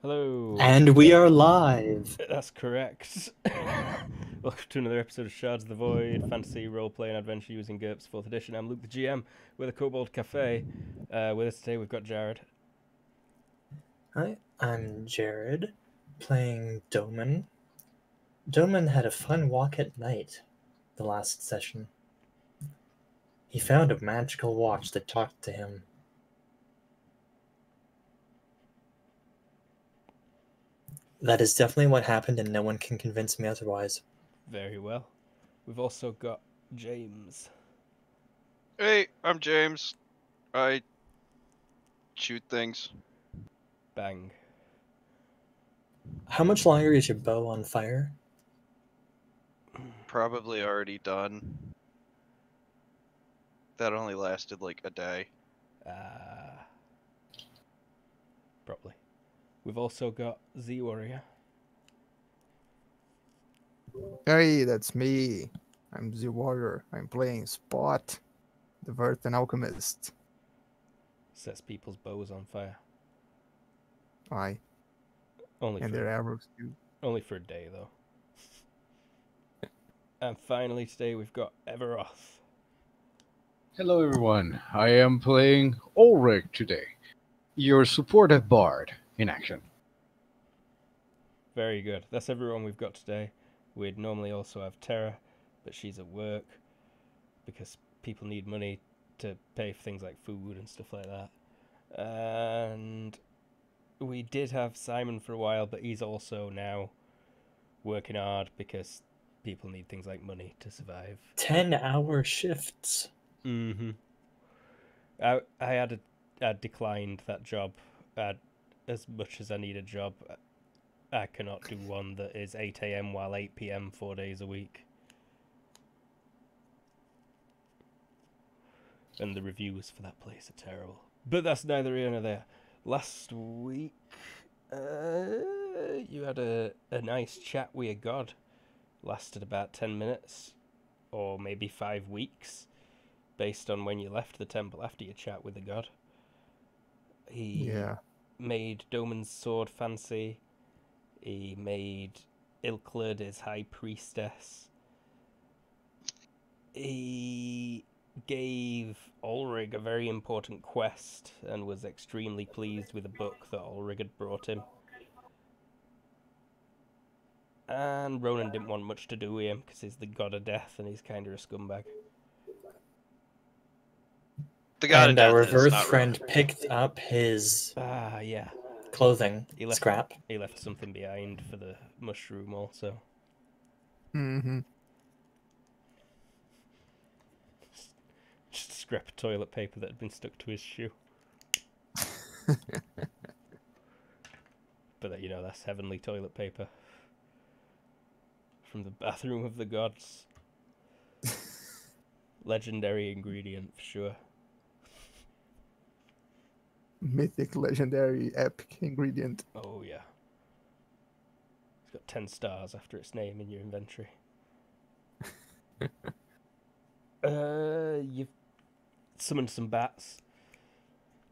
Hello. And we are live. That's correct. Welcome to another episode of Shards of the Void, fantasy role playing adventure using GURPS 4th edition. I'm Luke the GM with a Kobold Cafe. Uh, with us today, we've got Jared. Hi, I'm Jared, playing Doman. Doman had a fun walk at night the last session. He found a magical watch that talked to him. That is definitely what happened, and no one can convince me otherwise. Very well. We've also got James. Hey, I'm James. I shoot things. Bang. How much longer is your bow on fire? Probably already done. That only lasted like a day. Uh, probably. We've also got Z Warrior. Hey, that's me. I'm Z warrior. I'm playing Spot, the Vertan alchemist. Sets people's bows on fire. Aye, Only and for their arrows too. only for a day though. and finally today we've got Everoth. Hello, everyone. I am playing Ulrich today, your supportive bard in action. Very good. That's everyone we've got today. We'd normally also have Terra, but she's at work because people need money to pay for things like food and stuff like that. And we did have Simon for a while, but he's also now working hard because people need things like money to survive. 10 hour shifts. Mm-hmm. I I had a, I declined that job. i as much as I need a job, I cannot do one that is eight a.m. while eight p.m. four days a week. And the reviews for that place are terrible. But that's neither here nor there. Last week, uh, you had a, a nice chat with a god. Lasted about ten minutes, or maybe five weeks based on when you left the temple after your chat with the god. He Yeah, made Doman's sword fancy. He made Ilklid his high priestess. He gave Ulrich a very important quest and was extremely pleased with the book that Ulrich had brought him. And Ronan didn't want much to do with him because he's the god of death and he's kind of a scumbag. The god and of our death is reverse friend Ronan. picked up his Ah, yeah. Clothing He left- scrap. He left something behind for the mushroom also. Mm-hmm. Just a scrap of toilet paper that had been stuck to his shoe. But that, you know, that's heavenly toilet paper. From the bathroom of the gods. Legendary ingredient for sure. Mythic, legendary, epic ingredient. Oh yeah. It's got ten stars after its name in your inventory. uh you've summoned some bats.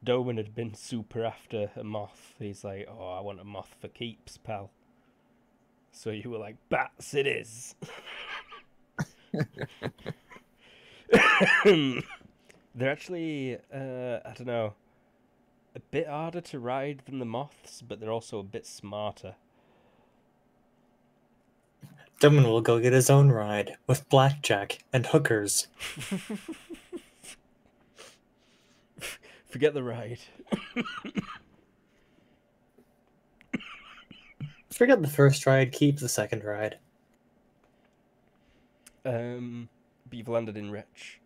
Doman had been super after a moth. He's like, Oh, I want a moth for keeps, pal. So you were like, Bats it is. They're actually uh I don't know a bit harder to ride than the moths, but they're also a bit smarter. Doman will go get his own ride with blackjack and hookers. Forget the ride. Forget the first ride, keep the second ride. Um, but you've landed in Wretch.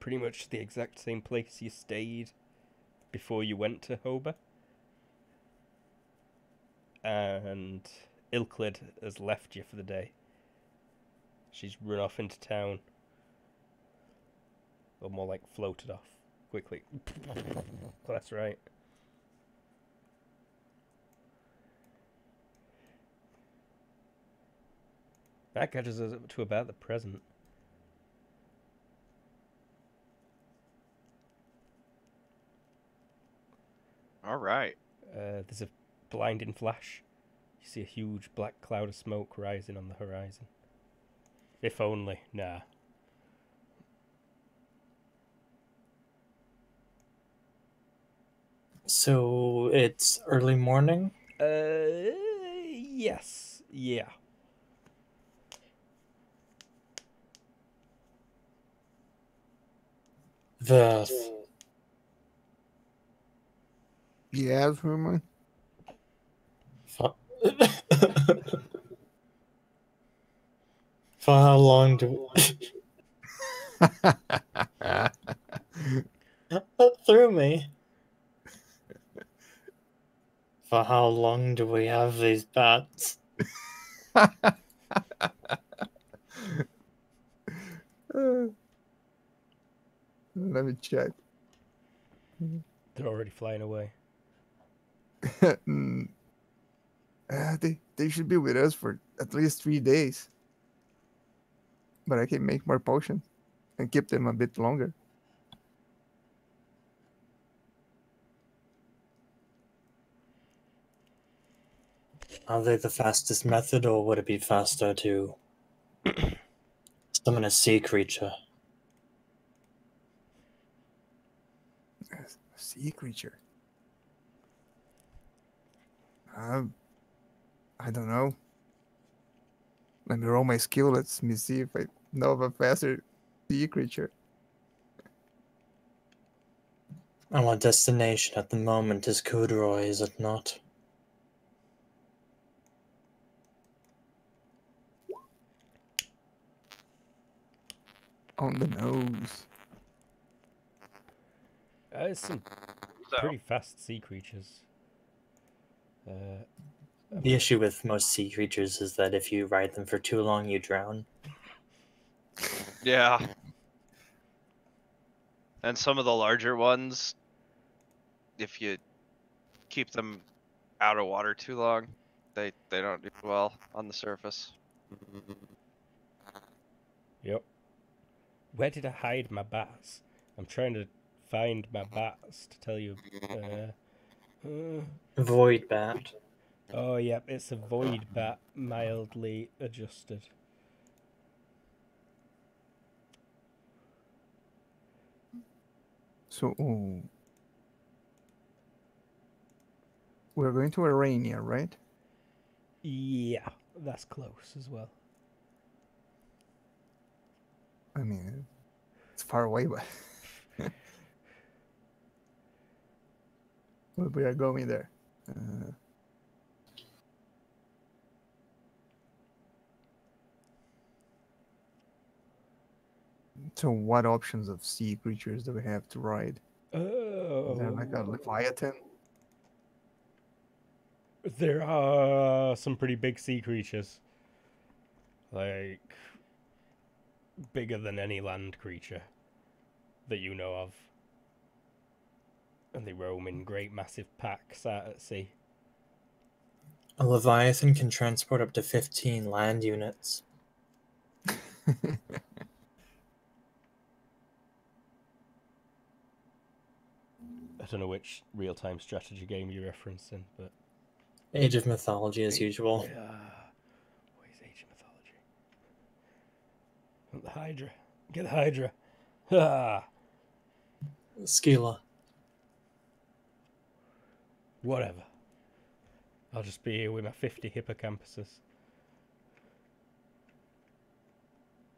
Pretty much the exact same place you stayed before you went to Hoba. And Ilklid has left you for the day. She's run off into town. Or more like floated off quickly. That's right. That catches us up to about the present. All right. Uh, there's a blinding flash. You see a huge black cloud of smoke rising on the horizon. If only, nah. So it's early morning. Uh, yes, yeah. The Yes, Herman. For For how long do that threw me? For how long do we have these bats? Let me check. They're already flying away. Mm. Uh, they they should be with us for at least three days. But I can make more potions and keep them a bit longer. Are they the fastest method, or would it be faster to summon a sea creature? A sea creature. Um, I don't know. Let me roll my skill. Let us me see if I know of a faster sea creature. Our destination at the moment is Kudroy, is it not? On the nose. Uh, there's some So, pretty fast sea creatures. Uh, The issue with most sea creatures is that if you ride them for too long, you drown. yeah. And some of the larger ones, if you keep them out of water too long, they they don't do well on the surface. yep. Where did I hide my bats? I'm trying to find my bats to tell you. Uh, uh, Void bat. oh, yep, it's a void bat, mildly adjusted. So oh. we're going to Arania, right? Yeah, that's close as well. I mean, it's far away, but we are going there. Uh, so, what options of sea creatures do we have to ride? Is there like a Oh, leviathan? there are some pretty big sea creatures. Like, bigger than any land creature that you know of. And they roam in great massive packs out at sea. A leviathan can transport up to 15 land units. I don't know which real time strategy game you're referencing, but. Age of Mythology, as usual. Yeah. What is Age of Mythology? The Hydra. Get the Hydra. Ah, Scylla. Whatever. I'll just be here with my 50 hippocampuses.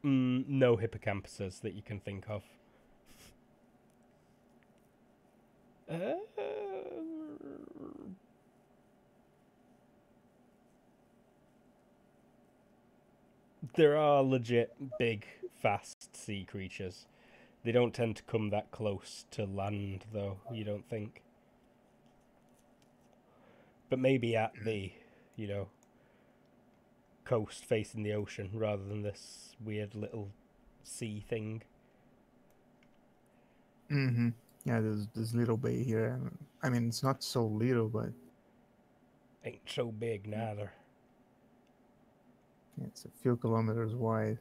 Mm, no hippocampuses that you can think of. Uh, there are legit big, fast sea creatures. They don't tend to come that close to land, though, you don't think? But maybe at the, you know, coast facing the ocean rather than this weird little sea thing. mm-hmm. Yeah, there's this little bay here. I mean, it's not so little, but Ain't so big neither. it's a few kilometers wide.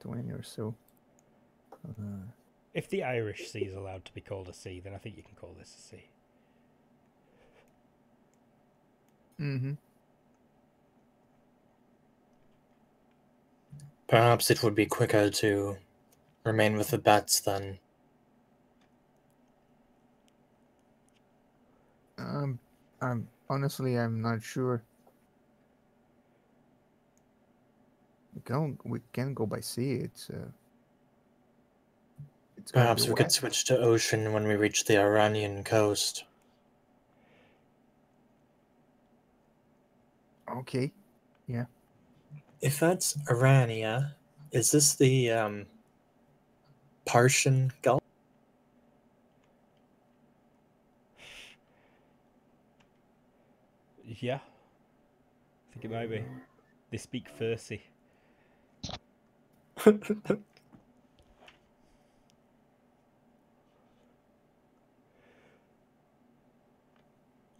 Twenty or so. Uh, If the Irish Sea is allowed to be called a sea, then I think you can call this a sea. Mm-hmm. Perhaps it would be quicker to remain with the bats than Um, I'm honestly, I'm not sure. We can we can go by sea. It's uh. It's gonna perhaps be we could switch to ocean when we reach the Iranian coast. Okay. Yeah. If that's Irania, is this the um Persian Gulf? Yeah. I think it might be. They speak Farsi.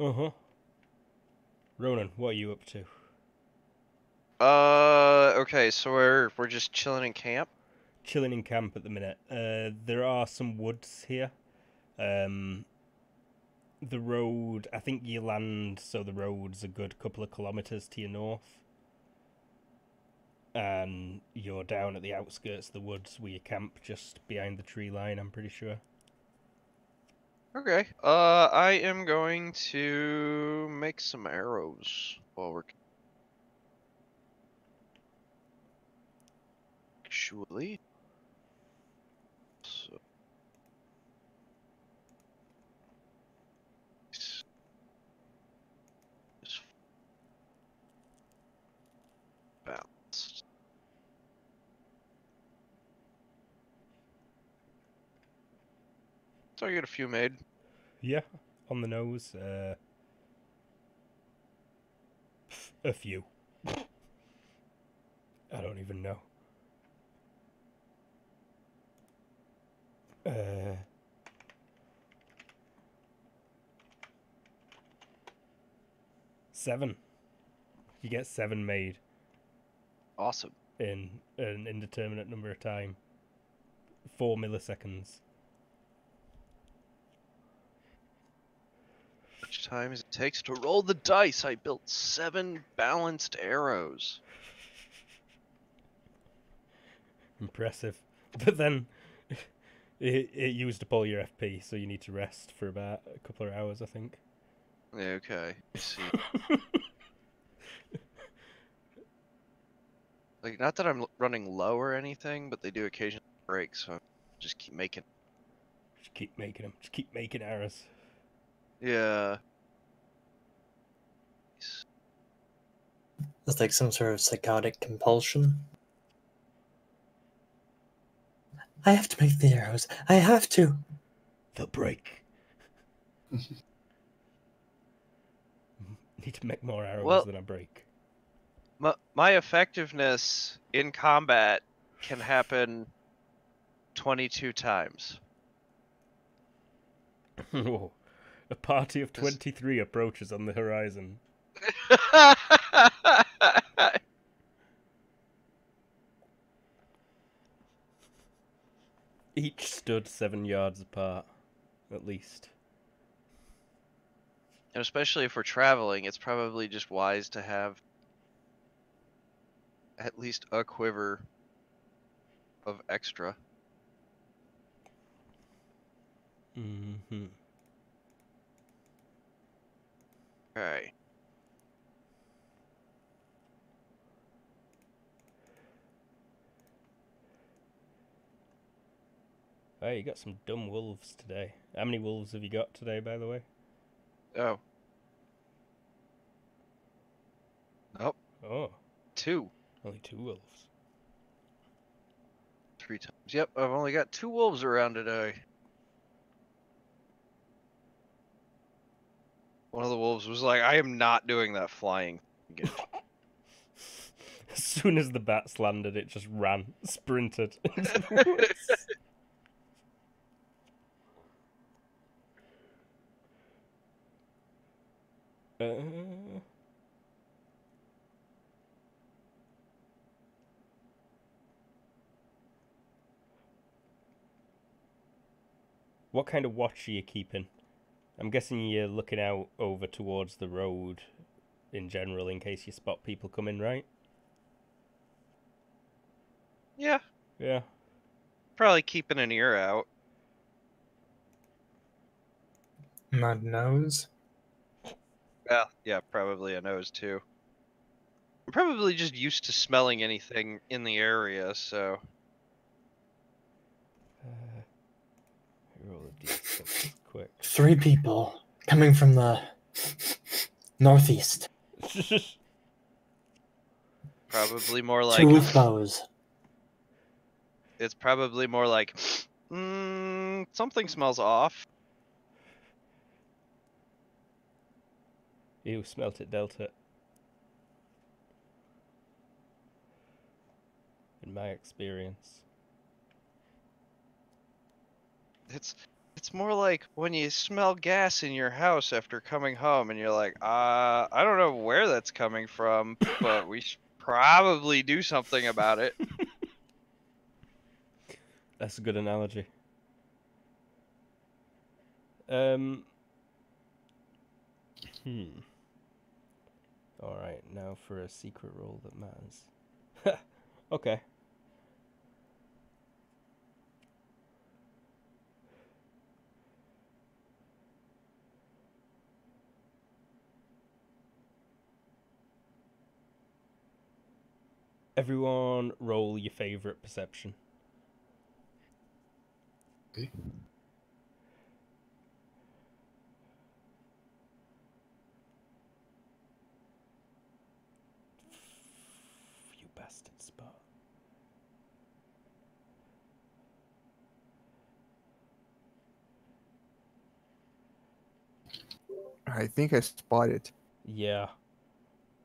Uh huh. Ronan, what are you up to? Uh, okay, so we're we're just chilling in camp. Chilling in camp at the minute. Uh, there are some woods here. Um, the road, I think you land, so the road's a good couple of kilometres to your north. And you're down at the outskirts of the woods where you camp just behind the tree line, I'm pretty sure. Okay. Uh, I am going to make some arrows while we're. Actually. So. s- Just balanced. So I get a few made. Yeah, on the nose. Uh, a few. I don't even know. Uh, seven. You get seven made Awesome. in an indeterminate number of time. Four milliseconds. Much time as it takes to roll the dice, I built seven balanced arrows. Impressive. But then it, it used up all your FP, so you need to rest for about a couple of hours, I think. Yeah, okay. See. like, not that I'm running low or anything, but they do occasionally break, so I just keep making. Just keep making them. Just keep making errors. Yeah. S- It's like some sort of psychotic compulsion. I have to make the arrows. I have to. They'll break. Need to make more arrows Well- than I break. My, my effectiveness in combat can happen 22 times. A party of 23 approaches on the horizon. Each stood seven yards apart, at least. And especially if we're traveling, it's probably just wise to have at least a quiver of extra. Mm hmm Okay. Hey, you got some dumb wolves today. How many wolves have you got today, by the way? Oh, Oh, two. only two wolves. Three times. Yep, I've only got two wolves around today. One of the wolves was like, I am not doing that flying again. As soon as the bats landed, it just ran, sprinted into the woods. Uh, What kind of watch are you keeping? I'm guessing you're looking out over towards the road in general in case you spot people coming, right? Yeah, Yeah. probably keeping an ear out. Mud nose. Well, yeah, probably a nose too. I'm probably just used to smelling anything in the area, so Uh, roll a d6 quick. Three people coming from the northeast. probably more like Two with bows. it's probably more like mm, something smells off. you smelt it, dealt it. In my experience. It's it's more like when you smell gas in your house after coming home and you're like, uh, I don't know where that's coming from, but we should probably do something about it. That's a good analogy. Um. Hmm. All right, now for a secret roll that matters. okay. Everyone, roll your favorite perception. Okay. You bastard spot. I think I spotted. It. Yeah.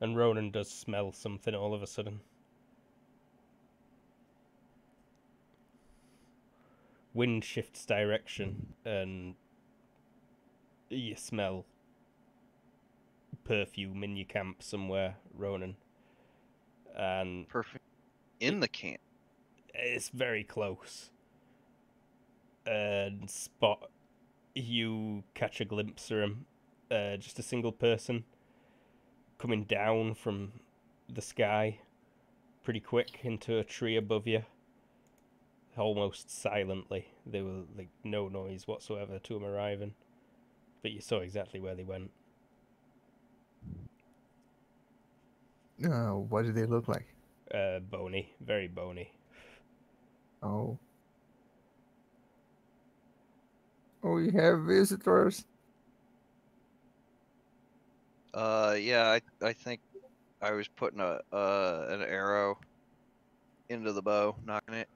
And Ronan does smell something all of a sudden. Wind shifts direction and you smell perfume in your camp somewhere, Ronan. And Perfect. In the camp. it's very close. And spot you catch a glimpse of him, uh, just a single person coming down from the sky pretty quick into a tree above you. Almost silently. There were like no noise whatsoever to them arriving. But you saw exactly where they went. Uh, what do they look like? Uh, bony, very bony. Oh. Oh, we have visitors. Uh, yeah, I I think I was putting a uh an arrow into the bow, knocking it.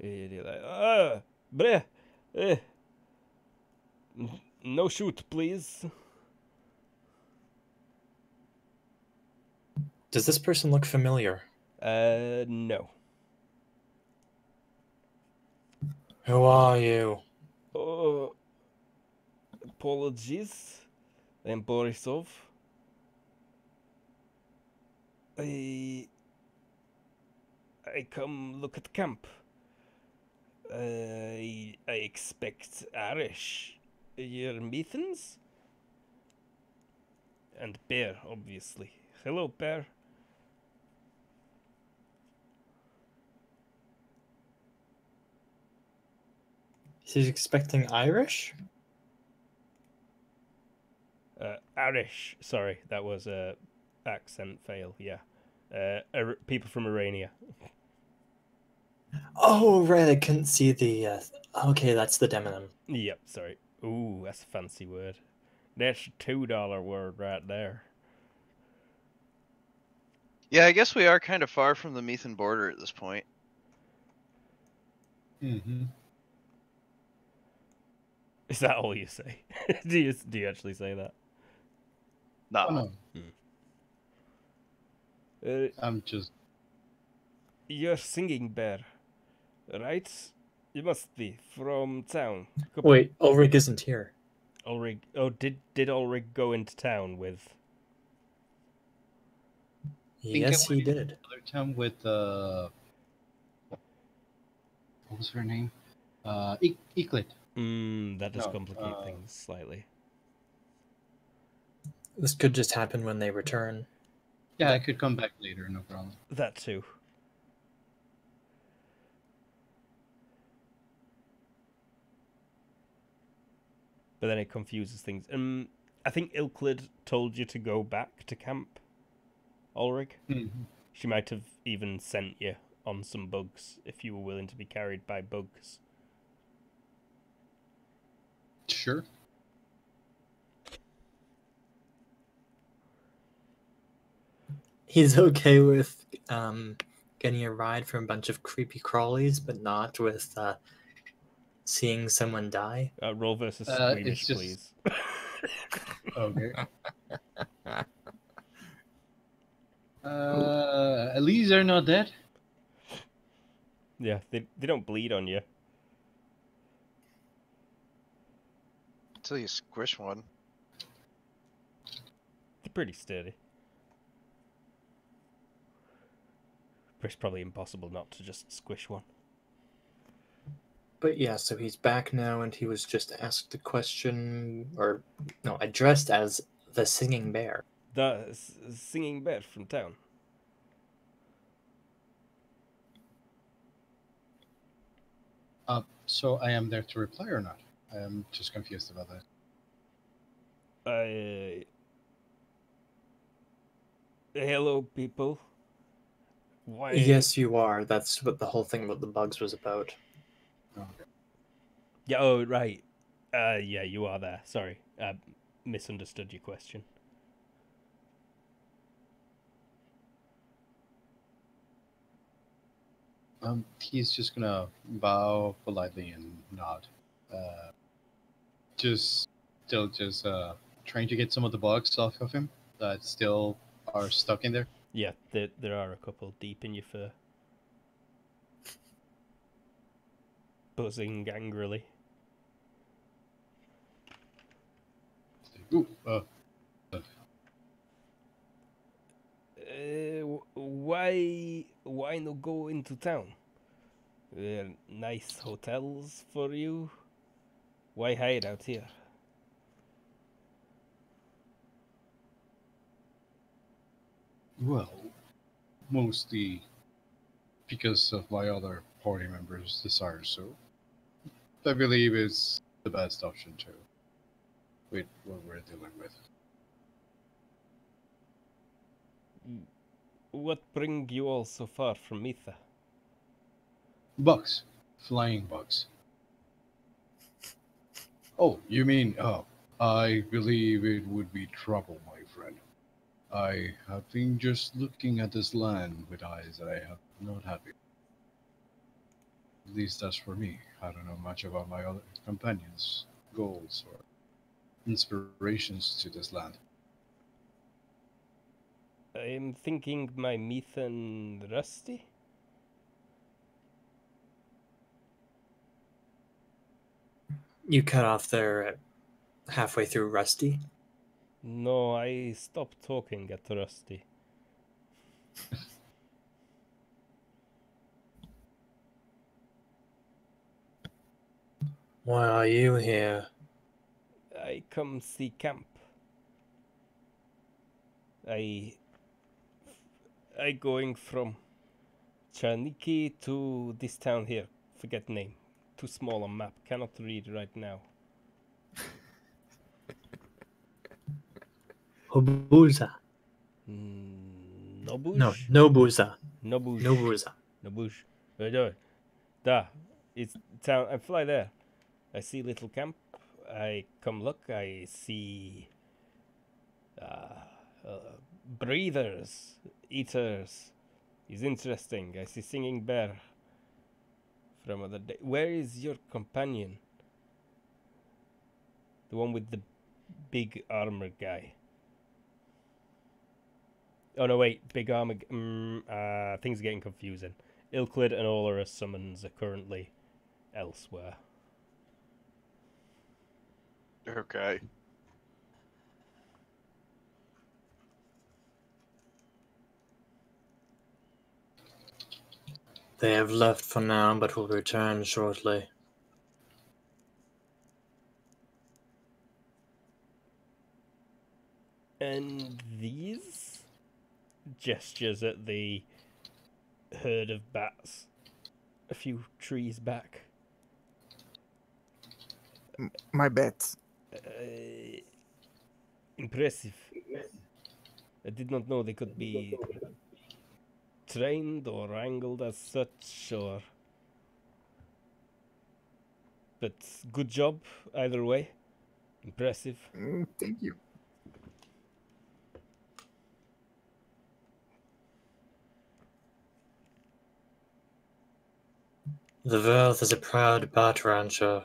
And you're like, ah, bleh, eh. No shoot, please. Does this person look familiar? Uh, no. Who are you? Oh, apologies. I'm Borisov. I. I come look at camp. I I expect Irish. Your Methans? And Bear, obviously. Hello, Bear. He's expecting Irish? Uh, Irish. Sorry, that was a accent fail. Yeah. Uh, people from Arania. Oh, right. I couldn't see the. Uh... Okay, that's the demonym. Yep. Sorry. Ooh, that's a fancy word. That's a two dollar word right there. Yeah, I guess we are kind of far from the Methan border at this point. Mm-hmm. Is that all you say? do you do you actually say that? Nah. Oh, no, Uh, I'm just you're singing bear, right? You must be from town. Come- Wait, Ulrich isn't here. Ulrich. Oh, did did Ulrich go into town with? Yes, he did. other town with uh, what was her name? Uh, E- Eclid. Mm, that does No, complicate uh, things slightly. This could just happen when they return. Yeah, I could come back later, no problem. That too. But then it confuses things. Um, I think Ilklid told you to go back to camp, Ulrich. Mhm. She might have even sent you on some bugs if you were willing to be carried by bugs. Sure. He's okay with um, getting a ride from a bunch of creepy crawlies, but not with uh, seeing someone die. Uh, roll versus Uh, squeamish, just- please. Okay. uh, at least they're not dead. yeah, they they don't bleed on you. Until you squish one. They're pretty sturdy. But it's probably impossible not to just squish one. But yeah, so he's back now, and he was just asked a question, or no, addressed as the singing bear. The singing bear from town. Uh, so I am there to reply or not? I am just confused about that. Uh, hello, people. Why? Yes, you are. That's what the whole thing about the bugs was about. Yeah. Oh, right. Uh, yeah, you are there. Sorry, uh, misunderstood your question. Um, he's just gonna bow politely and nod. Uh, just still just uh trying to get some of the bugs off of him that still are stuck in there. Yeah, there there are a couple deep in your fur, buzzing angrily. Ooh, uh, Uh, wh- why why not go into town? There are nice hotels for you. Why hide out here? well, mostly because of my other party members' desires. So I believe it's the best option too. With what we're dealing with. Mm. What bring you all so far from Mitha? Bugs. Flying bugs. Oh, you mean, oh, I believe it would be trouble, my friend. I have been just looking at this land with eyes that I have not had before. At least that's for me. I don't know much about my other companions' goals or inspirations to this land. I'm thinking my Mitha and Rusty. You cut off there at halfway through Rusty. No, I stopped talking at Rusty. Why are you here? I come see camp. I I going from Chaniki to this town here. Forget name. Too small on map. Cannot read right now. Hobuza. Mm, Nobush? No, Nobuza. Nobush. Nobuza. Nobush. There. Da. It's town. I fly there. I see little camp. I come look. I see. Uh, uh, breathers, eaters. Is interesting. I see singing bear. From other day. Where is your companion? The one with the big armor guy. Oh no! Wait, big armor. Mm, uh, things are getting confusing. Ilklid and Olarus summons are currently elsewhere. Okay. They have left for now, but will return shortly. And these gestures at the herd of bats a few trees back. My bats. Uh, impressive. I did not know they could be trained or wrangled as such, or. But good job either way. Impressive. Mm, thank you. The Verth is a proud bat rancher.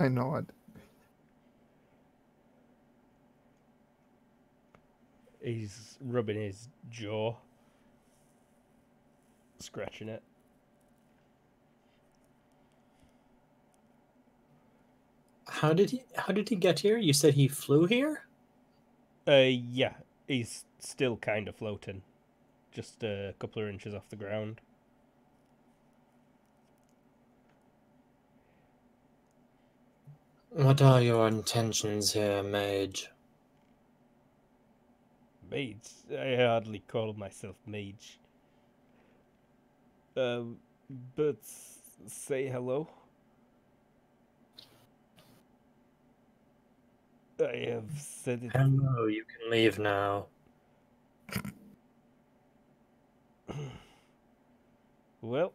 I know it. He's rubbing his jaw, scratching it. How did he how did he get here? You said he flew here? Uh, yeah, he's still kind of floating, just a couple of inches off the ground. What are your intentions here, mage? Mage? I hardly call myself mage. Um, but say hello. I have said it. Hello, you can leave now. Well,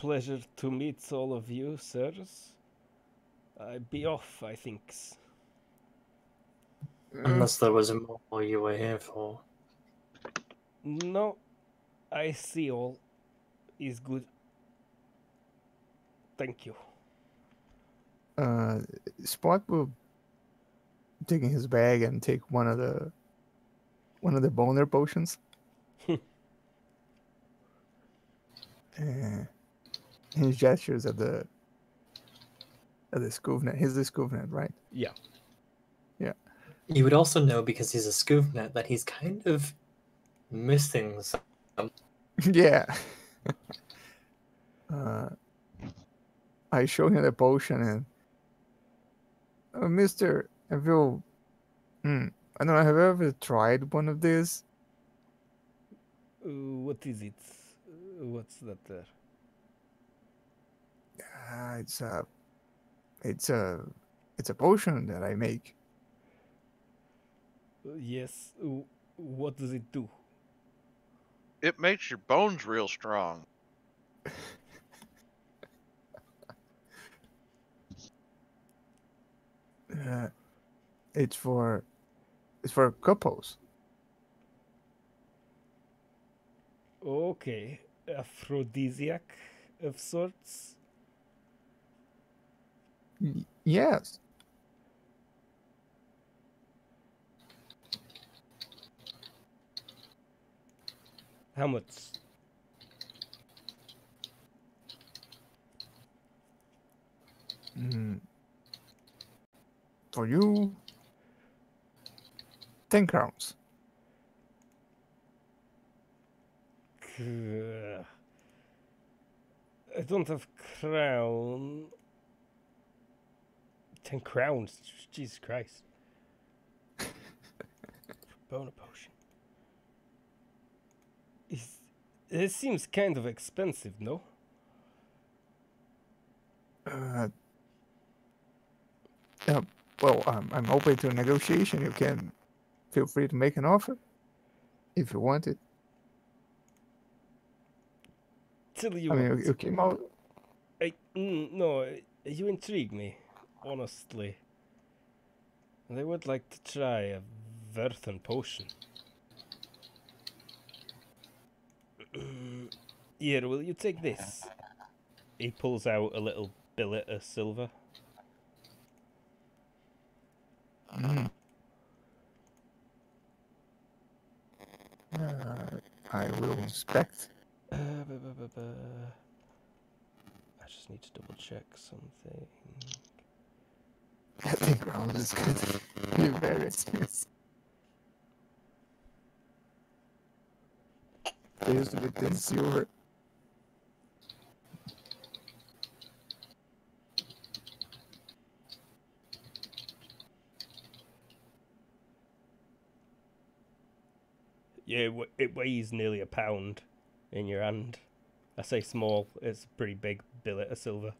pleasure to meet all of you, sirs. I be off, I thinks. Mm, Unless there was a more you were here for. No, I see all is good. Thank you. uh, Spot will take in his bag and take one of the one of the boner potions. and he gestures at the at the Skuvnet. He's the Skuvnet, right? Yeah. Yeah. You would also know because he's a scoopnet that he's kind of missing some. yeah. uh, I show him the potion and, uh, Mister, have you? Hmm, I don't know. Have you ever tried one of these? Uh, what is it? Uh, What's that there? Uh, it's a, it's a, it's a potion that I make. Yes. What does it do? It makes your bones real strong. Uh, it's for, it's for couples. Okay. Aphrodisiac of sorts? Y- yes. How much? Mm. For you, ten crowns. I don't have crown. Ten crowns. Jesus Christ. Boner potion. Is it seems kind of expensive, no? Uh, yeah, well, um, I'm open to negotiation. You can feel free to make an offer if you want it. Tell you I mean, you, you came out. I, mm, no, you intrigue me, honestly. And I would like to try a Verthen potion. Here, will you take this? He pulls out a little billet of silver. Mm. Uh, I will inspect. Uh, I just need to double check something. I think we're to be very viruses. There's with this your Yeah, it weighs nearly a pound in your hand. I say small, it's a pretty big billet of silver.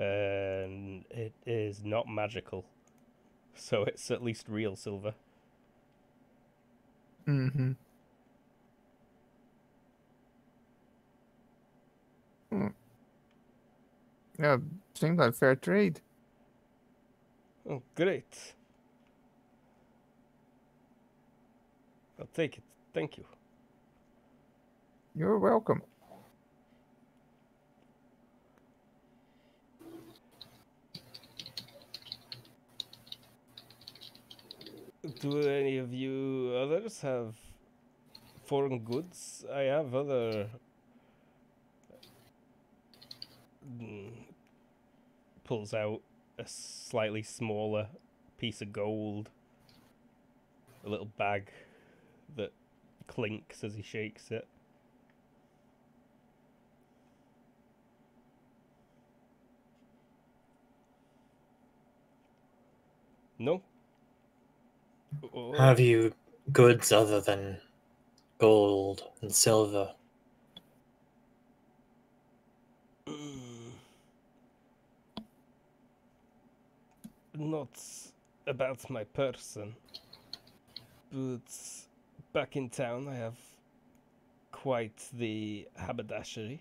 And it is not magical. So it's at least real silver. Mm-hmm. Hmm. Yeah, seems like fair trade. Oh, great. I'll take it. Thank you. You're welcome. Do any of you others have foreign goods? I have other. Mm, Pulls out a slightly smaller piece of gold. A little bag that clinks as he shakes it. No? Have you goods other than gold and silver? Mm. Not about my person, but back in town I have quite the haberdashery.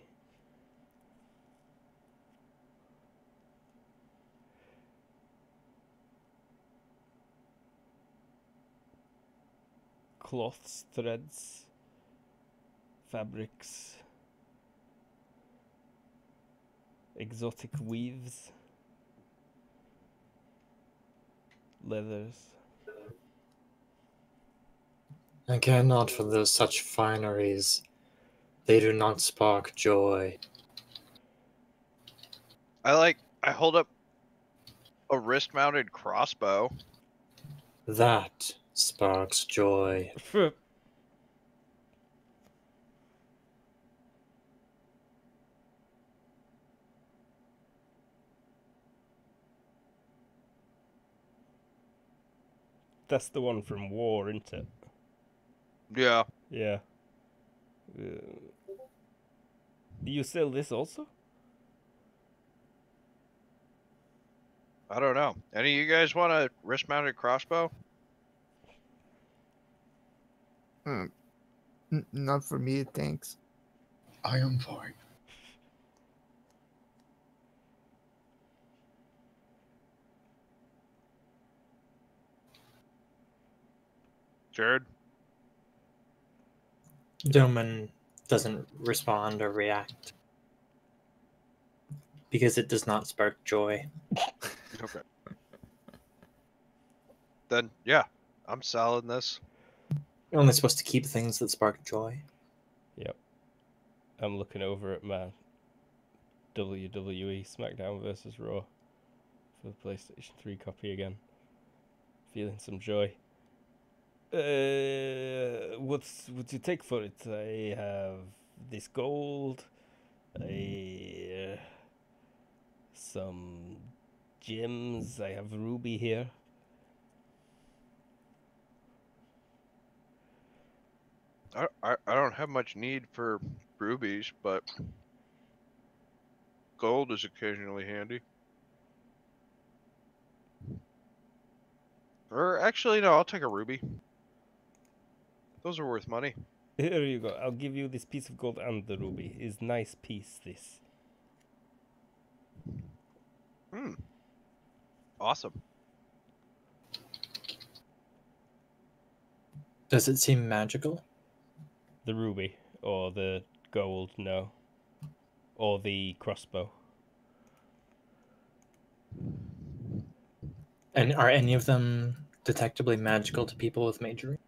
Cloths, threads, fabrics, exotic weaves, leathers. I care not for those such fineries. They do not spark joy. I like. I hold up a wrist-mounted crossbow. That sparks joy. That's the one from War, isn't it? Yeah. Yeah. Uh, you sell this also? I don't know. Any of you guys want a wrist-mounted crossbow? Hmm. N- not for me, thanks. I am fine. Jared? Doman doesn't respond or react because it does not spark joy. Okay. then yeah, I'm selling this. You're only supposed to keep things that spark joy. Yep. I'm looking over at my WWE SmackDown versus Raw for the PlayStation 3 copy again. Feeling some joy. Uh, what's what you take for it? I have this gold, I uh, some gems. I have ruby here. I, I I don't have much need for rubies, but gold is occasionally handy. Or actually, no, I'll take a ruby. Those are worth money. Here you go. I'll give you this piece of gold and the ruby. Is nice piece this. Hmm. Awesome. Does it seem magical? The ruby or the gold, no. Or the crossbow. And are any of them detectably magical to people with Magery?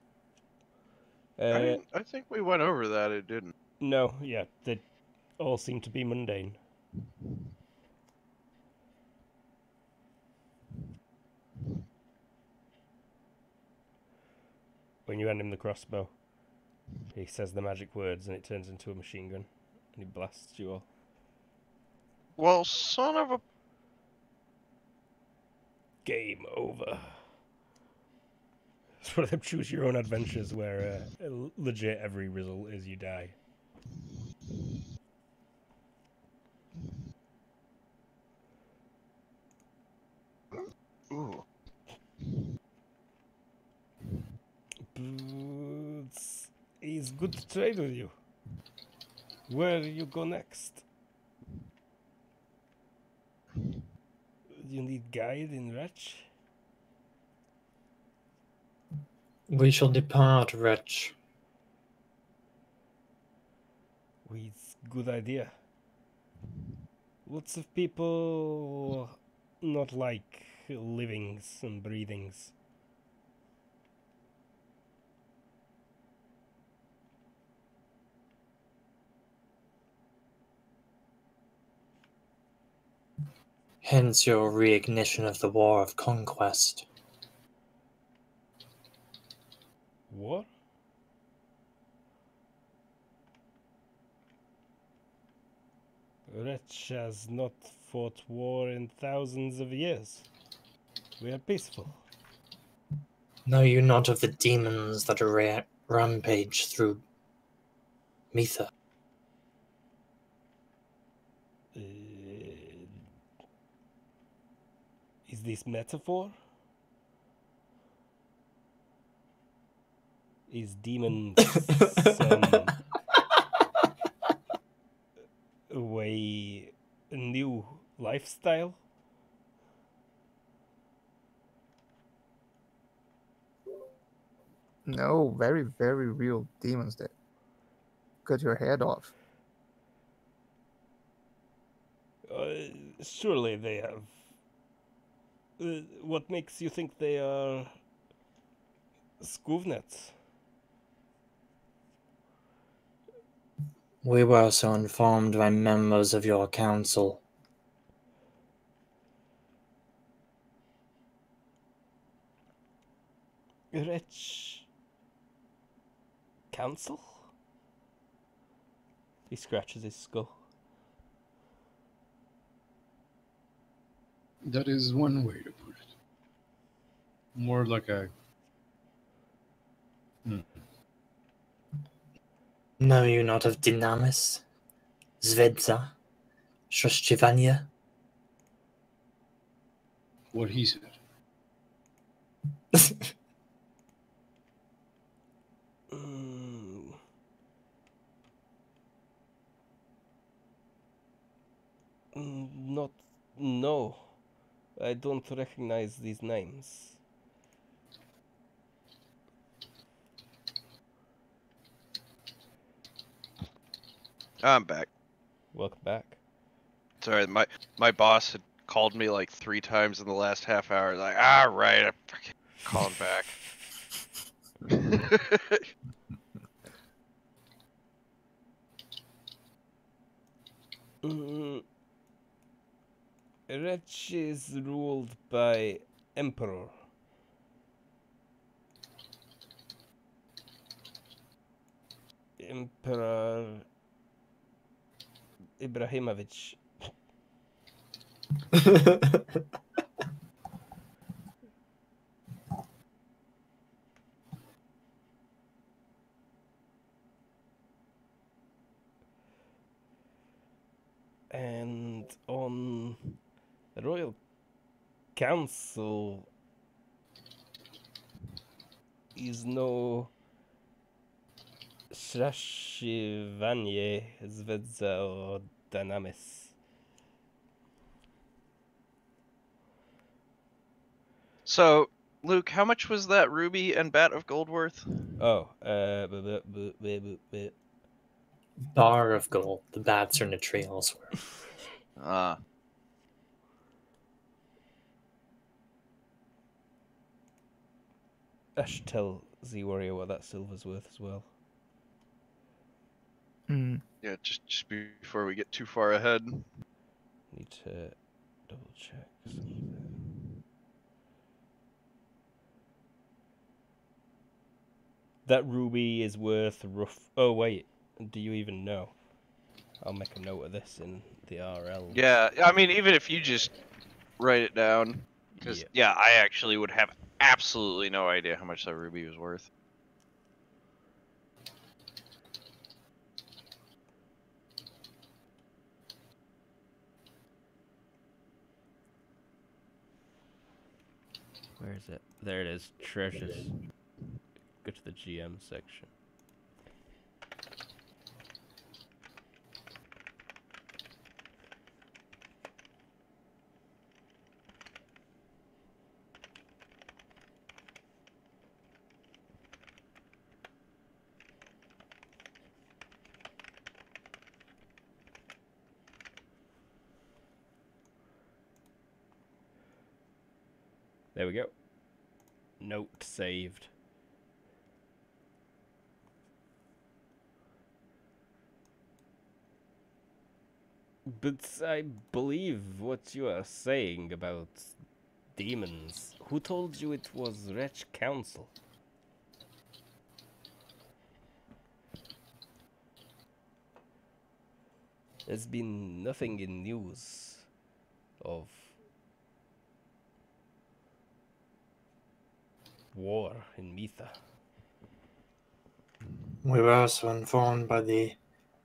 I, Uh, mean, I think we went over that. It didn't. no, yeah, they all seem to be mundane. When you hand him the crossbow, he says the magic words and it turns into a machine gun and he blasts you all. Well, son of a. Game over. It's one of them choose your own adventures where uh, legit every result is you die. Ooh. It's good to trade with you. Where you go next? You need guide in Wretch? We shall depart, wretch. It's good idea. Lots of people not like livings and breathings. Hence your reignition of the War of Conquest. What? Wretch has not fought war in thousands of years. We are peaceful. Know you not of the demons that ra- rampage through Metha? Uh, is this metaphor? Is demon some way a new lifestyle? No, very, very real demons that cut your head off. Uh, surely they have. Uh, what makes you think they are Skuvnets? We were so informed by members of your council. Rich council? He scratches his skull. That is one way to put it. More like a Know you not of Dynamis, Zvedza, Shoshchivanya? what he said. Mm. Mm, Not. No. I don't recognize these names. I'm back. Welcome back. Sorry, my my boss had called me like three times in the last half hour. Like, ah, right, I'm calling back. Mm. Wretch is ruled by Emperor. Emperor Ibrahimovic. And on Royal Council is no Srashivanye Zvedza or Dynamis. so, Luke, how much was that ruby and bat of gold worth? Oh, uh, bu- bu- bu- Bar of gold. The bats are in a tree elsewhere. Ah, I should tell Z Warrior what that silver's worth as well. Mm. yeah, just just before we get too far ahead. Need to double check something. That ruby is worth rough. Oh wait, do you even know? I'll make a note of this in the RL. Yeah, I mean, even if you just write it down. Because Yeah. yeah, I actually would have absolutely no idea how much that ruby was worth. Where is it? There it is. Treasures. Go to the GM section. There we go. Note saved. But I believe what you are saying about demons. Who told you it was Wretch Council? There's been nothing in news of war in Mitha. We were also informed by the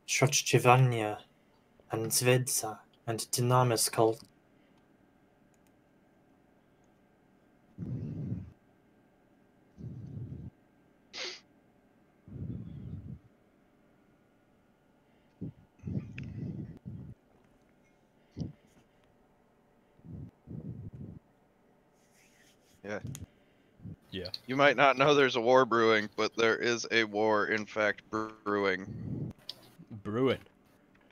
Shochchivanya and Zvedsa and Dynamis cult. You might not know there's a war brewing, but there is a war, in fact, brewing. Brewing?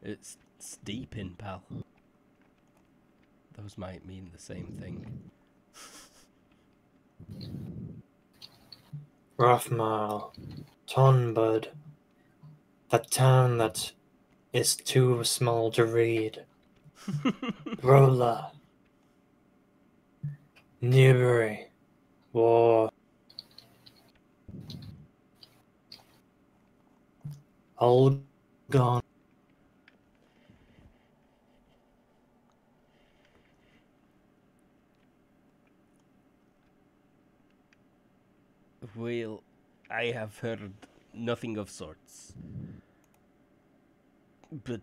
It's steeping, pal. Those might mean the same thing. Rothmal, Tonbud, that town that is too small to read. Rolla, Newbury, War. All gone. Well, I have heard nothing of sorts. But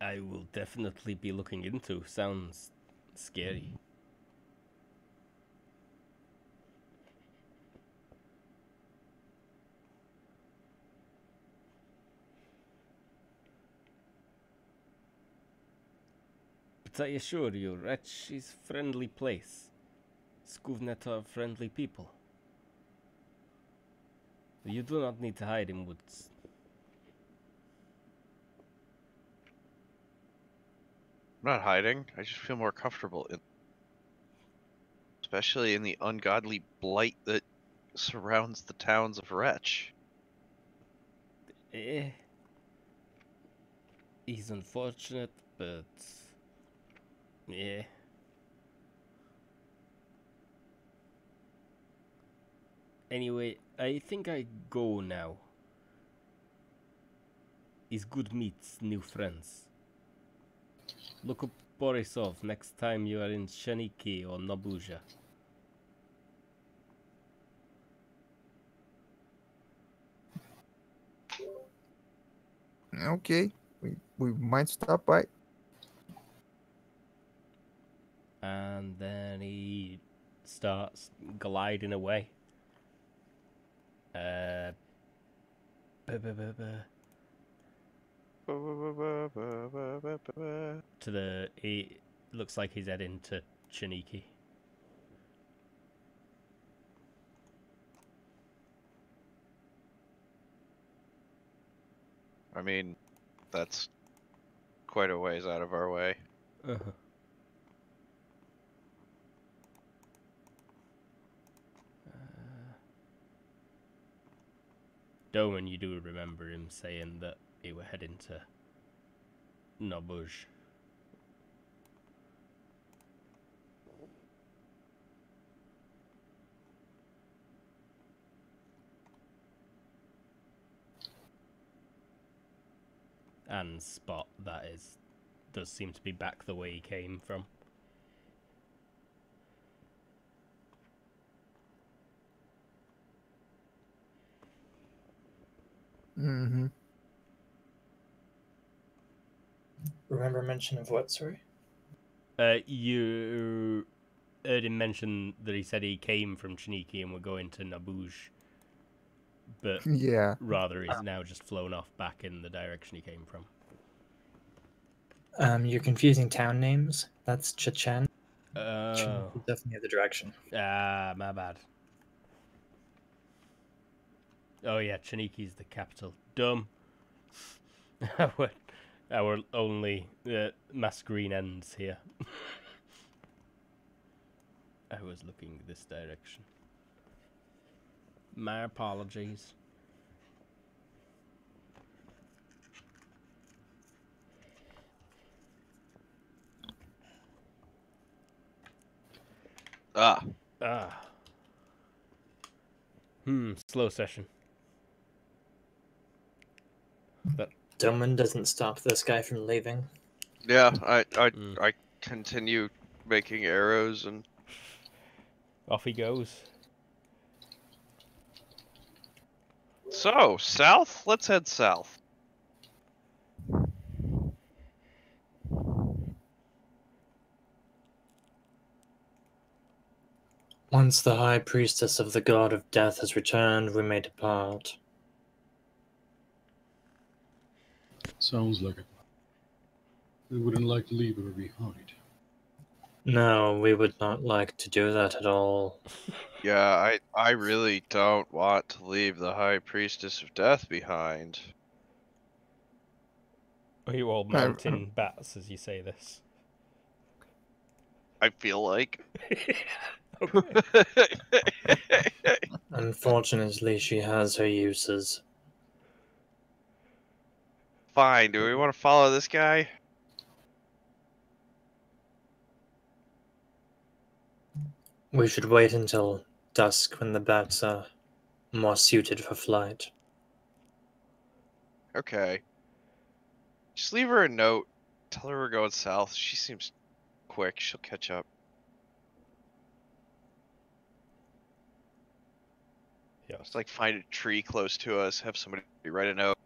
I will definitely be looking into. Sounds scary. But I assure you, Wretch is friendly place. Skuvnet are friendly people. You do not need to hide in woods. I'm not hiding. I just feel more comfortable in, especially in the ungodly blight that surrounds the towns of Wretch. Eh. He's unfortunate, but. Yeah. Anyway, I think I go now. Is good meets new friends. Look up Borisov next time you are in Shaniki or Nabuja. Okay, we, we might stop by. And then he starts gliding away. Uh, to the. He looks like he's heading to Chiniki. I mean, that's quite a ways out of our way. Uh-huh. Doman, you do remember him saying that he were heading to Nabuj. And Spot, that is, does seem to be back the way he came from. Mm-hmm. Remember mention of what? Sorry. Uh, you heard him mention that he said he came from Chiniki and we're going to Nabooj, but Yeah. rather he's now just flown off back in the direction he came from. Um, you're confusing town names. That's Chechen. Oh, Definitely the direction. ah, my bad. Oh yeah, Chiniki's the capital. Dumb. our, our only uh, mass green ends here. I was looking this direction. My apologies. Ah, Ah. Hmm, slow session. Doman doesn't stop this guy from leaving. yeah. I I Mm. I continue making arrows and Off he goes. so south. Let's head south. Once the high priestess of the god of death has returned, we may depart. Sounds like it. We wouldn't like to leave her behind. No, we would not like to do that at all. Yeah, I I really don't want to leave the High Priestess of Death behind. Are you all No, mountain bats as you say this? I feel like. Unfortunately, she has her uses. Fine. Do we want to follow this guy? We should wait until dusk when the bats are more suited for flight. Okay. Just leave her a note. Tell her we're going south. She seems quick. She'll catch up. Yeah. Just like find a tree close to us, have somebody write a note,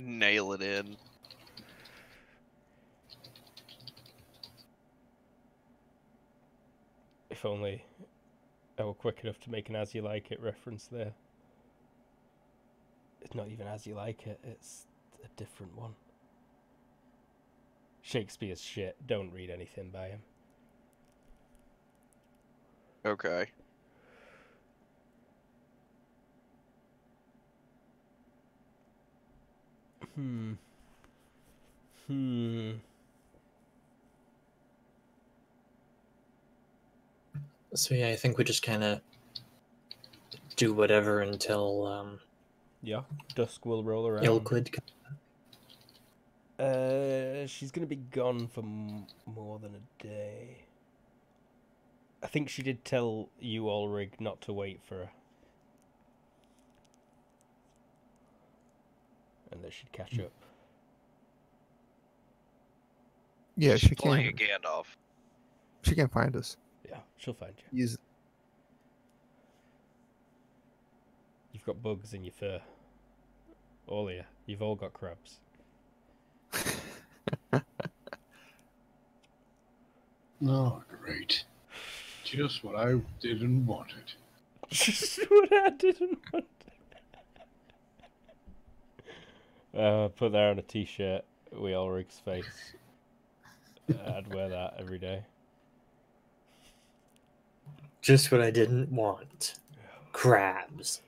nail it in. If only I were quick enough to make an as you like it reference there. It's not even as you like it, it's a different one. Shakespeare's shit. Don't read anything by him. Okay. Hmm. Hmm. So yeah, I think we just kind of do whatever until um, Yeah. Dusk will roll around. Ilquid. Uh, she's gonna be gone for m- more than a day. I think she did tell you, Ulrich, not to wait for her. And that she'd catch up. Yeah, She's she playing a can. Gandalf. She can find us. Yeah, she'll find you. Use. You've got bugs in your fur. All of you. You've all got crabs. Oh, great. Just what I didn't want it. Just what I didn't want. Uh, put that on a t-shirt. We all rigs face. Uh, I'd wear that every day. Just what I didn't want. Crabs.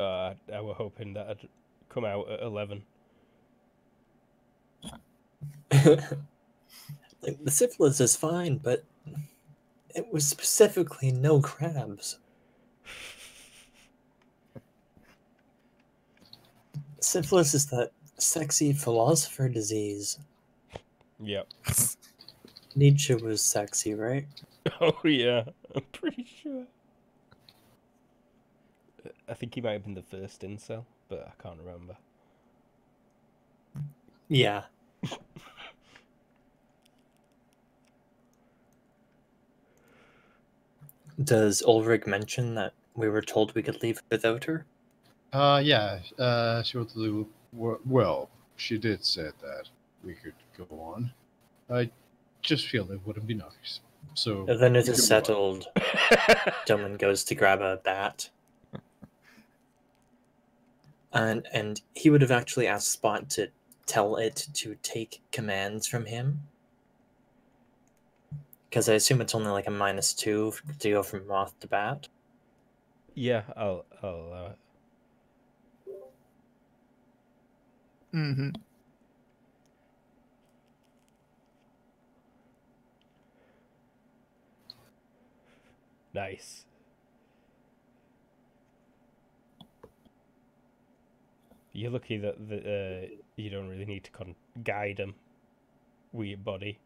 Uh, I were hoping that I'd come out at eleven. like, the syphilis is fine, but it was specifically no crabs. Syphilis is that sexy philosopher disease. Yep. Nietzsche was sexy, right? Oh yeah, I'm pretty sure. I think he might have been the first incel, but I can't remember. Yeah. Does Ulrich mention that we were told we could leave without her? Uh, yeah. Uh, she wanted to. wo- Well, she did say that we could go on. I just feel it wouldn't be nice. So Then it we is can move on. settled. Doman goes to grab a bat. And and he would have actually asked Spot to tell it to take commands from him. Because I assume it's only like a minus two to go from moth to bat. yeah, I'll I'll allow it. Mm-hmm. Nice. You're lucky that the, uh, you don't really need to con- guide them with your body.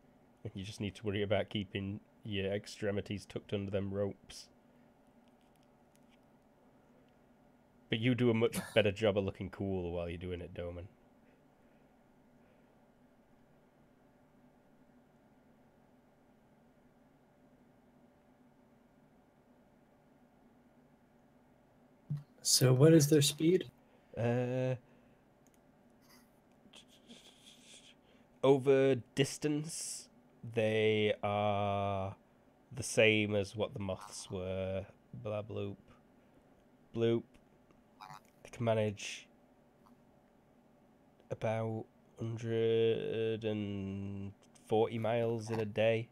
You just need to worry about keeping your extremities tucked under them ropes. But you do a much better job of looking cool while you're doing it, Doman. So what is their speed? Uh, over distance, they are the same as what the moths were. Blah bloop. Bloop. They can manage about 140 miles in a day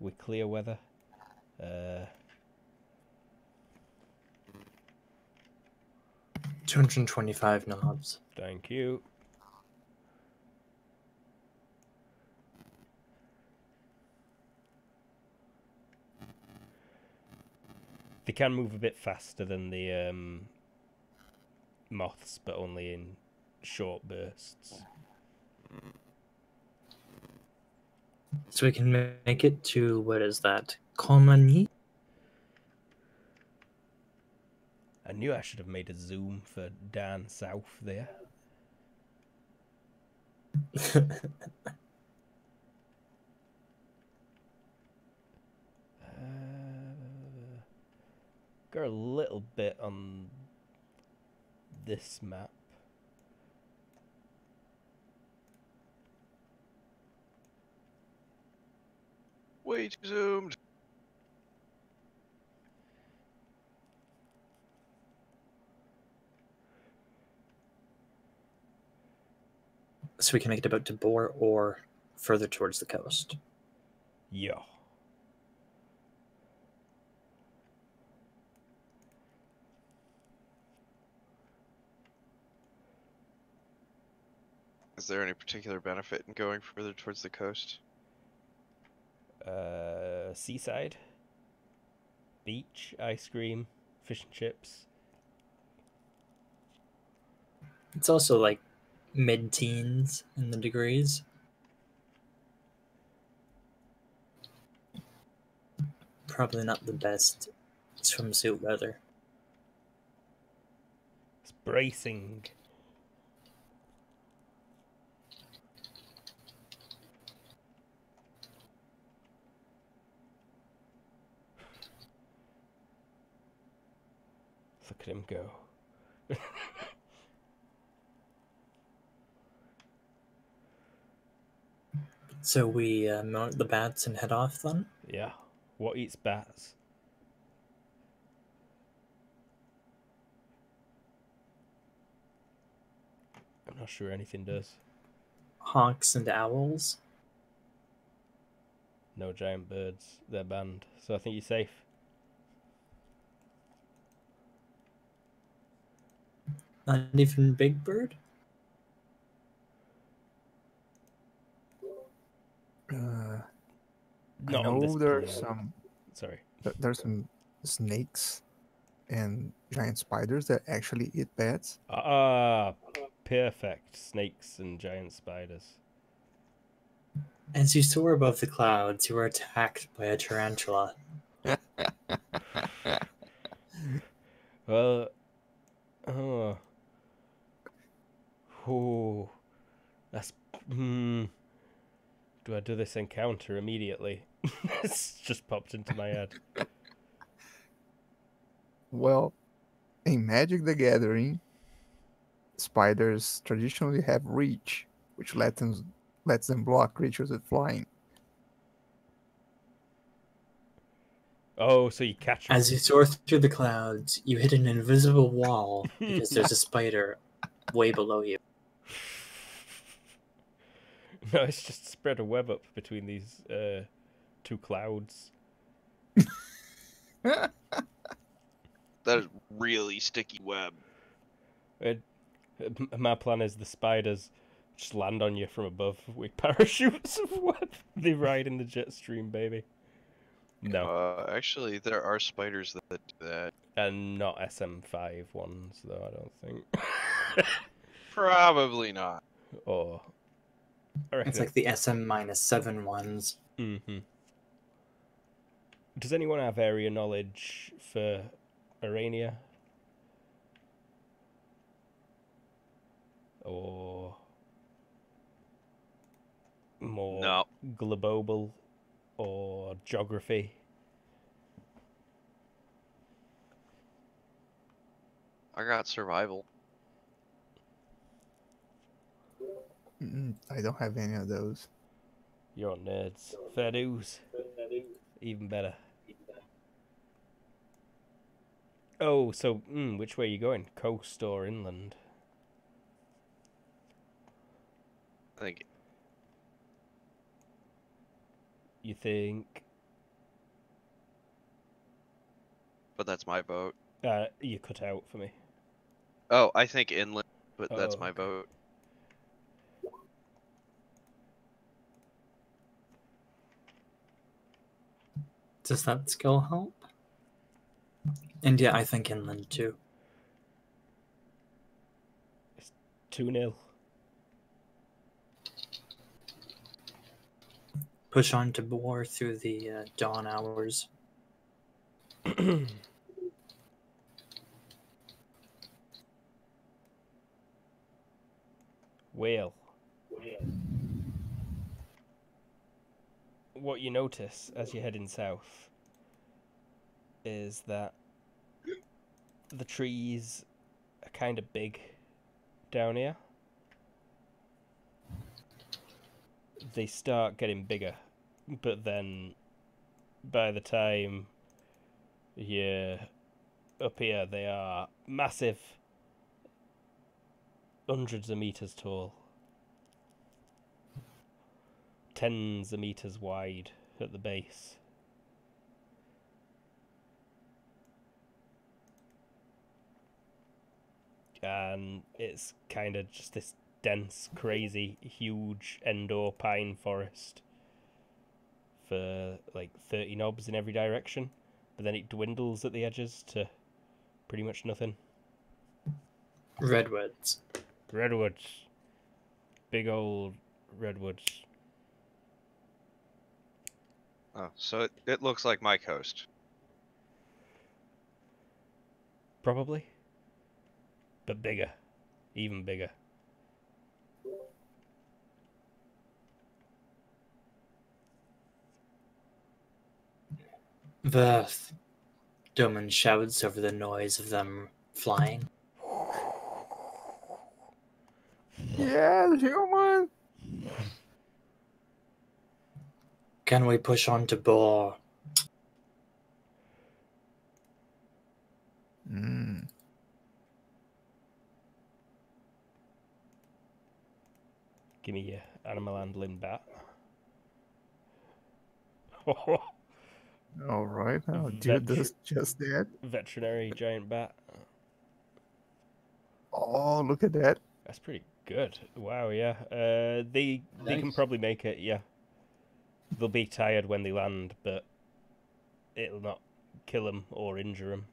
with clear weather. Uh, 225 knobs. Thank you. They can move a bit faster than the um, moths, but only in short bursts. So we can make it to what is that? Komani? I knew I should have made a zoom for Dan South there. Uh, go a little bit on this map. Way too zoomed. So we can make it about to Bor or further towards the coast. Yeah. Is there any particular benefit in going further towards the coast? Uh, seaside, beach, ice cream, fish and chips. It's also like mid teens in the degrees. Probably not the best swimsuit weather. It's bracing. Look at him go. So we uh, mount the bats and head off then? Yeah. What eats bats? I'm not sure anything does. Hawks and owls. No giant birds. They're banned. So I think you're safe. Not even Big Bird? Uh, Not I know there's plane. some Sorry. th- there's some snakes and giant spiders that actually eat bats. Ah, perfect. Snakes and giant spiders. As you soar above the clouds, you are attacked by a tarantula. Well, oh, oh, that's. Hmm. Do I do this encounter immediately? it's just popped into my head. Well, in Magic the Gathering, spiders traditionally have reach, which lets them lets them block creatures with flying. Oh, so you catch 'em. As you soar through the clouds, you hit an invisible wall because there's a spider way below you. No, it's just spread a web up between these uh, two clouds. That is really sticky web. It, m- my plan is the spiders just land on you from above with parachutes of web. They ride in the jet stream, baby. No, Uh, actually, there are spiders that do that. and not SM5 ones, though, I don't think. Probably not. or. I reckon It's like the SM minus seven ones. Mm-hmm. Does anyone have area knowledge for Arania? Or more No. global or geography? I got survival. Mm, I don't have any of those. You're nerds. Fair dues. Even better. Oh, so mm, which way are you going? Coast or inland? I think You think? but that's my vote. Uh, you cut out for me. Oh, I think inland, but that's Oh, my okay. vote. Does that skill help? And yeah, I think inland too. It's 2 0. Push on to Bor through the uh, dawn hours. Whale. What you notice as you're heading south is that the trees are kind of big down here. They start getting bigger, but then by the time you're up here, they are massive hundreds of meters tall, tens of meters wide at the base. And it's kind of just this dense, crazy, huge Endor pine forest for like 30 knobs in every direction, but then it dwindles at the edges to pretty much nothing. Redwoods. Redwoods. Big old redwoods. Oh, so it, it looks like my coast. Probably. But bigger. Even bigger. Verth. Doman shouts over the noise of them flying. Yeah, human. Can we push on to Bor? Mm. Give me your animal handling bat. All right. I'll do Vetch- this just that. Veterinary giant bat. Oh, look at that. That's pretty good. Wow, yeah. Uh, they they can probably make it. Yeah. They'll be tired when they land, but it'll not kill them or injure them.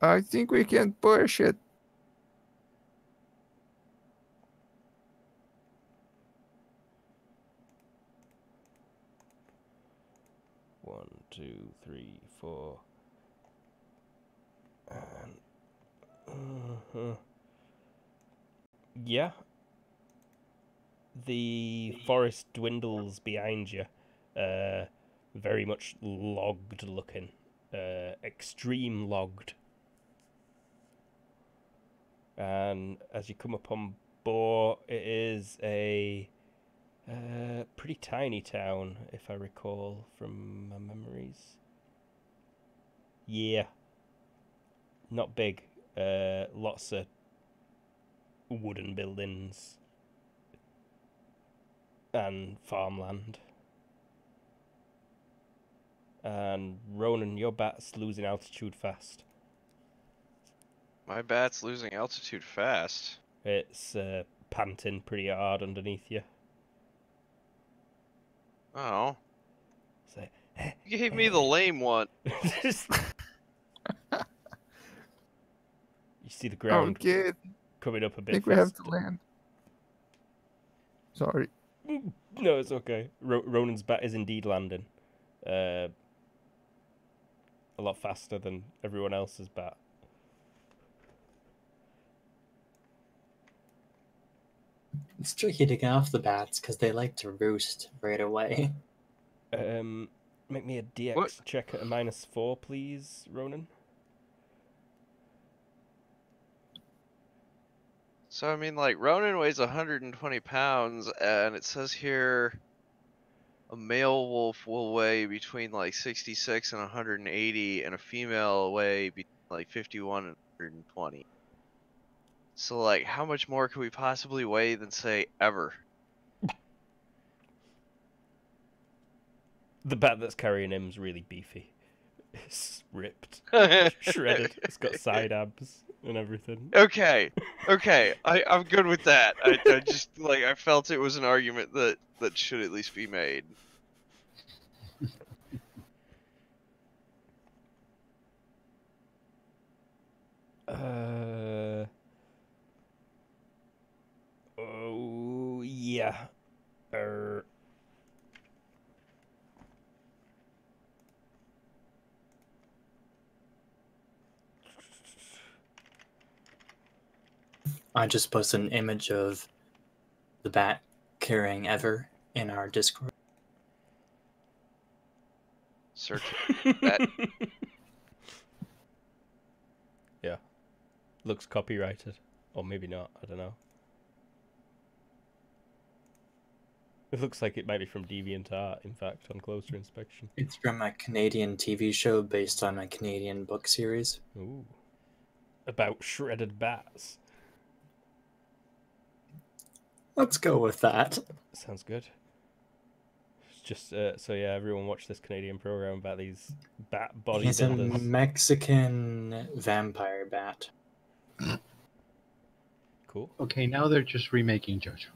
I think we can push it. One, two, three, four. And uh yeah, the forest dwindles behind you. Uh, very much logged looking, uh, extreme logged. And as you come upon Bor, it is a uh, pretty tiny town, if I recall from my memories. Yeah, not big. Uh, lots of wooden buildings and farmland. And Ronan, your bat's losing altitude fast. My bat's losing altitude fast. It's uh, panting pretty hard underneath you. Oh, So, you gave me the lame one. you see the ground Okay, coming up a bit think we have to land. Sorry. No, it's okay. Ro- Ronan's bat is indeed landing. Uh, a lot faster than everyone else's bat. It's tricky to get off the bats because they like to roost right away. Um, make me a DX What? check at a minus four, please, Ronan. So I mean, like Ronan weighs 120 pounds, and it says here a male wolf will weigh between like 66 and 180, and a female weigh be- like 51 and 120. So like, how much more could we possibly weigh than say ever? The bat that's carrying him's really beefy. It's ripped, shredded. It's got side abs and everything. Okay, okay, I I'm good with that. I, I just like I felt it was an argument that that should at least be made. Uh. Oh yeah. Er. I just posted an image of the bat carrying Ever in our Discord. Search. That- yeah. Looks copyrighted. Or maybe not. I don't know. It looks like it might be from DeviantArt, in fact, on closer inspection. It's from a Canadian TV show based on a Canadian book series. Ooh. About shredded bats. Let's go with that. Sounds good. It's Just uh, so yeah, everyone watch this Canadian program about these bat He's a bodybuilders. Mexican vampire bat. Cool. Okay, now they're just remaking JoJo.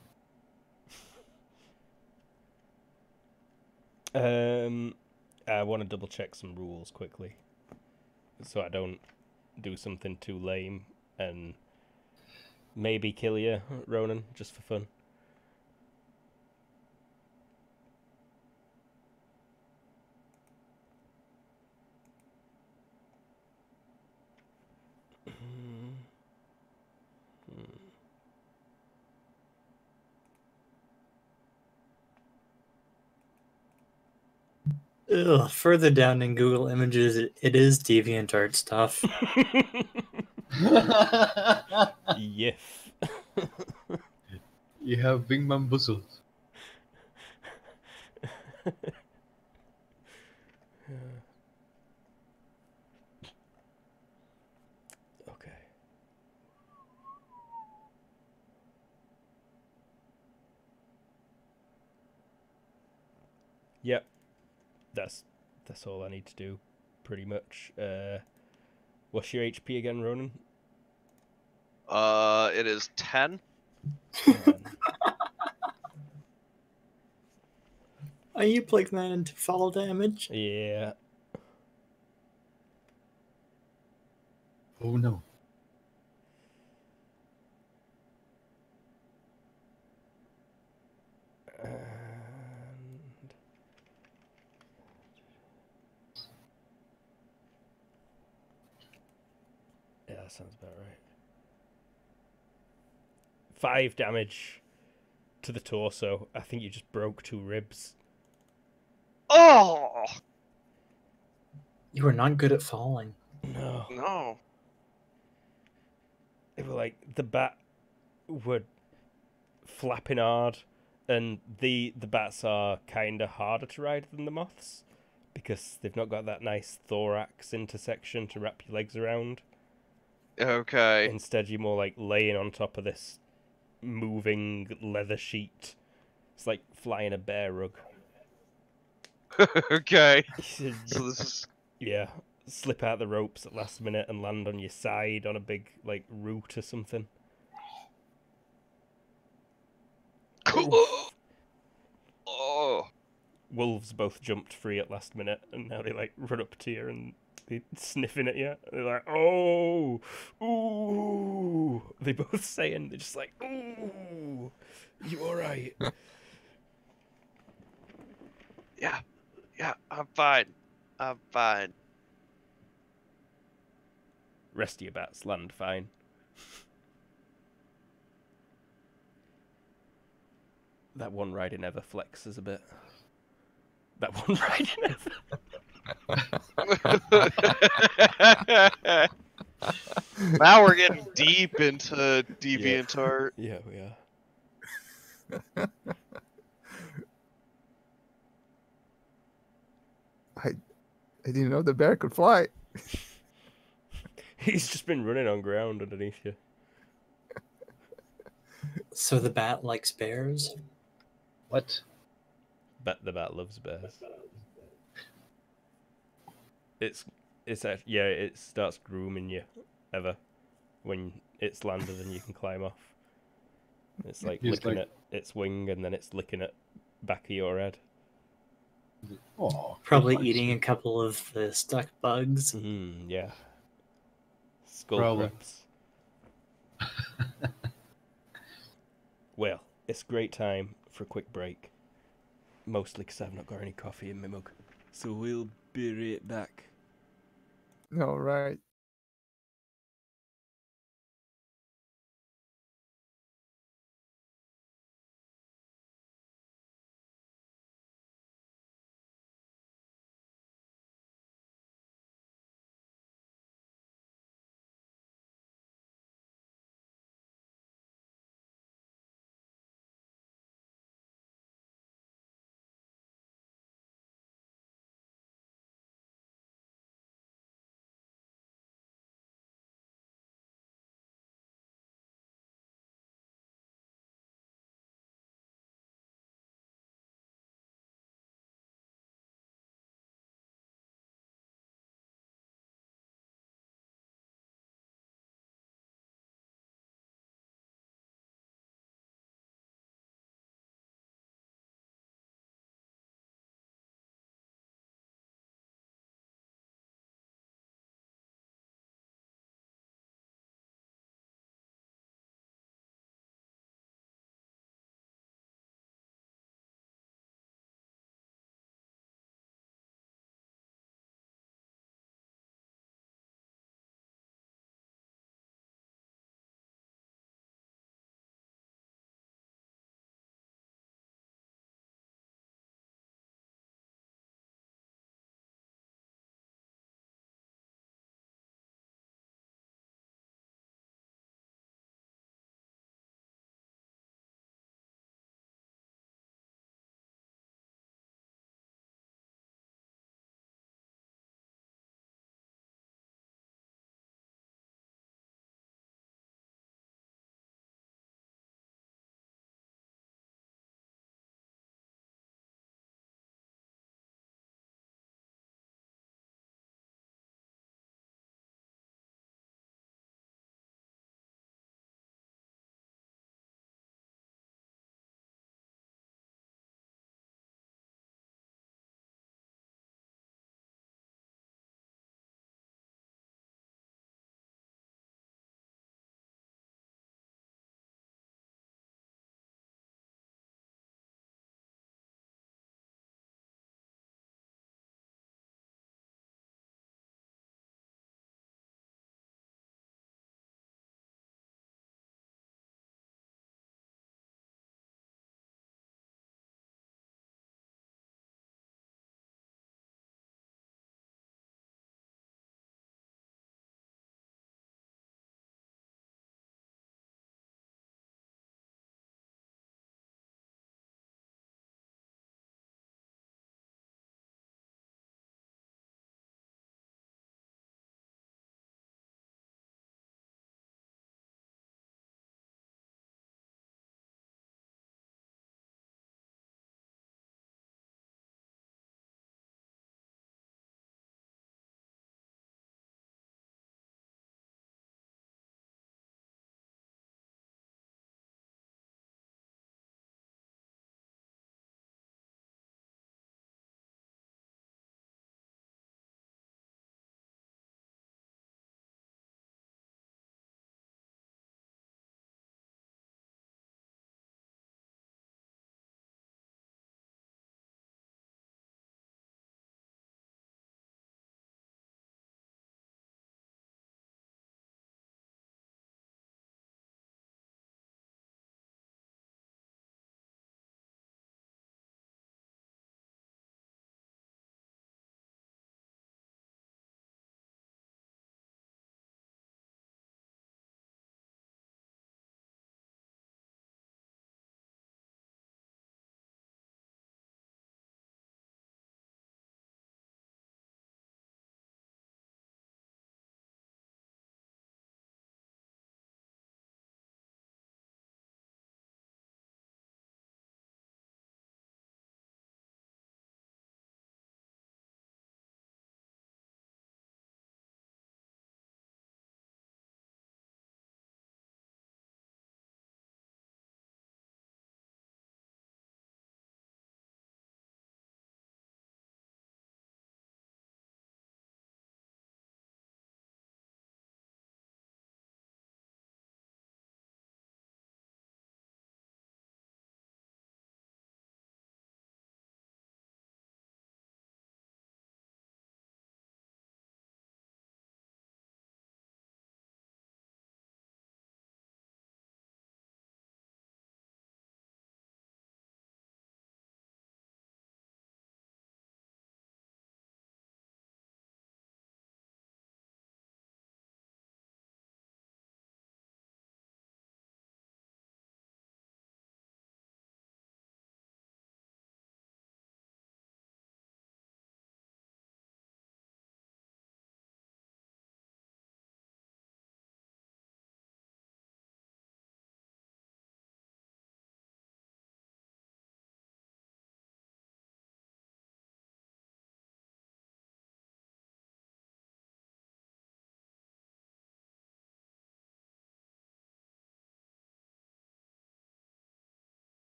Um, I want to double check some rules quickly, so I don't do something too lame and maybe kill you, Ronan, just for fun. Ugh, further down in Google Images, it, it is DeviantArt stuff. Yif. you have Bing Bamboozled. okay. Yep. That's that's all I need to do, pretty much. Uh, what's your HP again, Ronan? Uh, it is 10. Um, Are you plugging that into fall damage? yeah. Oh no. That sounds about right. Five damage to the torso. I think you just broke two ribs. Oh You are not good at falling. No. no! They were like the bat were flapping hard, and the the bats are kind of harder to ride than the moths because they've not got that nice thorax intersection to wrap your legs around. Okay. Instead, you're more like laying on top of this moving leather sheet. It's like flying a bear rug. okay. So this is Yeah, slip out the ropes at last minute and land on your side on a big like root or something. oh. Wolves both jumped free at last minute, and now they like run up to you and sniffing at you. They're like, "Oh, ooh!" They both saying they're just like, "Ooh, you all right?" Yeah. Yeah, I'm fine. I'm fine. Rest of your bats land fine. That one riding ever flexes a bit. That one riding ever. Now we're getting deep into DeviantArt. Yeah, yeah. are. I didn't know the bear could fly. He's just been running on ground underneath you. So the bat likes bears. What? Bet the bat loves bears. It's it's act- yeah, it starts grooming you ever when it's landed and you can climb off. It's like It's licking like- at its wing and then it's licking at back of your head. Oh, Probably nice. eating a couple of the stuck bugs. Mm, yeah. Skull Probably. well, it's great time for a quick break. Mostly because I've not got any coffee in my mug. So we'll be right back. All right.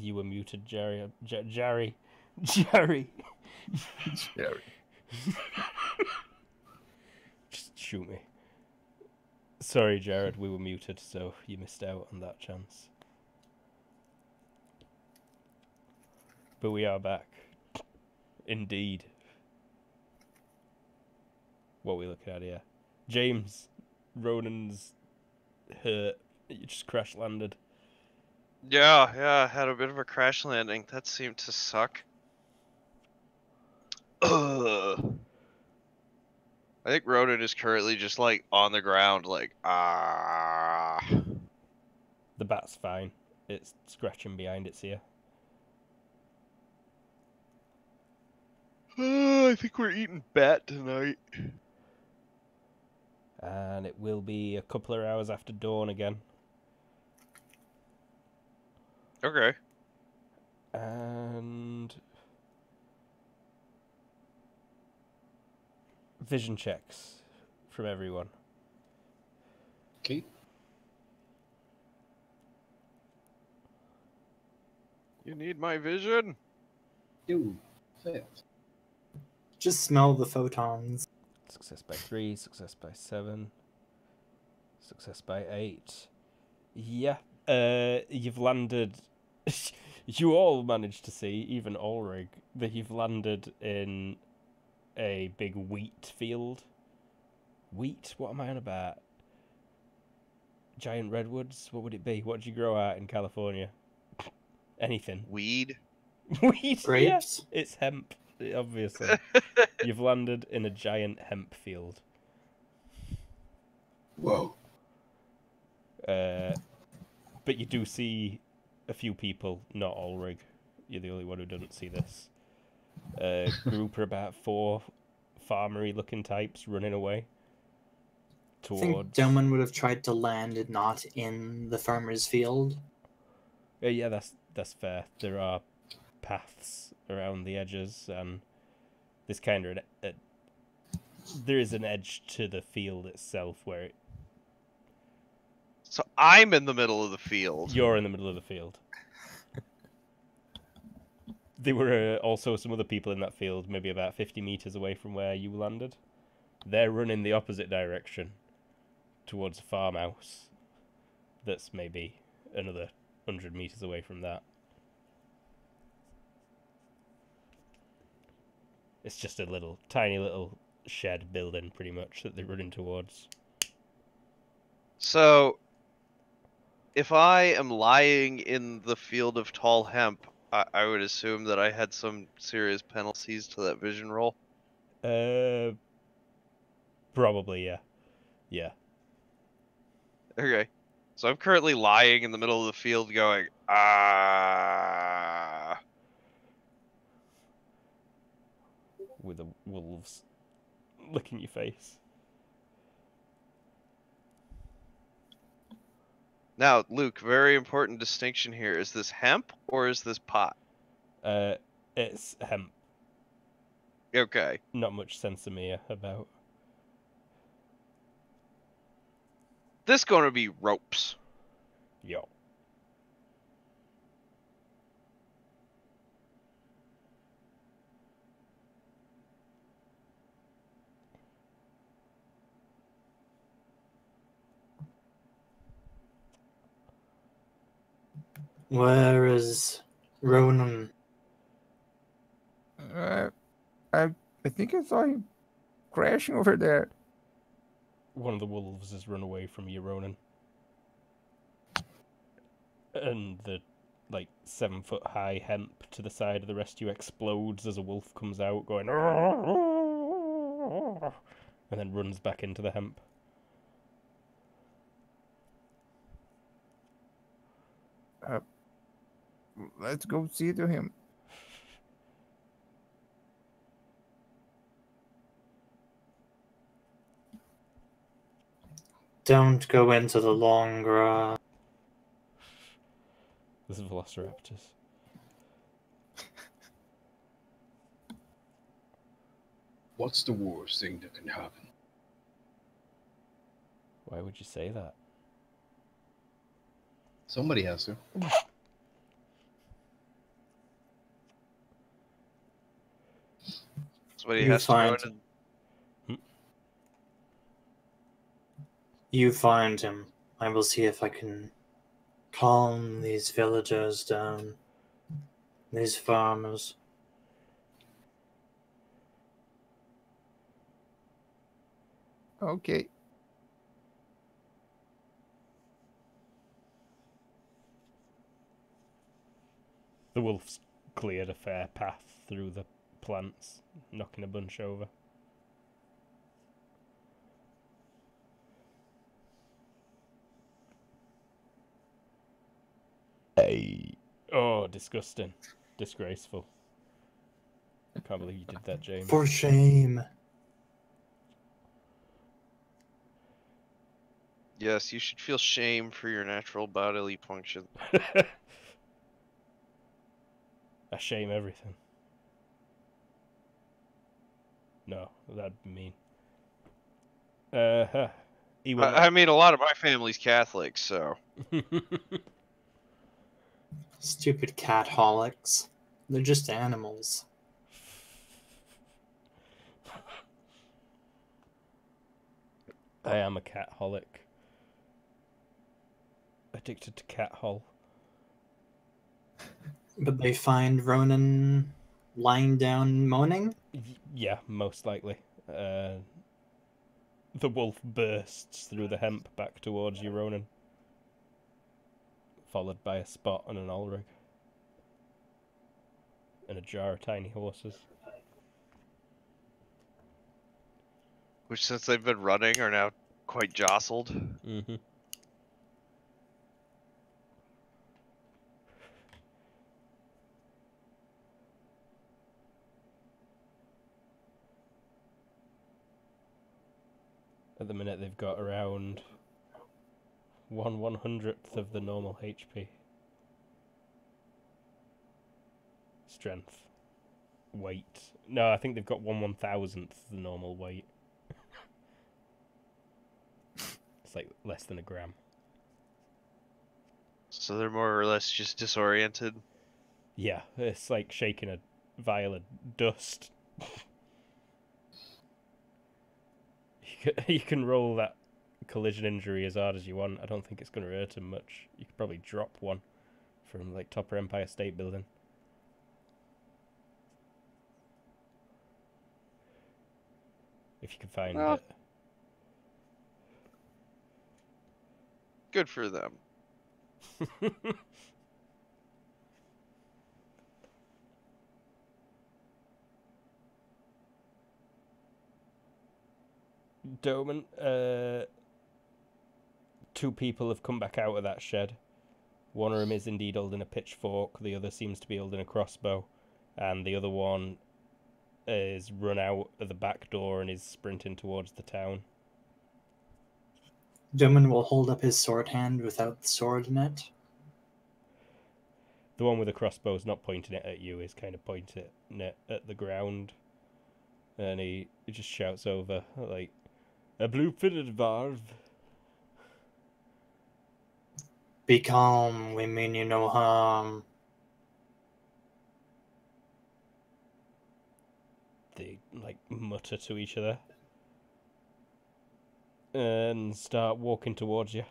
You were muted, Jerry. Uh, J- Jerry. Jerry. Jerry. Just shoot me. Sorry, Jared, we were muted, so you missed out on that chance. But we are back. Indeed. What are we looking at here? James, Ronan's hurt. You just crash landed. Yeah, yeah, I had a bit of a crash landing. That seemed to suck. Ugh. I think Ronan is currently just like on the ground, like ah. The bat's fine. It's scratching behind its ear. I think we're eating bat tonight. And it will be a couple of hours after dawn again. Okay. And vision checks from everyone. Okay. You need my vision. Ew. Failed. Just smell the photons. Success by three, success by seven, success by eight. Yeah, uh, you've landed. you all managed to see, even Ulrich, that you've landed in a big wheat field. Wheat? What am I on about? Giant redwoods? What would it be? What do you grow out in California? Anything. Weed. Wheat? Yeah, Grapes. it's hemp, obviously. You've landed in a giant hemp field. Whoa. Uh, but you do see a few people, not Ulrich. You're the only one who doesn't see this. A group of about four farmery looking types running away I think towards. Doman would have tried to land it not in the farmer's field. Uh, yeah, that's that's fair. There are paths around the edges, and this kind of a, there is an edge to the field itself where it, So I'm in the middle of the field. you're in the middle of the field. There were uh, also some other people in that field, maybe about 50 meters away from where you landed. They're running the opposite direction towards a farmhouse that's maybe another 100 meters away from that. It's just a little, tiny little shed building, pretty much, that they're running towards. So, if I am lying in the field of tall hemp, I, I would assume that I had some serious penalties to that vision roll. Uh, probably, yeah. Yeah. Okay. So I'm currently lying in the middle of the field going, ah. with the wolves licking your face. Now, Luke, very important distinction here. Is this hemp or is this pot? Uh, it's hemp. Okay. Not much sinsemilla about. This going to be ropes. Yo. Where is Ronan? Uh, I I think I saw him crashing over there. One of the wolves has run away from you, Ronan. And the, like, seven foot high hemp to the side of the rest of you explodes as a wolf comes out, going. And then runs back into the hemp. Let's go see to him. Don't go into the long grass. This is Velociraptors. What's the worst thing that can happen? Why would you say that? Somebody has to. Somebody You has to go find into him. You find him. I will see if I can calm these villagers down. These farmers. Okay. The wolves cleared a fair path through the plants, knocking a bunch over. Hey. Oh, disgusting. Disgraceful. I can't believe you did that, James. For shame. Yes, you should feel shame for your natural bodily function. I shame everything. No, that'd be mean. Uh huh. He will I, I mean, a lot of my family's Catholic, so Stupid cat holics. They're just animals. I am a cat holic. Addicted to cat hole. But they find Ronan lying down moaning? Yeah, most likely. Uh, the wolf bursts through the hemp back towards you, Ronan. Followed by a spot and an Ulrich. And a jar of tiny horses. which since they've been running are now quite jostled. Mm-hmm. At the minute, they've got around one one hundredth of the normal HP. Strength. Weight. No, I think they've got one one thousandth the normal weight. it's like less than a gram. So they're more or less just disoriented. Yeah, it's like shaking a vial of dust. you, can, roll that collision injury as hard as you want. I don't think it's going to hurt him much. You could probably drop one from like Topper Empire State Building. If you can find Well- it. Good for them. Doman, uh, two people have come back out of that shed. One of them is indeed holding a pitchfork. The other seems to be holding a crossbow, and the other one is run out of the back door and is sprinting towards the town. Doman will hold up his sword hand without the sword in it. The one with the crossbow is not pointing it at you; is kind of pointing it at the ground, and he, he just shouts over like, "A blue-fitted varv." Be calm, we mean you no harm. Um, they like mutter to each other and start walking towards you.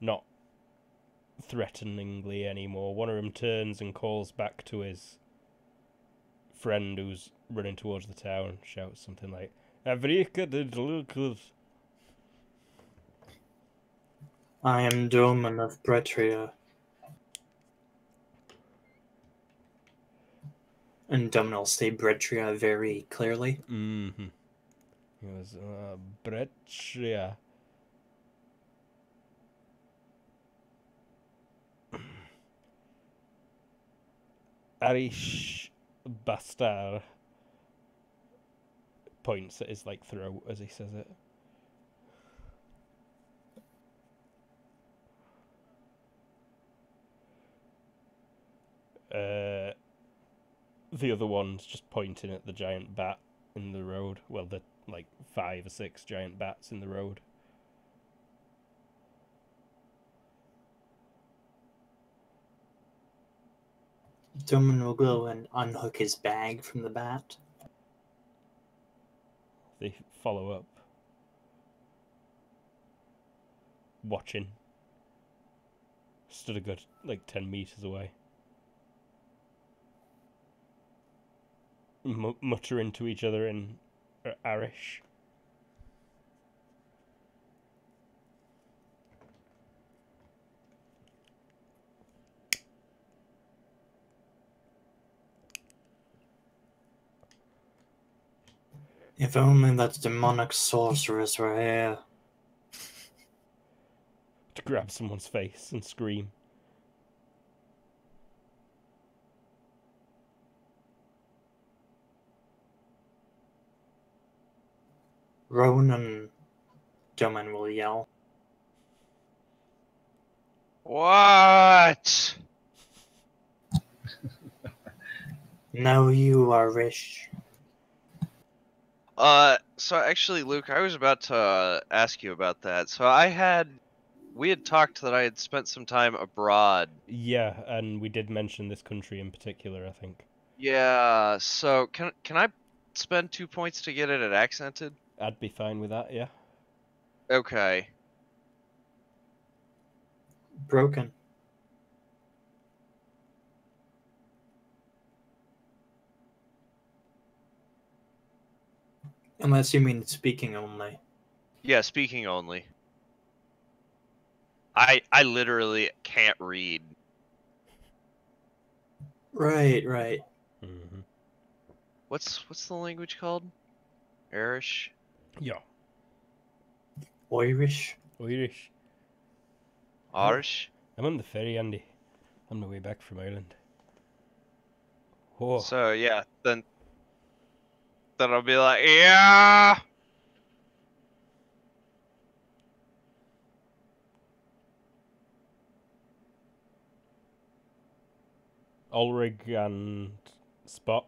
Not threateningly anymore. One of them turns and calls back to his friend who's running towards the town and shouts something like, Avrika the Dlukud. I am Doman of Bretria. And Doman will say Bretria very clearly. Mm-hmm. He was uh, Bretria. Arish Bastar points at his like throat as he says it. Uh, the other one's just pointing at the giant bat in the road. Well, the like five or six giant bats in the road. Doman will go and unhook his bag from the bat. They follow up. Watching. Stood a good, like, 10 meters away. Mu muttering to each other in uh, If only that demonic sorceress were here. To grab someone's face and scream. Ronan Doman will yell. What? No, you are rich. Uh, so actually, Luke, I was about to uh, ask you about that. So I had, we had talked that I had spent some time abroad. Yeah, and we did mention this country in particular, I think. Yeah. So can can I spend two points to get it at accented? I'd be fine with that, yeah. Okay. Broken. Unless you mean speaking only. Yeah, speaking only. I I literally can't read. Right, right. hmm What's what's the language called? Irish. Yeah. Irish. Irish. Irish. I'm on the ferry, Andy. On my way back from Ireland. Oh, So yeah, then then I'll be like, yeah. Ulrich and Spot,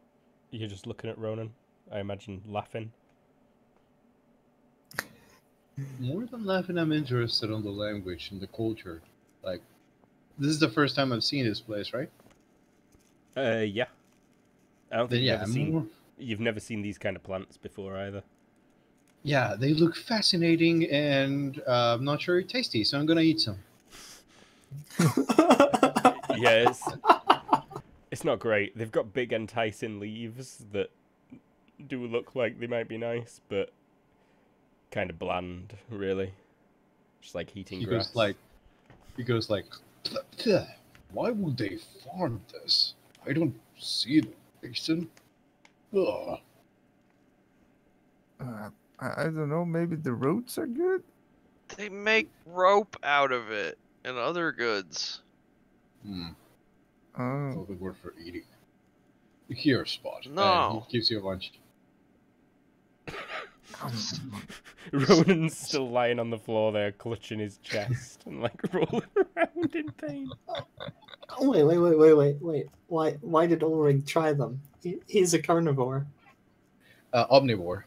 you're just looking at Ronan, I imagine, laughing. More than laughing, I'm interested on the language and the culture. Like, this is the first time I've seen this place, right? Uh, yeah. I don't Then think yeah, you've, never I'm seen, more. You've never seen these kind of plants before either. Yeah, they look fascinating, and uh, I'm not sure it's tasty, so I'm gonna eat some. yeah, it's, not great. They've got big enticing leaves that do look like they might be nice, but kind of bland, really. Just like heating He grass. goes like, he goes like, "Plah, plah. why would they farm this? I don't see the reason. Ugh. Uh, I, I don't know. Maybe the roots are good. They make rope out of it and other goods. Hmm. Oh, Thought they were for eating. Here, Spot. and No. he gives you a lunch. Ronan's still lying on the floor there, clutching his chest and like rolling around in pain. wait, wait, wait, wait, wait, wait. Why why did Ulrich try them? He, he's a carnivore. Uh, omnivore.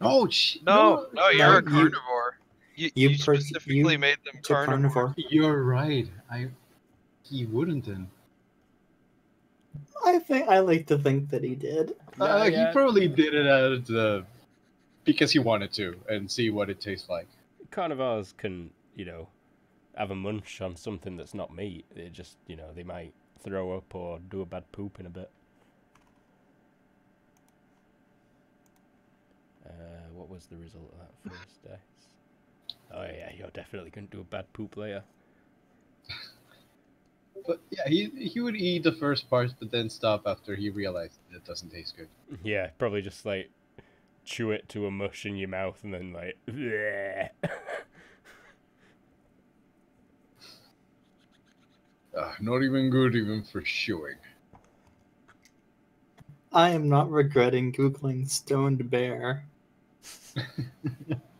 Oh, sh- No, no, you're no, a carnivore. You, you, you specifically you made them carnivore. carnivore. You're right. I. He wouldn't then. I think I like to think that he did. Uh. He probably did it out uh, because he wanted to and see what it tastes like. Carnivores can, you know, have a munch on something that's not meat. They just, you know, they might throw up or do a bad poop in a bit. Uh, what was the result of that first dice? Oh yeah, you're definitely going to do a bad poop later. But yeah, he he would eat the first part, but then stop after he realized it doesn't taste good. Yeah, probably just like chew it to a mush in your mouth and then like. bleh. Uh, not even good, even for chewing. I am not regretting googling stoned bear.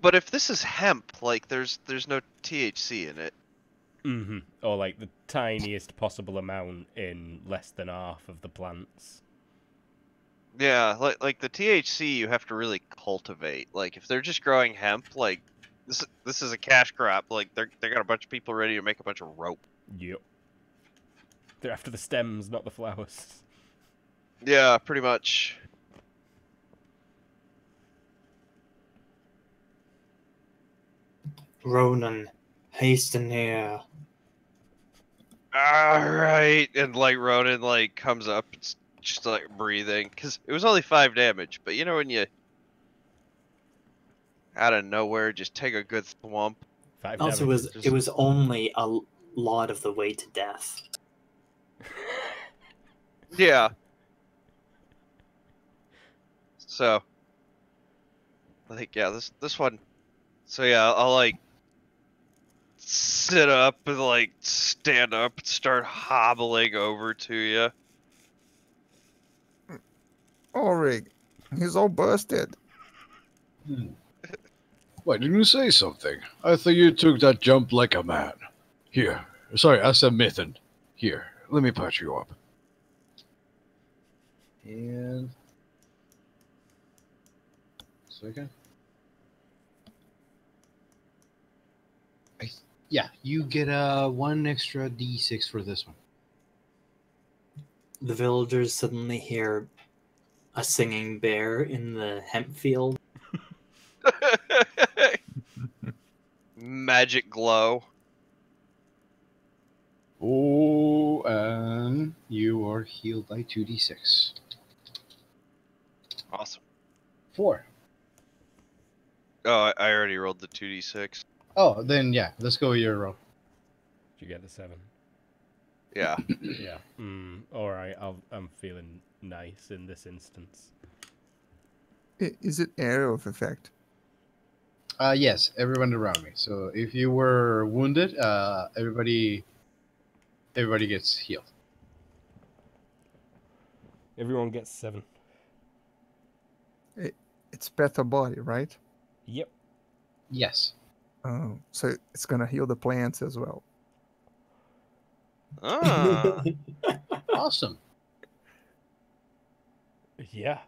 But if this is hemp, like there's there's no THC in it. hmm Or like the tiniest possible amount in less than half of the plants. Yeah, like like the THC you have to really cultivate. Like if they're just growing hemp, like this this is a cash crop. Like they're they got a bunch of people ready to make a bunch of rope. Yep. They're after the stems, not the flowers. Yeah, pretty much. Ronan, hasten here. All right, and like Ronan like comes up, it's just like breathing because it was only five damage. But you know when you out of nowhere just take a good thwomp. Five Also, it damage. was Just- it was only a lot of the way to death. Yeah. So, like, yeah, this this one. So yeah, I'll like sit up and like stand up and start hobbling over to you. Ulrich, he's all busted. Hmm. Why didn't you say something? I thought you took that jump like a man. Here, sorry, I said mitten. Here, let me patch you up. And second. I, yeah, you get uh one extra d6 for this one. The villagers suddenly hear a singing bear in the hemp field. Magic glow. Oh, and you are healed by two d6. Awesome. Four. Oh, I, I already rolled the two d six. Oh, then yeah, let's go your roll. Did you get the seven? Yeah. Yeah. Mm, all right. I'll, I'm feeling nice in this instance. Is it area of effect? Uh, yes, everyone around me. So if you were wounded, uh, everybody, everybody gets healed. Everyone gets seven. It, It's better body, right? Yep. Yes. Oh, so it's gonna heal the plants as well. Ah. Awesome. Yeah.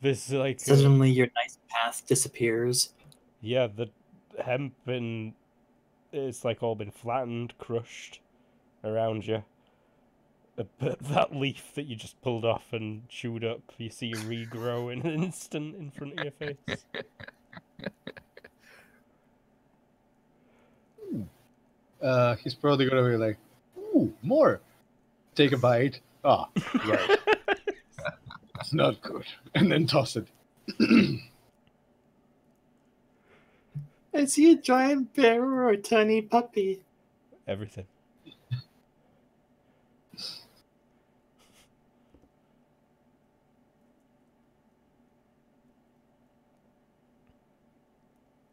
This is like uh, Suddenly, your nice path disappears. yeah the hemp and it's like all been flattened, crushed around you. Uh, But that leaf that you just pulled off and chewed up, you see regrow in an instant in front of your face. Uh, he's probably gonna be like, "Ooh, more." Take a bite. Ah, right. That's not good. And then toss it. Is he a giant bear or a tiny puppy. Everything.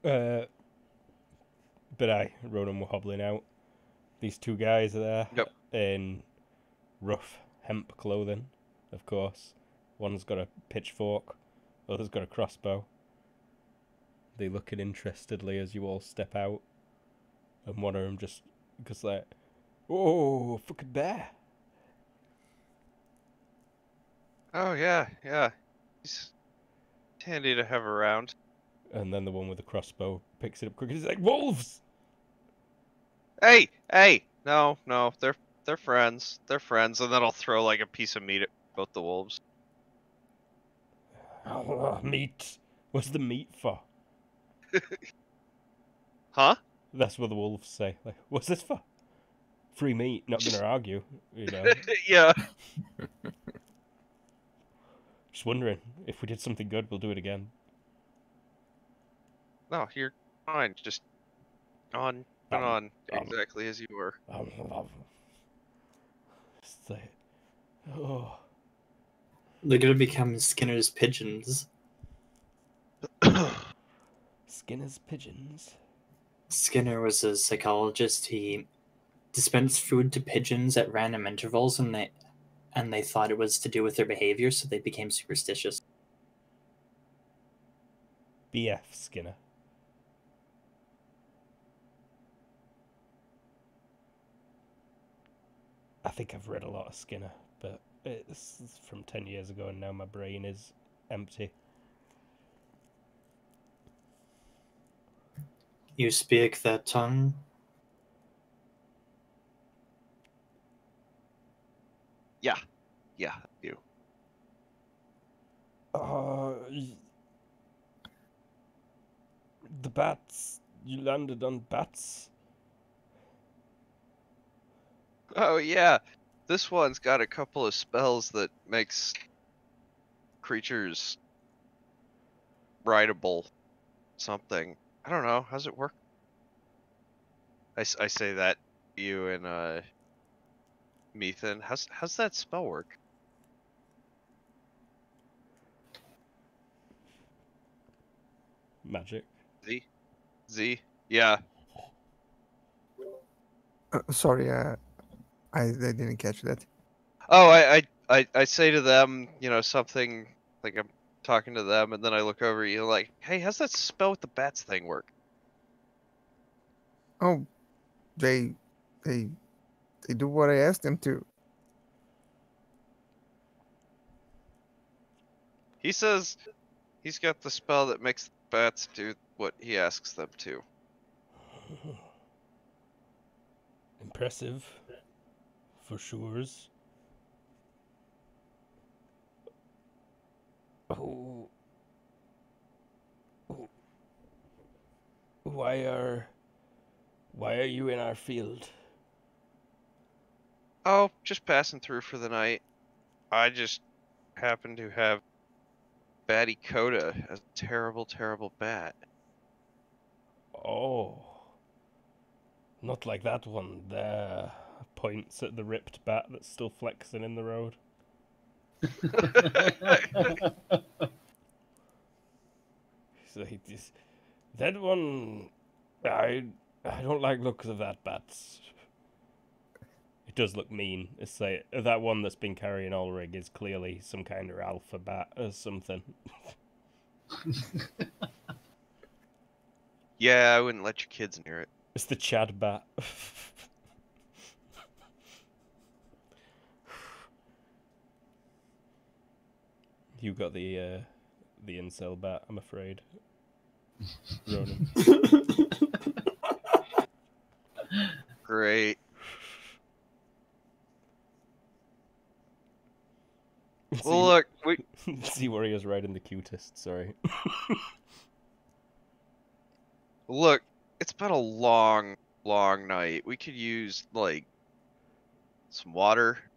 Uh, but I, Ronan were hobbling out. These two guys are there Yep. in rough hemp clothing, of course. One's got a pitchfork, other's got a crossbow. They looking interestedly as you all step out, and one of them just goes like, "Oh, fucking bear!" oh yeah, yeah. He's handy to have around. And then the one with the crossbow picks it up quickly. He's like, "Wolves!" Hey, hey, no, no, they're they're friends. They're friends, and then I'll throw like a piece of meat at both the wolves. Oh, meat. What's the meat for? Huh? That's what the wolves say. Like, what's this for? Free meat. Not gonna argue. You know. yeah. Just wondering if we did something good, we'll do it again. No, you're fine. Just on and Um, on, um, exactly as you were. Um, um, it's like, oh, They're gonna become Skinner's pigeons. Skinner's pigeons. Skinner was a psychologist. He dispensed food to pigeons at random intervals, and they and they thought it was to do with their behavior, so they became superstitious. BF Skinner. I think I've read a lot of Skinner, but it's from 10 years ago and now my brain is empty. You speak that tongue? Yeah, yeah, you. Uh, the bats. You landed on bats? Oh yeah, this one's got a couple of spells that makes creatures rideable. Something. I don't know. How's it work? I, I say that you and uh, Methan. How's how's that spell work? Magic. Z, Z. Yeah. Uh, sorry, uh, I, I didn't catch that. Oh, I, I I I say to them, you know, something like I'm talking to them, and then I look over at you like, hey, how's that spell with the bats thing work? Oh, they, they, they do what I asked them to. He says he's got the spell that makes the bats do what he asks them to. Impressive. For sures. Oh. Oh. Why are. Why are you in our field? Oh, just passing through for the night. I just happen to have Batty Coda a terrible, terrible bat. Oh. Not like that one there. Points at the ripped bat that's still flexing in the road. So he just, that one, I I don't like looks of that bat. It does look mean. It's like that one that's been carrying Ulrich is clearly some kind of alpha bat or something. yeah, I wouldn't let your kids near it. It's the Chad bat. you got the uh, the incel bat, I'm afraid. Ronan. Great. Well, look, we Sea Warrior's riding the cutest, sorry. look. It's been a long, long night. We could use like some water, at the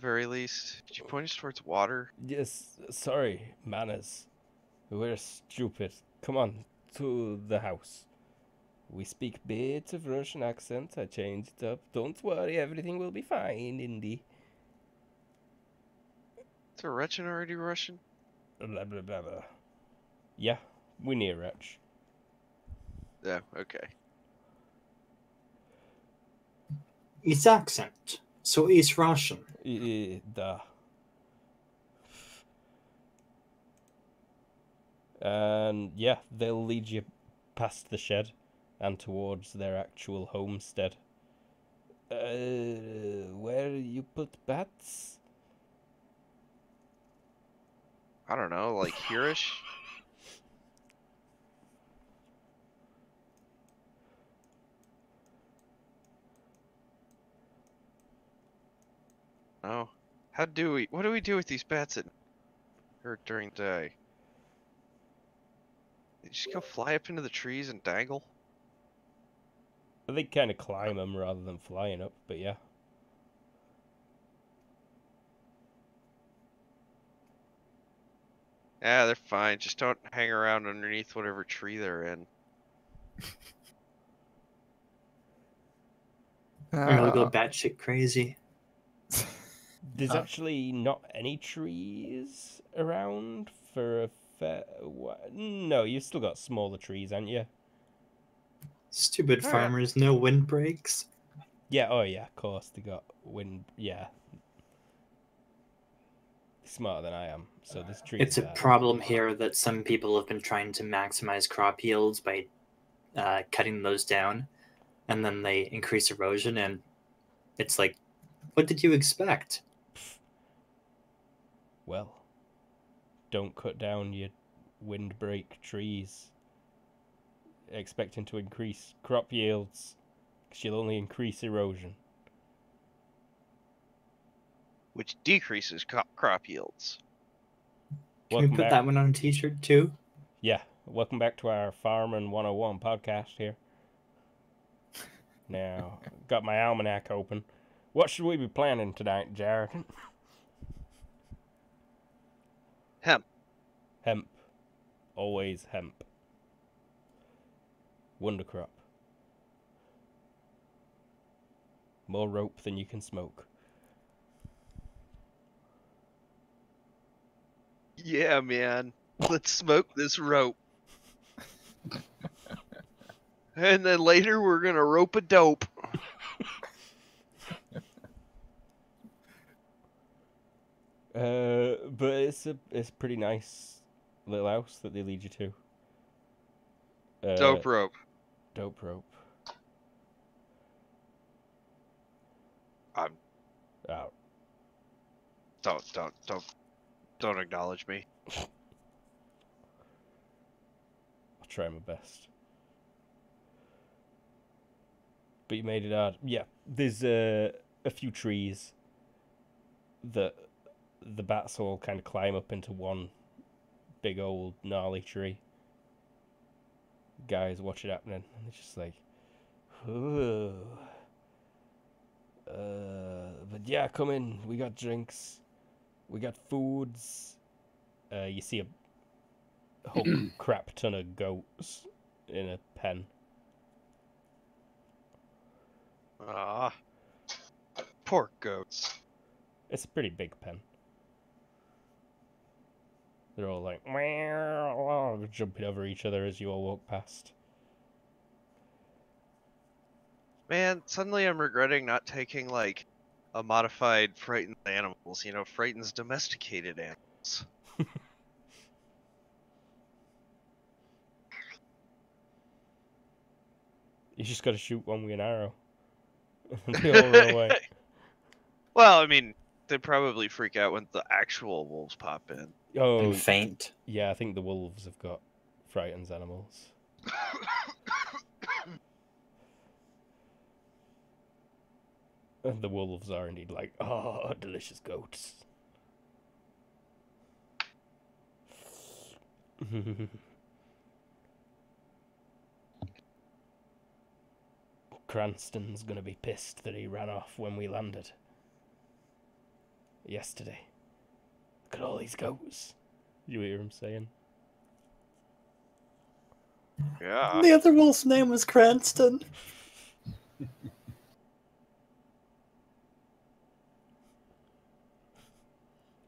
very least. Could you point us towards water? Yes, sorry, manners. We're stupid. Come on, to the house. We speak bit of Russian accent. I changed it up. Don't worry, everything will be fine, Indy. Is a Russian already Russian? Blah blah blah blah. Yeah, we near Wretch. Yeah. Okay. It's accent, so it's Russian. Duh. And yeah, they'll lead you past the shed and towards their actual homestead. Uh, where you put bats? I don't know, like hereish. Oh, how do we? What do we do with these bats at or during the day? They just go fly up into the trees and dangle. They kind of climb them rather than flying up, but yeah. Yeah, they're fine. Just don't hang around underneath whatever tree they're in. Or you'll go Uh, batshit crazy. There's Uh, actually not any trees around for a fair. wha- No, you've still got smaller trees, haven't you? Stupid Alright. farmers, no windbreaks. Yeah, oh yeah, of course they got wind. Yeah, smarter than I am. So this tree. It's a problem here that some people have been trying to maximize crop yields by uh, cutting those down, and then they increase erosion, and it's like, what did you expect? Well, don't cut down your windbreak trees, expecting to increase crop yields, because you'll only increase erosion. which decreases co- crop yields. Can Welcome we put back. that one on a t-shirt too? Yeah, welcome back to our Farming 101 podcast here. Now, got my almanac open. What should we be planning tonight, Jared? Hemp. Hemp. Always hemp. Wonder crop. More rope than you can smoke. Yeah, man. Let's smoke this rope. and then later we're gonna rope a dope. Uh, but it's a it's a pretty nice little house that they lead you to. Uh, dope rope. Dope rope. I'm- Oh, Don't don't don't don't acknowledge me. I'll try my best. But you made it hard. Yeah, there's uh, a few trees that the bats all kind of climb up into one big old gnarly tree. Guys watch it happening, and they're just like, "Ooh." Uh, but yeah, come in. We got drinks. We got foods. Uh, you see a whole crap ton of goats in a pen. Ah. Poor goats. It's a pretty big pen. They're all like "Meow," jumping over each other as you all walk past. Man, suddenly I'm regretting not taking like a modified frightened animals. You know, frightens domesticated animals. You just got to shoot one with an arrow. they all run away. well, I mean, they probably freak out when the actual wolves pop in. Oh, And faint. yeah, I think the wolves have got frightens animals. And the wolves are indeed like, oh, delicious goats. Cranston's gonna be pissed that he ran off when we landed. Yesterday. Look at all these goats. You hear him saying? Yeah. The other wolf's name was Cranston.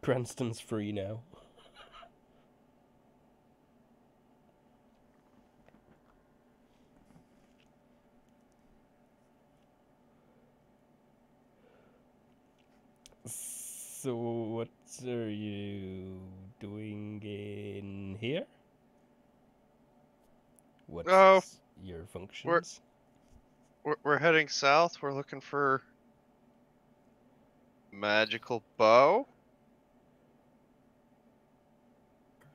Cranston's free now. So, what are you doing in here? What's Oh, your functions? We're, we're heading south. We're looking for magical bow.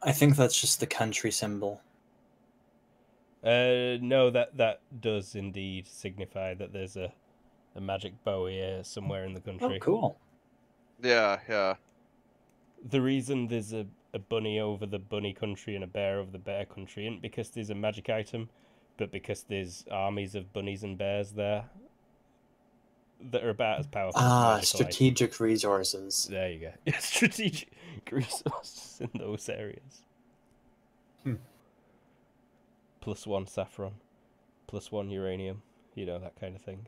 I think that's just the country symbol. Uh, no, that that does indeed signify that there's a, a magic bow here somewhere in the country. Oh, country. cool. Yeah, yeah. The reason there's a, a bunny over the bunny country and a bear over the bear country isn't because there's a magic item, but because there's armies of bunnies and bears there that are about as powerful. as Ah, magical items. strategic resources. There you go. strategic resources in those areas. Hmm. Plus one saffron, plus one uranium. You know that kind of thing.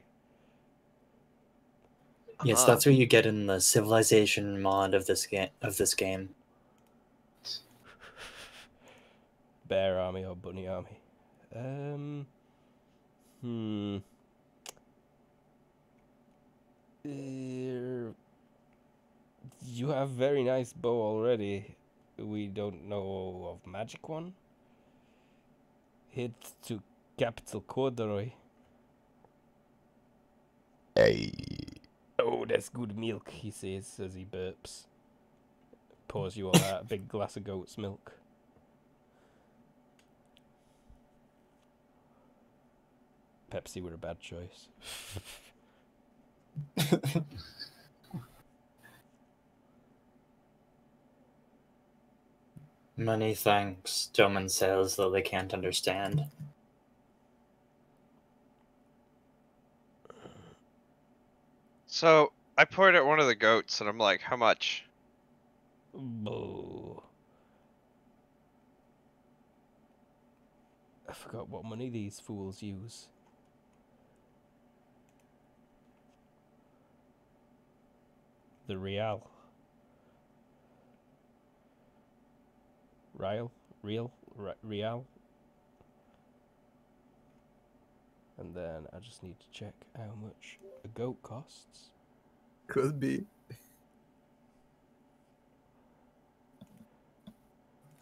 Yes, Uh-huh. that's what you get in the civilization mod of this game. Of this game. Bear army or bunny army? Um. Hmm. Uh, you have very nice bow already. We don't know of magic one. Head to capital corduroy. Oh, that's good milk, he says as he burps. Pours you all out a big glass of goat's milk. Pepsi were a bad choice. Many thanks, Doman says, though they can't understand. So I point at one of the goats and I'm like, how much? Boo. I forgot what money these fools use. The real. Real? Real? Re- real? And then I just need to check how much a goat costs. Could be.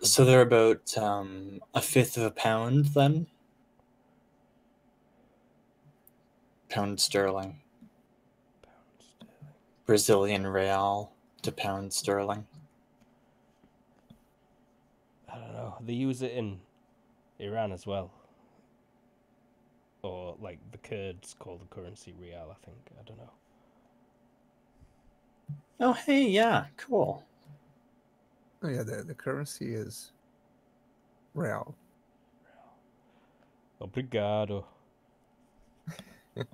So they're about um, a fifth of a pound then? Pound sterling. Pound sterling. Brazilian real to pound sterling. I don't know. They use it in Iran as well. Or like the Kurds call the currency real, I think. I don't know. Oh, hey, yeah, cool. Oh yeah, the, the currency is real. Obrigado.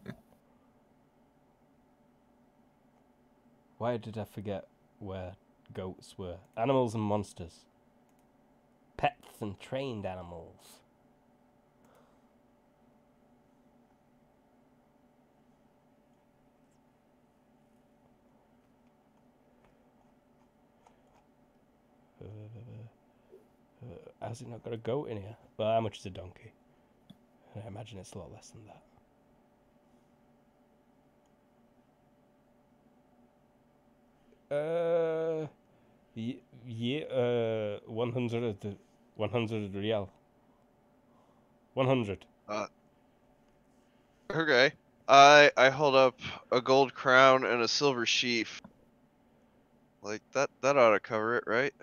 Why did I forget where goats were? Animals and monsters. Pets and trained animals. Uh, uh, has it not got a goat in here? Well, how much is a donkey? I imagine it's a lot less than that. Uh, yeah, uh, 100, 100 real. 100. Okay. I I hold up a gold crown and a silver sheaf. Like that that ought to cover it, right?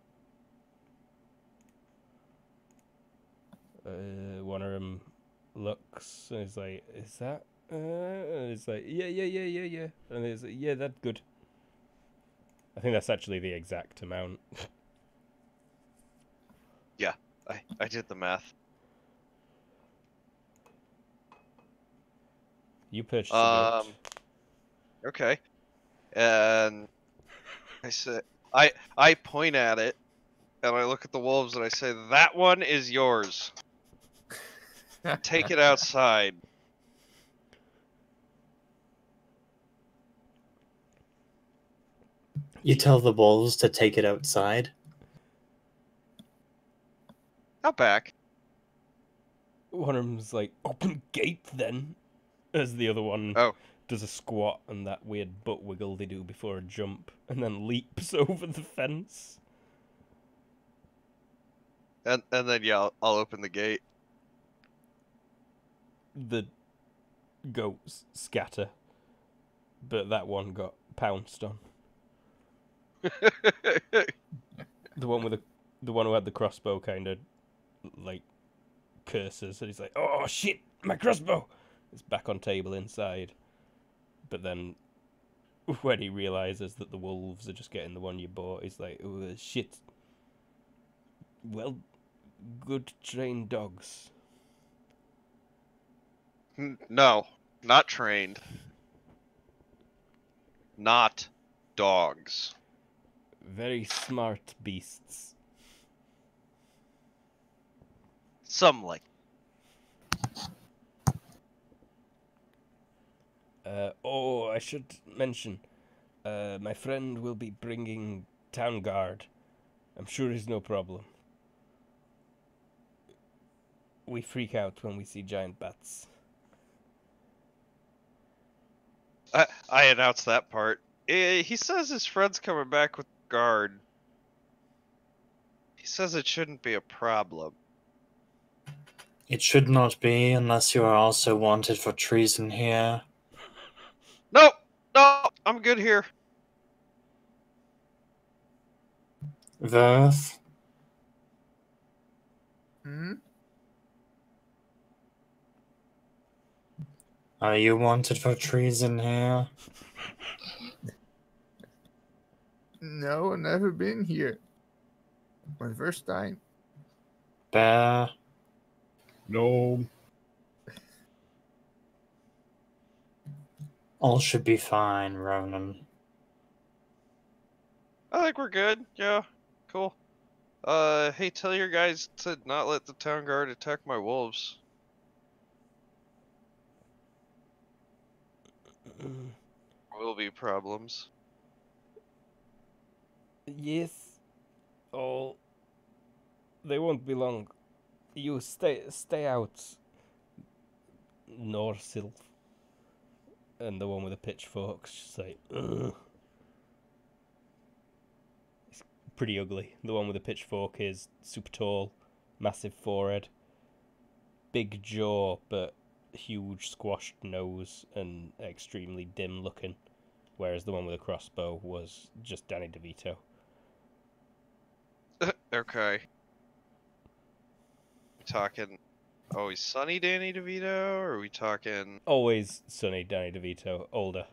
Uh, one of them looks and is like, is that? Uh, and it's like, yeah, yeah, yeah, yeah, yeah. And it's like, yeah, that's good. I think that's actually the exact amount. Yeah, I I did the math. You purchased. Um, Okay. And I say I I point at it and I look at the wolves and I say that one is yours. Take it outside. You tell the wolves to take it outside. Out back. One of them's like, open gate then, as the other one Oh. does a squat and that weird butt wiggle they do before a jump, and then leaps over the fence. And and then yeah, I'll, I'll open the gate. The goats scatter, but that one got pounced on. The one with the the one who had the crossbow kind of like curses, and he's like, "Oh shit, my crossbow!" It's back on table inside. But then, when he realizes that the wolves are just getting the one you bought, he's like, "Oh shit." Well, good trained dogs. No, not trained. Not dogs. Very smart beasts. Some like Uh, oh, I should mention, uh, my friend will be bringing town guard. I'm sure it's no problem. We freak out when we see giant bats. I I announced that part. Eh, he says his friend's coming back with guard. He says it shouldn't be a problem. It should not be unless you are also wanted for treason here. No, no, I'm good here. Verth, Hmm? Are you wanted for treason here? No, I've never been here. My first time. Bear. No. All should be fine, Ronan. I think we're good. Yeah, cool. Uh, hey, tell your guys to not let the town guard attack my wolves. Will be problems. Yes. Oh, they won't be long. You stay stay out. Norsilf. And the one with the pitchforks like Ugh. It's pretty ugly. The one with the pitchfork is super tall, massive forehead, big jaw, but huge squashed nose and extremely dim looking. Whereas the one with the crossbow was just Danny DeVito. okay. We talking always sunny Danny DeVito, or are we talking? Always sunny Danny DeVito, older.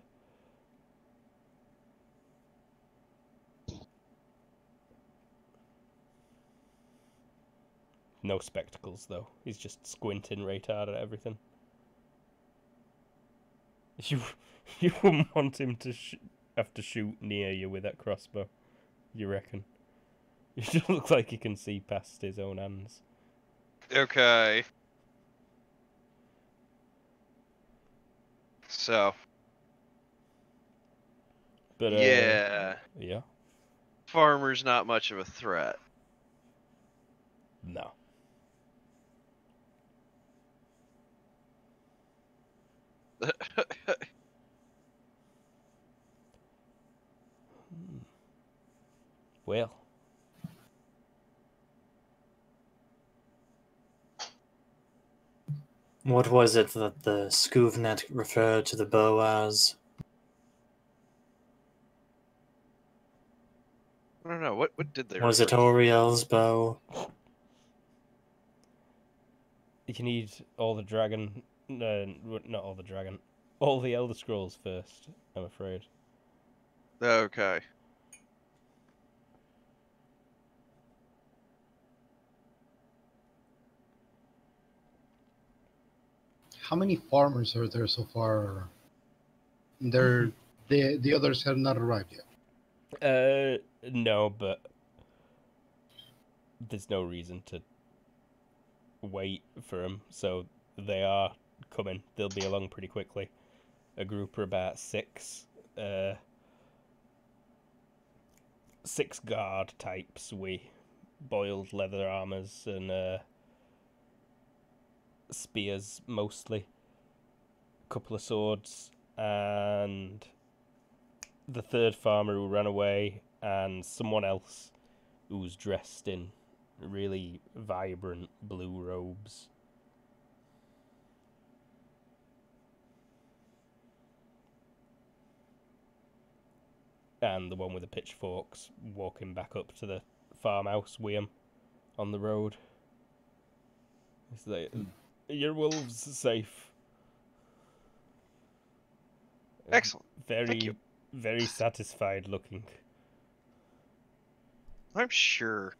No spectacles though. He's just squinting right hard at everything. You you wouldn't want him to sh- have to shoot near you with that crossbow. You reckon? He just looks like he can see past his own hands. Okay. So But uh, yeah, yeah, farmer's not much of a threat. no. Hmm. Well, What was it that the Scoovnet referred to the bow as? I don't know what what did they? Was it refer? Oriel's bow? you need all the dragon. No, not all the dragon. All the Elder Scrolls first. I'm afraid. Okay. How many farmers are there so far? There, the the others have not arrived yet. Uh, no, but there's no reason to wait for them. So they are coming. They'll be along pretty quickly. A group of about six, uh, six guard types with boiled leather armors and uh, spears mostly. A couple of swords and the third farmer who ran away and someone else who's dressed in really vibrant blue robes. And the one with the pitchforks walking back up to the farmhouse with him on the road. It's like, your wolves safe. Excellent. Very, you. very satisfied looking. I'm sure.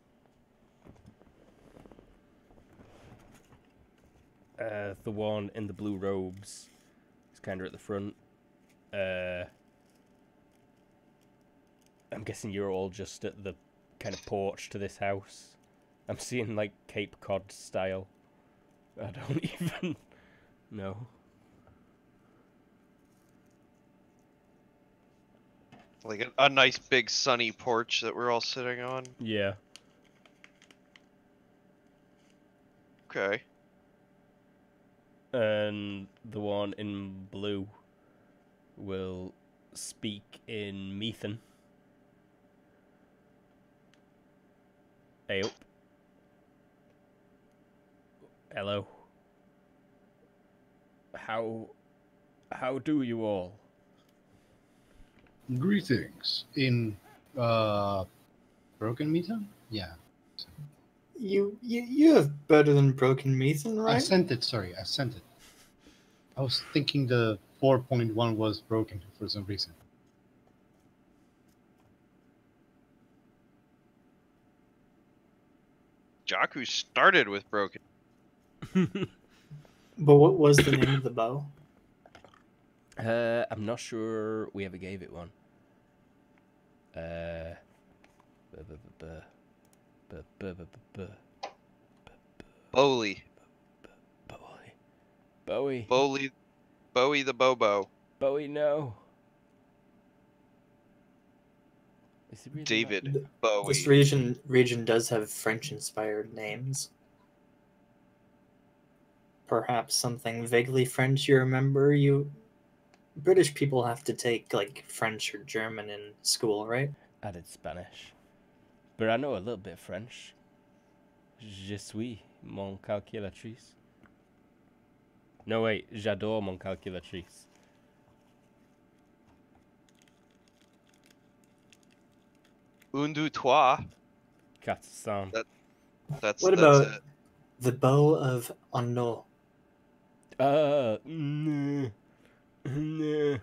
Uh, the one in the blue robes is kind of at the front. Uh, I'm guessing you're all just at the kind of porch to this house. I'm seeing like Cape Cod style. I don't even know. Like a, a nice big sunny porch that we're all sitting on. Yeah. Okay. And the one in blue will speak in Methan. Hey up. Hello. How how do you all? Greetings in uh, Broken Meter. Yeah, You, you you have better than broken Methan, right? I sent it. Sorry, I sent it. I was thinking the 4.1 was broken for some reason. Jakku started with broken. But what was the name of the bow? uh, I'm not sure we ever gave it one. Uh. Bowley. Bowie. Bowie. Bowley. Bowie the Bobo. Bowie, no. Is it really? David Th- Bowie. This region region does have French-inspired names. Perhaps something vaguely French you remember. You British people have to take like French or German in school, right? I did Spanish. But I know a little bit French. Je suis mon calculatrice. No, wait. J'adore mon calculatrice. Un, deux, trois. Quatre cents. That- That's What that's about- it. The bow of Anno. Uh, no. No.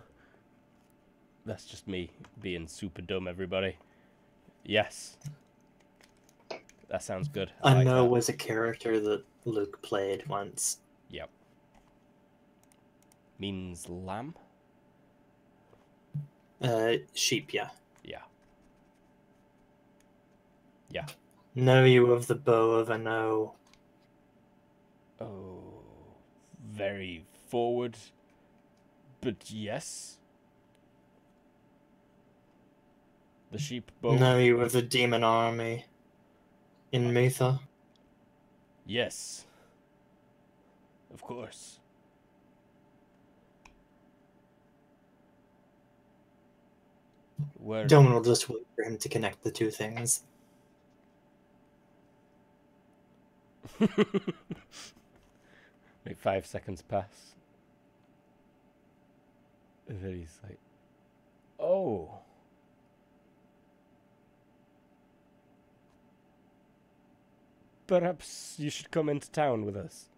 That's just me being super dumb, everybody. Yes. That sounds good. I like Anno that. was a character that Luke played once. Yep. Means lamb? Uh, sheep, yeah. Yeah. Know you of the bow of Anno. Oh, very forward. But yes. The sheep bow. Know you of the demon army in Mitha. Yes. Of course. Where? Doman will just wait for him to connect the two things. Like five seconds pass. And then he's like, oh. Perhaps you should come into town with us.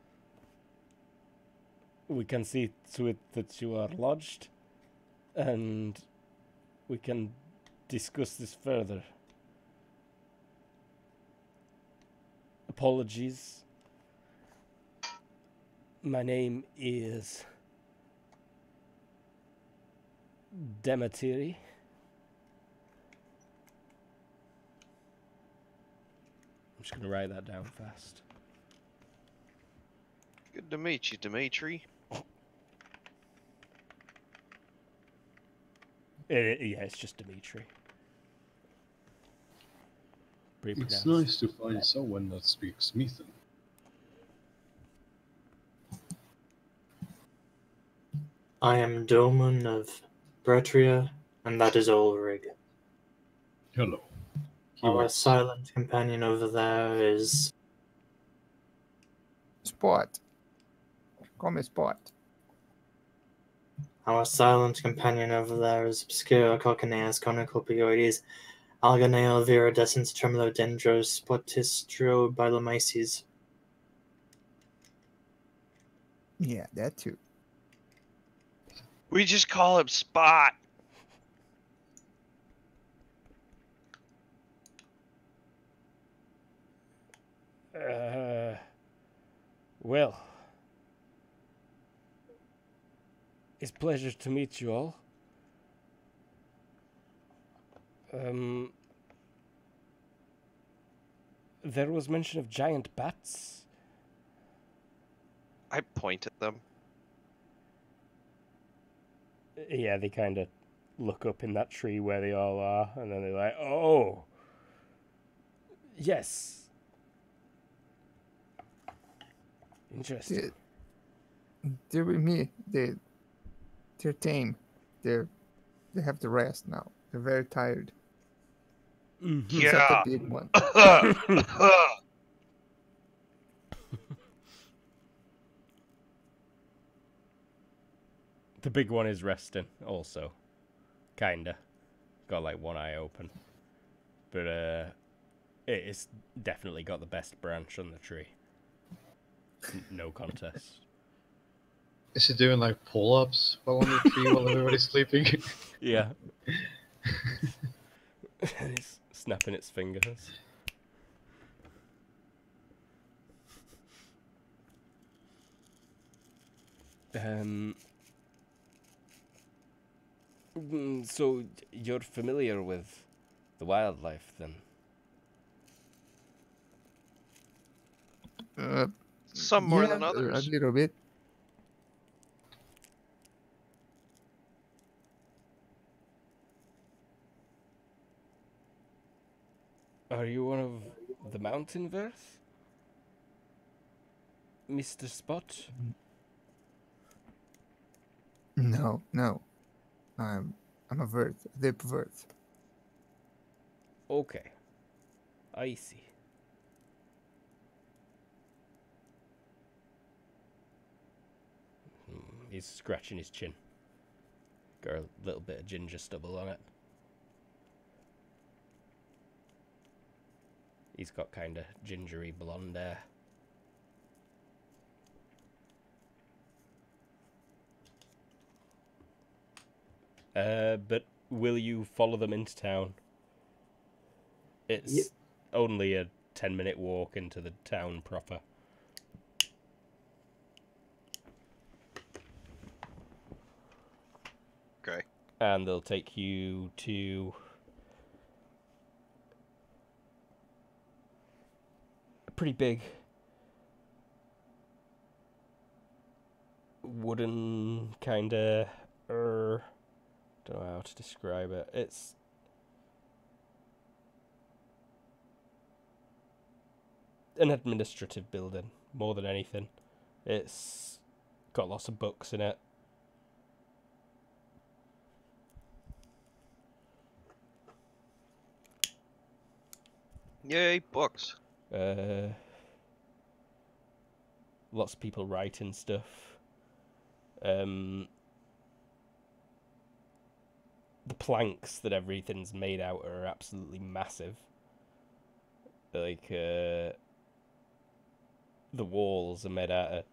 We can see to it that you are lodged, and we can discuss this further. Apologies. My name is Demetiri. I'm just gonna write that down fast. Good to meet you, Dimitri. Eh, yeah, it's just Dimitri. Pretty It's pronounced. nice to find someone that speaks Methan. I am Doman of Bretria, and that is Ulrich. Hello. He Our writes, silent companion over there is Spot. Call me Spot. our silent companion over there is Obscura Cochineas Cornucopioides, Alganale viridescens tremolodendros spotistro bilomyces. Yeah, that too. We just call him Spot. Uh, well, it's pleasure to meet you all. Um, there was mention of giant bats. I point at them. Yeah, they kind of look up in that tree where they all are, and then they're like, "Oh, yes, interesting." They, they're with me. They, they're tame. They're, they have to rest now. They're very tired. Mhm. Except Yeah. the big one. The big one is resting, also. Kinda. Got like one eye open. But, uh, it's definitely got the best branch on the tree. No contest. Is it doing like pull ups while on the tree while everybody's sleeping? Yeah. snapping its fingers. Um, mm, so you're familiar with the wildlife then? Uh, Some more yeah, than others. A little bit. Are you one of the mountain verse? Mr. Spot? No, no. I'm I'm a vert, a deep vert. Okay. I see. Hmm, He's scratching his chin. Got a little bit of ginger stubble on it. He's got kind of gingery blonde hair. Uh, but will you follow them into town? It's Ye- only a 10 minute walk into the town proper. Okay. And they'll take you to. Pretty big. Wooden kind of. Er, don't know how to describe it. It's. An administrative building, more than anything. It's got lots of books in it. Yay, books. Uh, lots of people writing stuff. Um, the planks that everything's made out are absolutely massive. Like, uh, the walls are made out of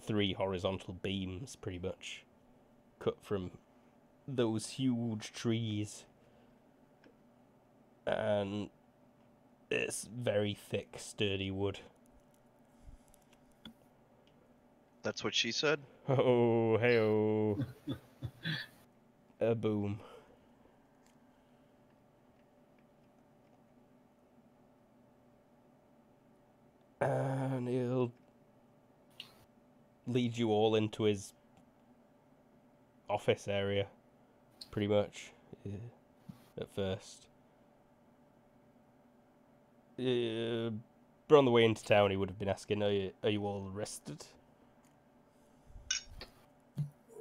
three horizontal beams, pretty much, cut from those huge trees. And it's very thick, sturdy wood. That's what she said. Oh, hey, oh. A boom. And he'll lead you all into his office area, pretty much, yeah, at first. Uh, but on the way into town, he would have been asking, "Are you, are you all rested?"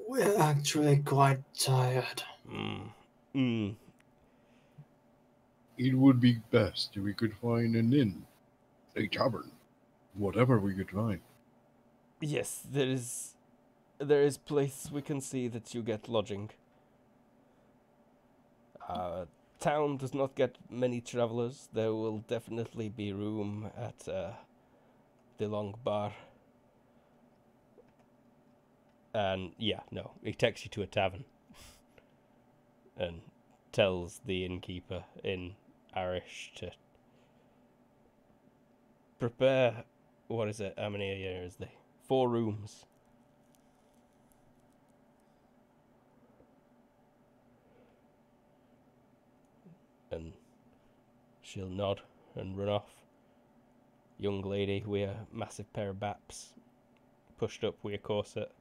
We're actually quite tired. Mm. Mm. It would be best if we could find an inn, a tavern, whatever we could find. Yes, there is there is place we can see that you get lodging. Uh, town does not get many travelers. There will definitely be room at uh, the long bar. And yeah, no, he takes you to a tavern and tells the innkeeper in Irish to prepare. What is it? How many a year is there? Four rooms. And she'll nod and run off. Young lady with a massive pair of baps, pushed up with a corset.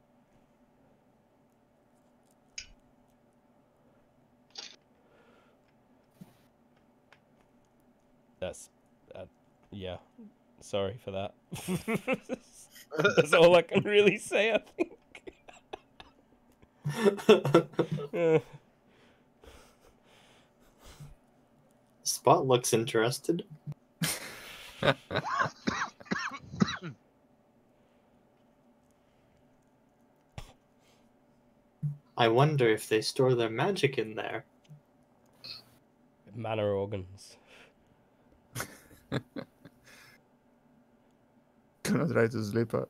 That's, uh, yeah. Sorry for that. That's all I can really say, I think. Uh, Spot looks interested. I wonder if they store their magic in there. mana organs. Gonna try to slip a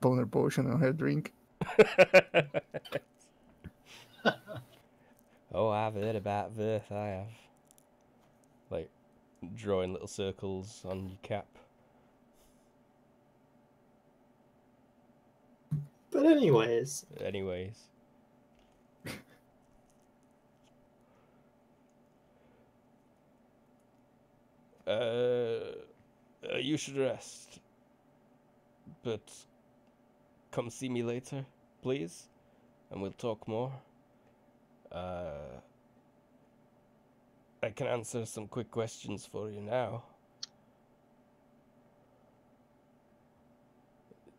boner potion on her drink. oh, I've heard about this, I have. Drawing little circles on your cap. But But anyways, Anyways. uh, uh, you should rest. But come see me later, please, and we'll talk more. Uh, I can answer some quick questions for you now.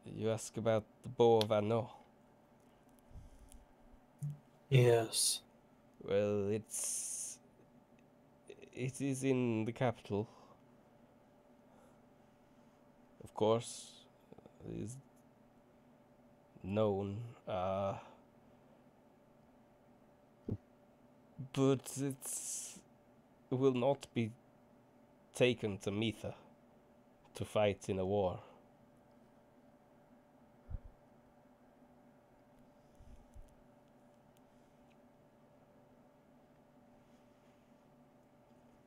You ask about the Bow of Anno. yes. Well, it's it is in the capital. Of course, it is known. Uh, but it's it will not be taken to Mitha to fight in a war.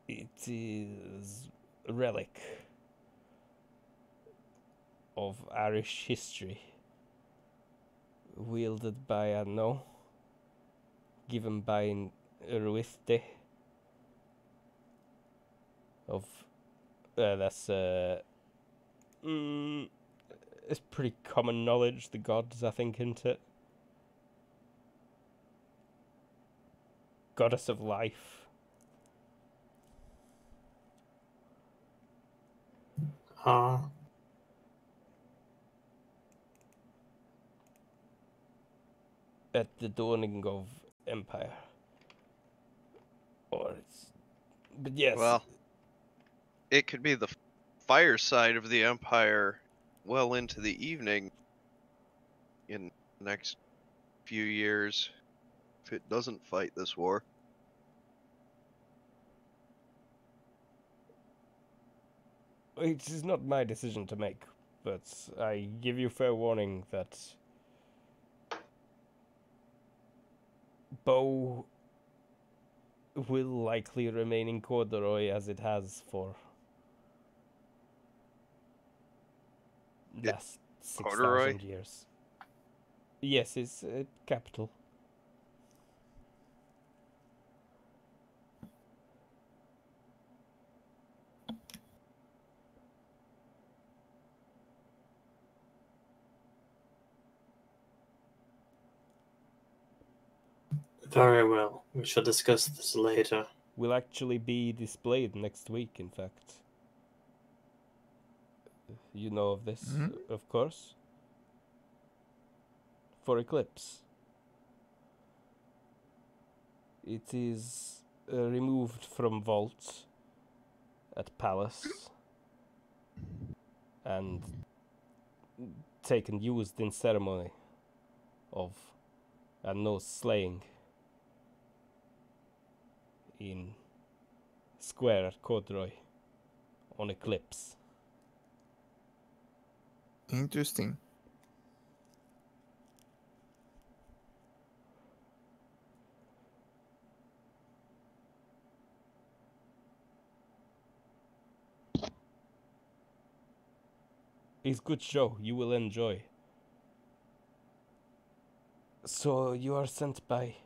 It is a relic of Irish history, wielded by Anno, given by Ruithde. Of uh, that's uh, mm, it's pretty common knowledge. The gods, I think, isn't it? Goddess of life. Ah, at the dawning of empire. Or it's, but yes, Well, it could be the fireside of the empire well into the evening in the next few years if it doesn't fight this war. it is not my decision to make, but I give you fair warning that Bow will likely remain in Corduroy as it has for last six Corduroy? thousand years. Yes, it's uh, capital. very well. We shall discuss this later. We'll actually be displayed next week, in fact. You know of this, Mhm. of course. For Eclipse. It is uh, removed from vault at Palace and taken used in ceremony of and no slaying in square at Corduroy on Eclipse. Interesting. It's good show. You will enjoy. So you are sent by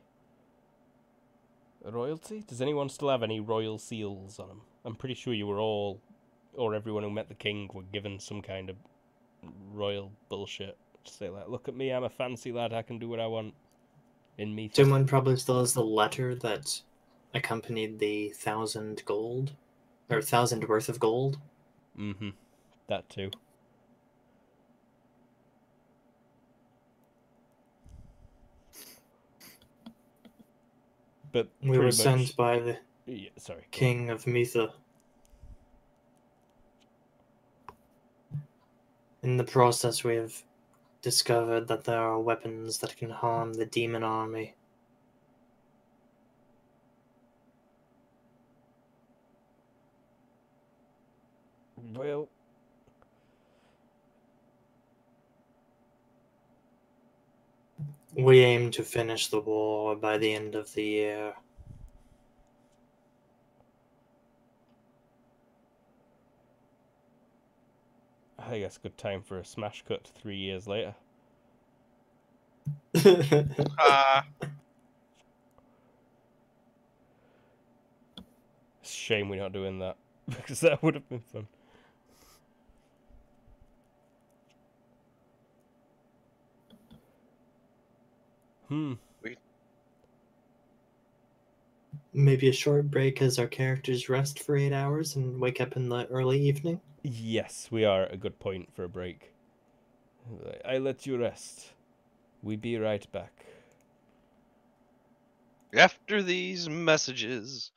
royalty. Does anyone still have any royal seals on them? I'm pretty sure you were all, or everyone who met the king, were given some kind of royal bullshit. To say like, look at me, I'm a fancy lad. I can do what I want. In me. Someone probably still has the letter that accompanied the thousand gold, or thousand worth of gold. Mm-hmm. That too. But We were pretty sent by the Yeah, sorry. on. king of Mitha. In the process, we have discovered that there are weapons that can harm the demon army. Well, We aim to finish the war by the end of the year. I think that's a good time for a smash cut three years later. Ah, It's a shame we're not doing that because that would have been fun. Hmm. Maybe a short break as our characters rest for eight hours and wake up in the early evening. Yes, we are a good point for a break. I let you rest. We be right back. after these messages.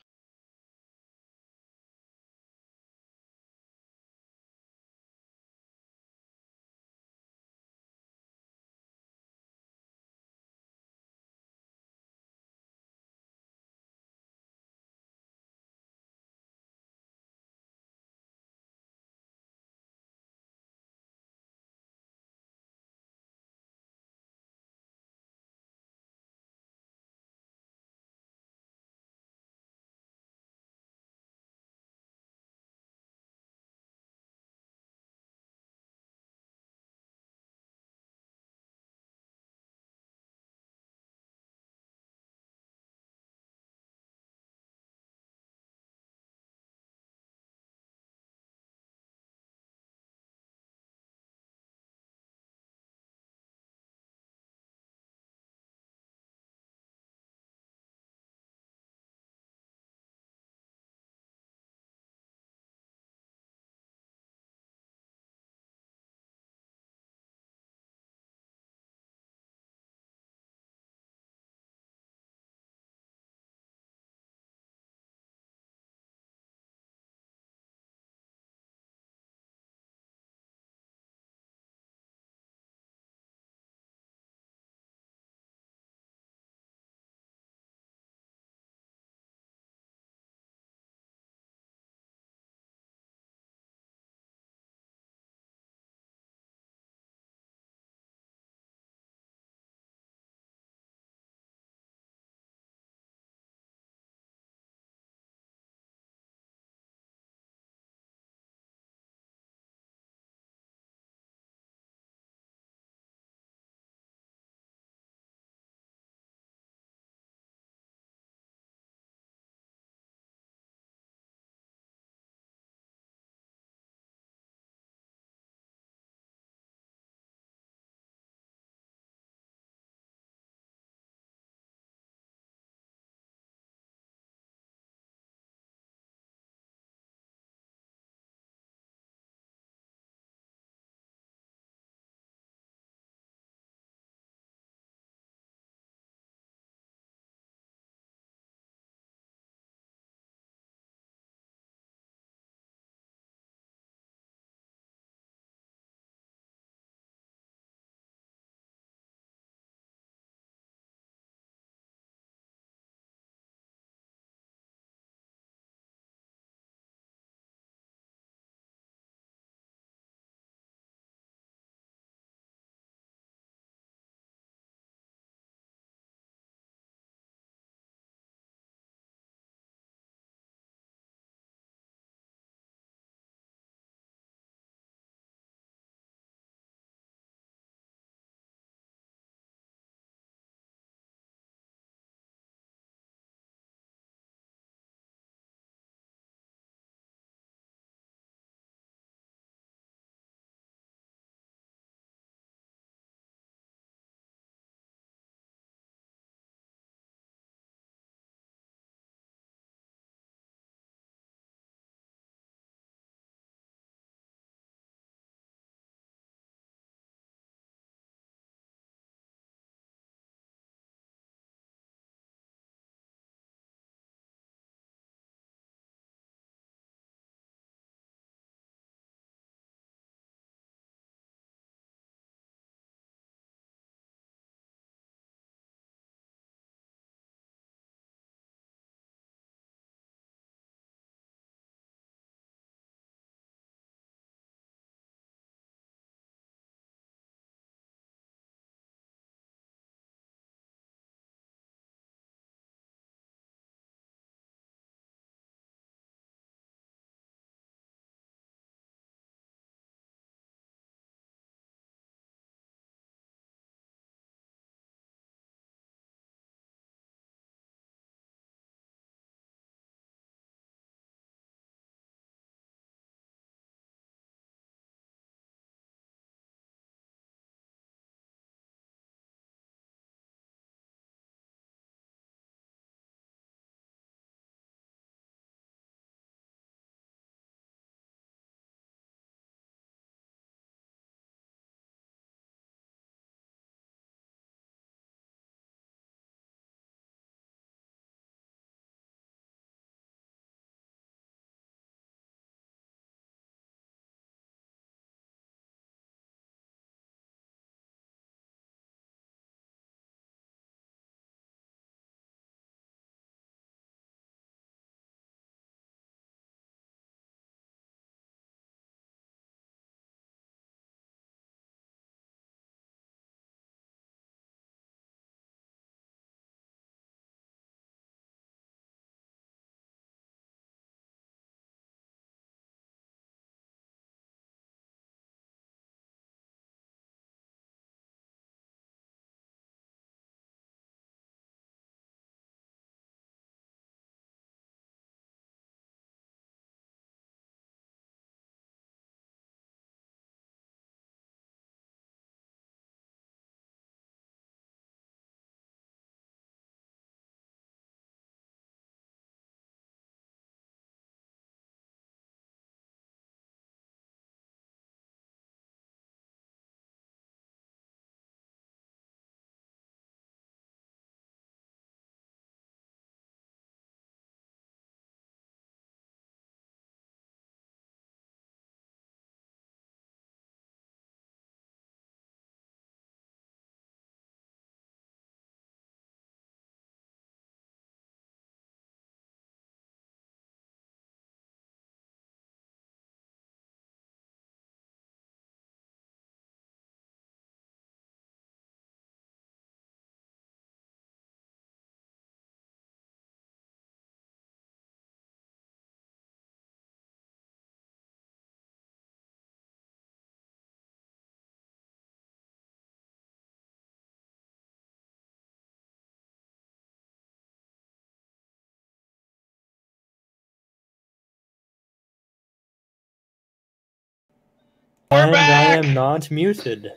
And I am not muted.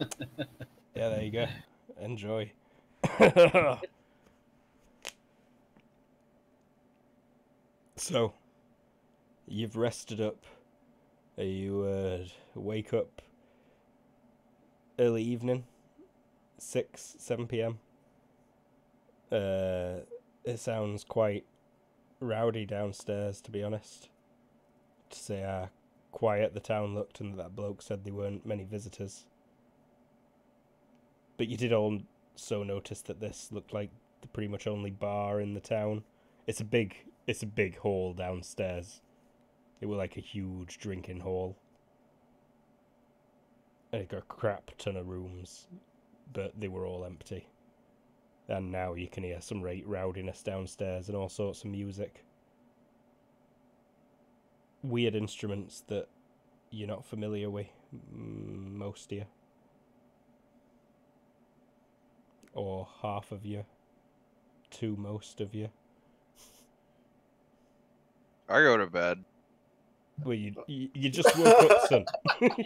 Yeah, there you go. Enjoy. so, you've rested up. You uh, wake up early evening, six, seven p.m. Uh, it sounds quite rowdy downstairs, to be honest. To say how quiet the town looked, and that bloke said there weren't many visitors. But you did also notice that this looked like the pretty much only bar in the town. It's a big, it's a big hall downstairs. It was like a huge drinking hall. And it got a crap ton of rooms, but they were all empty. And now you can hear some rate rowdiness downstairs and all sorts of music. Weird instruments that you're not familiar with, most of you. Or half of you. To most of you. I go to bed. Well, you, you, you just woke up, son.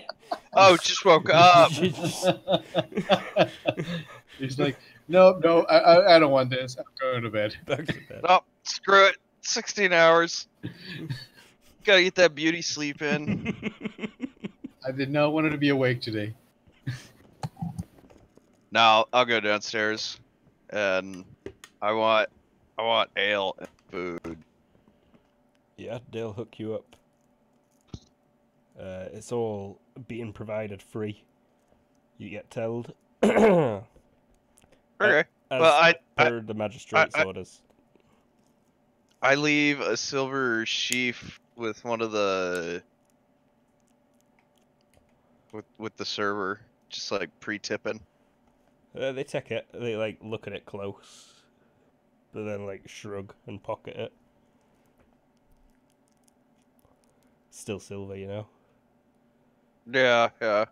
Oh, just woke up. Just- He's like, no, no, I, I, I don't want this. I'm going to bed. back to bed. Oh, screw it. 16 hours. Gotta get that beauty sleep in. I did not want her to be awake today. Now I'll go downstairs, and I want, I want ale and food. Yeah, they'll hook you up. Uh, it's all being provided free. You get told. as Okay. Well, I- I- per the magistrate's I- orders. I leave a silver sheaf with one of the, with with the server, just like pre-tipping. Uh, they take it. They like look at it close, but then like shrug and pocket it. Still silver, you know. Yeah, yeah.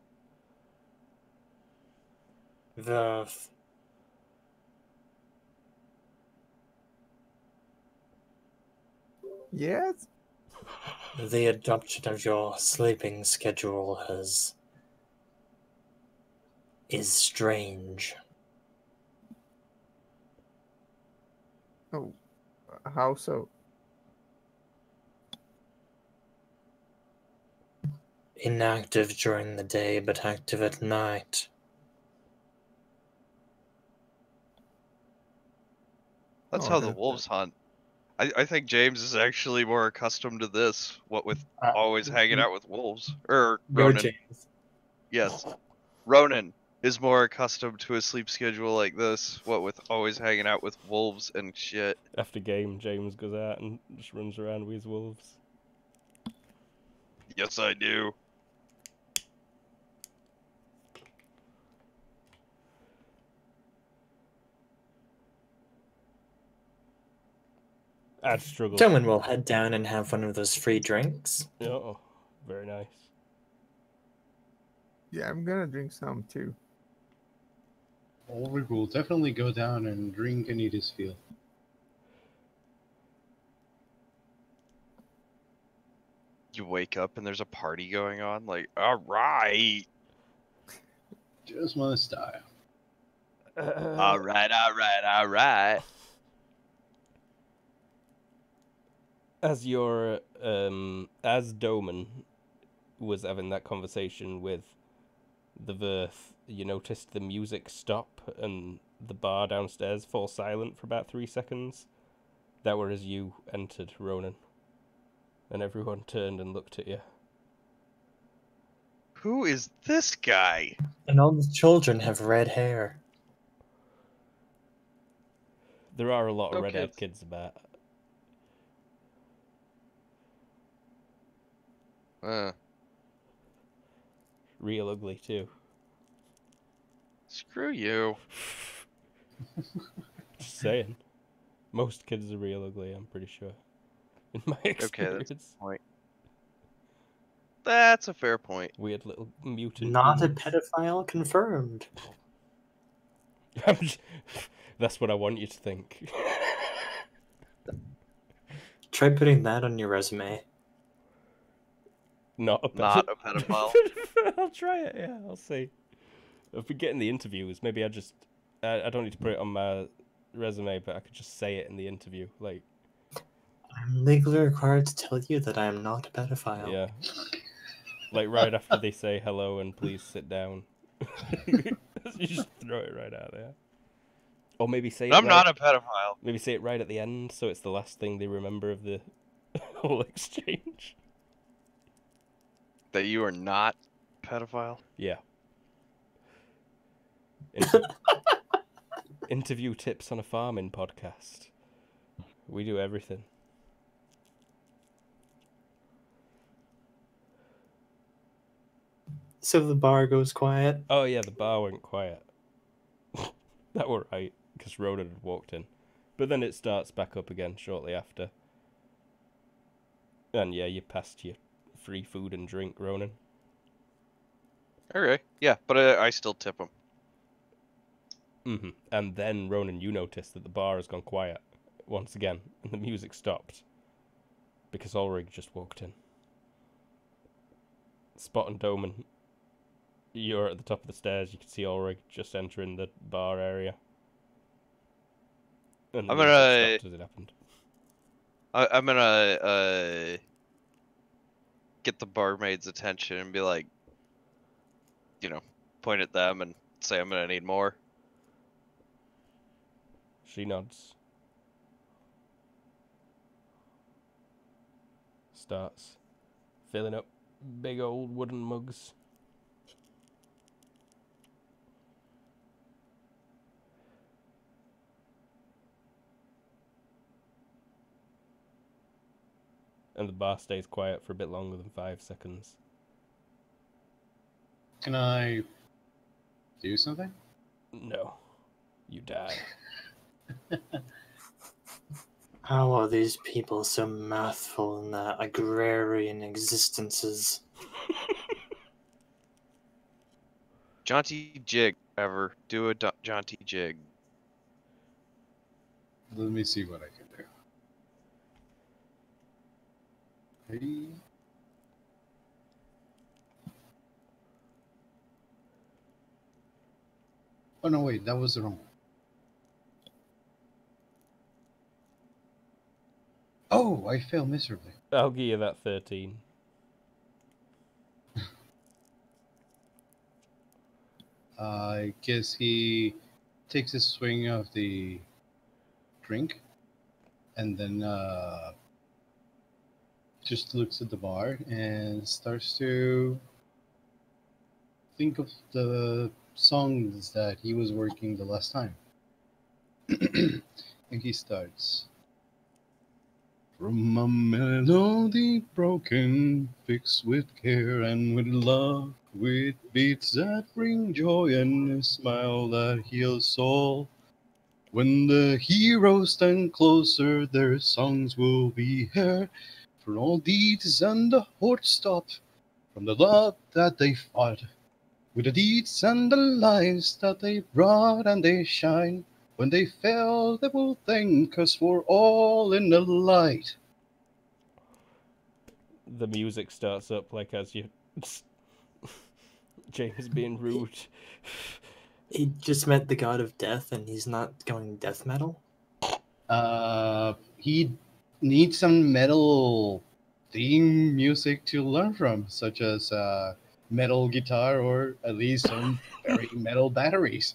The Yes. The adoption of your sleeping schedule has is strange. Oh, how so? Inactive during the day, but active at night. That's Oh, how the that- wolves hunt. I, I think James is actually more accustomed to this. What with uh, always mm-hmm. hanging out with wolves, or Ronan. James. Yes, Ronan is more accustomed to a sleep schedule like this. What with always hanging out with wolves and shit. After game, James goes out and just runs around with his wolves. Yes, I do. I'd struggle. Gentlemen will head down and have one of those free drinks. Oh, very nice. Yeah, I'm gonna drink some too. Ulrich will definitely go down and drink and eat his fill. You wake up and there's a party going on. Like, all right, Just my style. all right, all right, all right. As your um as Doman was having that conversation with the Verth, you noticed the music stop and the bar downstairs fall silent for about three seconds. That were as you entered, Ronan. And everyone turned and looked at you. Who is this guy? And all the children have red hair. There are a lot of No redhead kids. kids about. Uh, Real ugly too. screw you. Just saying. Most kids are real ugly, I'm pretty sure. In my experience. Okay, that's- experience. That's a fair point. Weird little mutant. Not a pedophile confirmed. I'm That's what I want you to think. Try putting that on your resume. Not a Not a pedophile. I'll try it. Yeah, I'll see. If we get in the interviews, maybe I just I, I don't need to put it on my resume, but I could just say it in the interview. Like, I'm legally required to tell you that I am not a pedophile. yeah, like right after they say hello and please sit down, you just throw it right out there. Or maybe say I'm right- not a pedophile. maybe say it right at the end, so it's the last thing they remember of the whole exchange. That you are not pedophile. Yeah. Inter- interview tips on a farming podcast. We do everything. So the bar goes quiet. Oh yeah, the bar went quiet. that were right, because Ronan had walked in. But then it starts back up again shortly after. And yeah, you passed your free food and drink, Ronan. Okay. Yeah, but uh, I still tip him. hmm And then Ronan, you notice that the bar has gone quiet once again, and the music stopped because Ulrich just walked in. Spot and Doman, you're at the top of the stairs. You can see Ulrich just entering the bar area. And I'm gonna- as it happened. I, I'm gonna uh, get the barmaid's attention and be like, you know, point at them and say I'm gonna need more. She nods. Starts filling up big old wooden mugs. And the bar stays quiet for a bit longer than five seconds. Can I do something? No. You die. How are these people so mathful in their agrarian existences? Jaunty jig ever do a da- jaunty jig. Let me see what I can Oh no, wait, that was wrong. Oh, I failed miserably. I'll give you that 13. I guess he takes a swing of the drink and then uh, just looks at the bar and starts to think of the songs that he was working the last time. and he starts. From a melody broken, fixed with care and with love, with beats that bring joy and a smile that heals soul. When the heroes stand closer, their songs will be heard. For all deeds and the horde stop from the love that they fought. With the deeds and the lives that they brought and they shine. When they fell, they will thank us for all in the light. The music starts up like as you. James being rude. He just met the god of death and he's not going death metal? Uh, he needs some metal theme music to learn from, such as uh, metal guitar or at least some very metal batteries.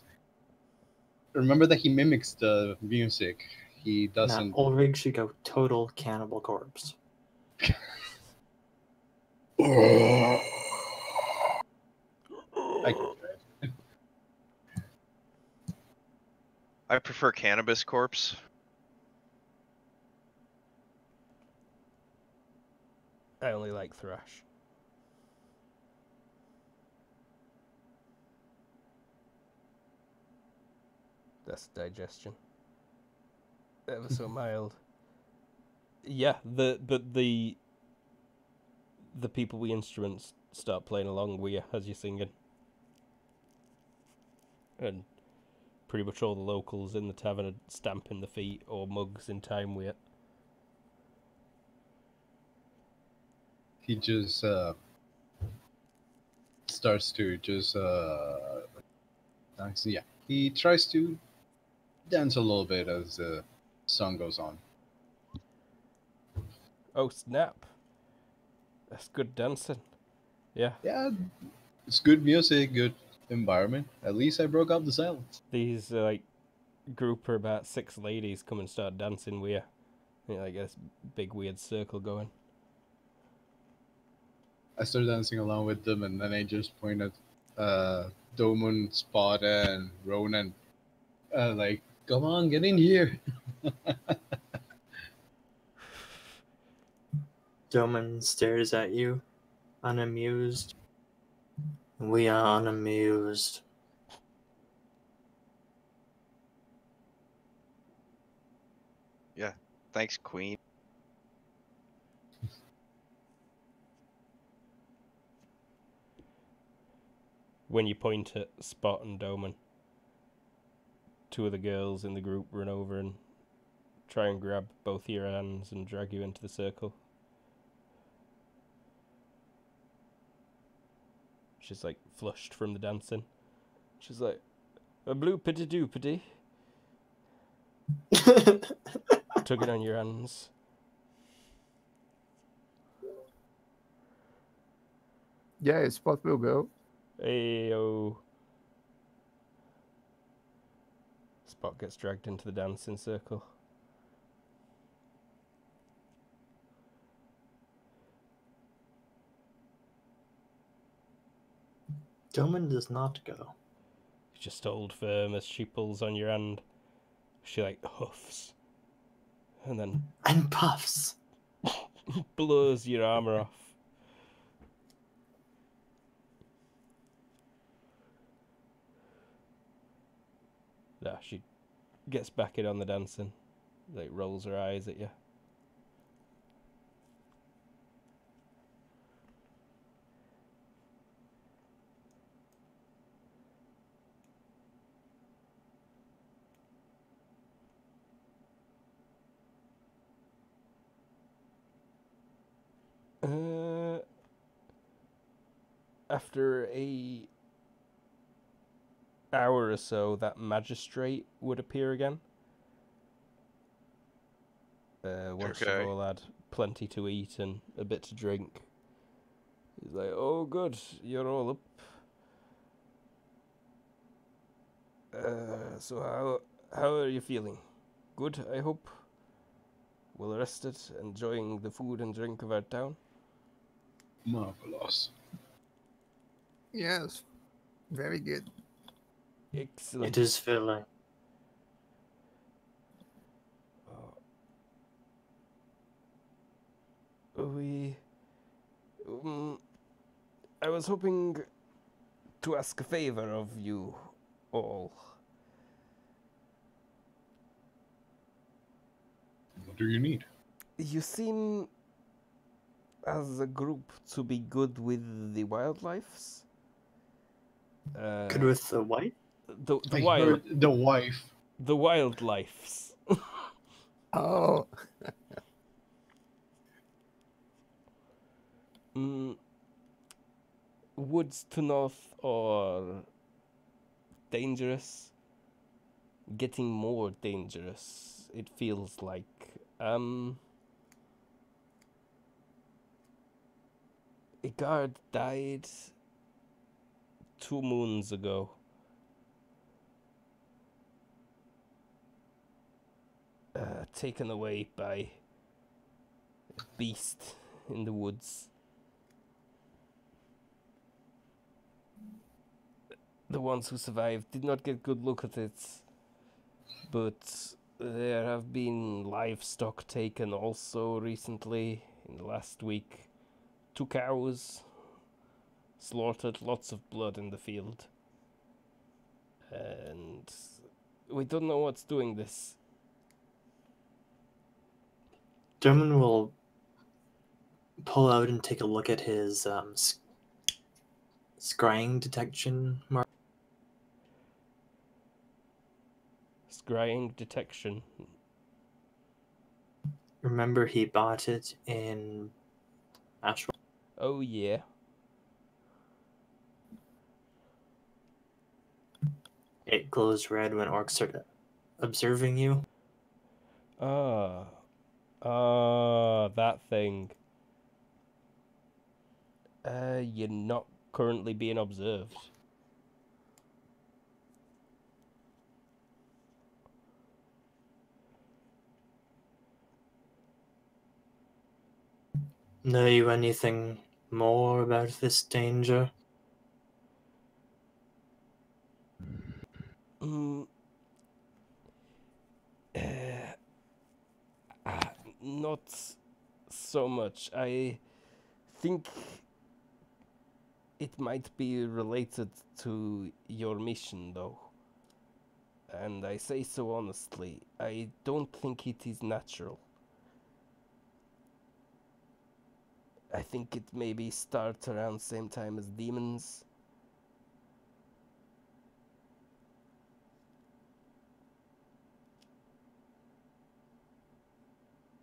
Remember that he mimics the music. He doesn't. Ulrich should go total cannibal corpse. I can try it. I prefer cannabis corpse. I only like thrash. That's digestion. Ever so mild. Yeah, the but the the people with instruments start playing along with you as you're singing. And pretty much all the locals in the tavern are stamping the feet or mugs in time with it. He just uh, starts to just uh, dance. Yeah, he tries to dance a little bit as the song goes on. Oh snap! That's good dancing. Yeah, Yeah, it's good music, good environment. At least I broke up the silence. these uh, like group of about six ladies come and start dancing you. You know, like this big weird circle going. I started dancing along with them, and then I just pointed uh, Doman, Spada, and Ronan. Uh, like, come on, get in here. Doman stares at you, unamused. We are unamused. Yeah, thanks, Queen. When you point at Spot and Doman, two of the girls in the group run over and try and grab both your hands and drag you into the circle. She's like flushed from the dancing. She's like, a blue pitty doopity, it on your hands. Yeah, Spot will go. Ayo. Spot gets dragged into the dancing circle. Doman does not go. Just hold firm as she pulls on your hand. She like huffs. And then And puffs. blows your armor off. Nah, she gets back in on the dancing. Like rolls her eyes at you. Uh, after a hour or so, that magistrate would appear again. Uh, once Okay. you've all had plenty to eat and a bit to drink. He's like, "Oh, good, you're all up." Uh, so how how are you feeling? Good, I hope. Well rested, enjoying the food and drink of our town. Marvelous. Yes, very good. Excellent. It is filling. We. Um, I was hoping to ask a favor of you all. What do you need? You seem, as a group, to be good with the wildlifes. Uh, Good with the white? The the I wild heard the wife. the wildlifes. Oh, Mm, woods to north are dangerous. Getting more dangerous, it feels like. Um, a guard died two moons ago. Uh, taken away by a beast in the woods. the ones who survived did not get good look at it, but there have been livestock taken also recently in the last week. Two cows slaughtered, lots of blood in the field, and we don't know what's doing this. Thurman will pull out and take a look at his um, sc scrying detection mark. Scrying detection. Remember, he bought it in Ashwell. Oh, yeah. It glows red when orcs are observing you. Ah. Uh. Ah, that thing. Uh, you're not currently being observed. Know you anything more about this danger? Mm. Uh, ah, not so much. I think it might be related to your mission, though. And I say so honestly. I don't think it is natural. I think it maybe starts around same time as demons.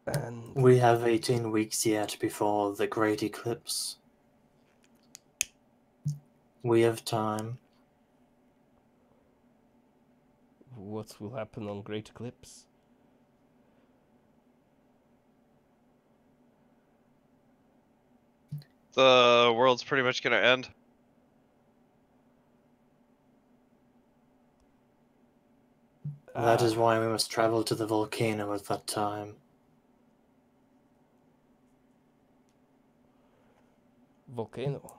And We have 18 weeks yet before the Great Eclipse. We have time. what will happen on Great Eclipse? The world's pretty much gonna end. That is Ah, why we must travel to the volcano at that time. Volcano.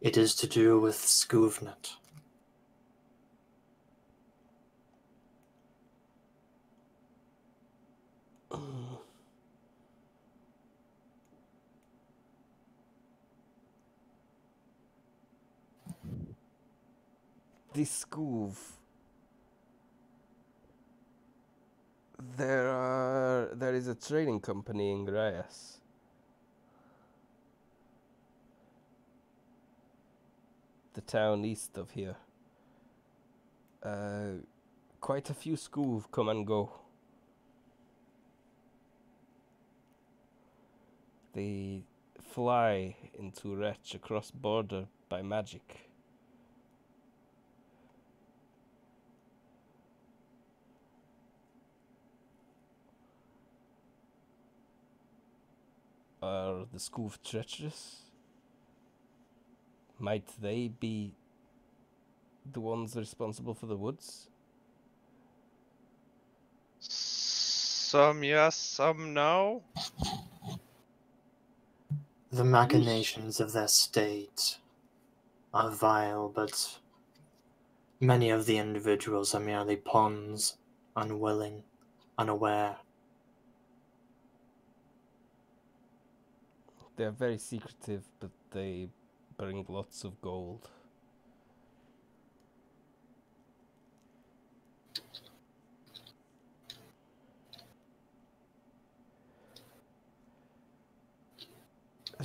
It is to do with Skuvnet. This Skuv. There are there is a trading company in Graias. The town east of here. Uh, quite a few Skuv come and go. They fly into Wretch across border by magic. Are the Skoof treacherous? Might they be the ones responsible for the woods? Some yes, some no. The machinations of their state are vile, but many of the individuals are merely pawns, unwilling, unaware. They are very secretive, but they bring lots of gold.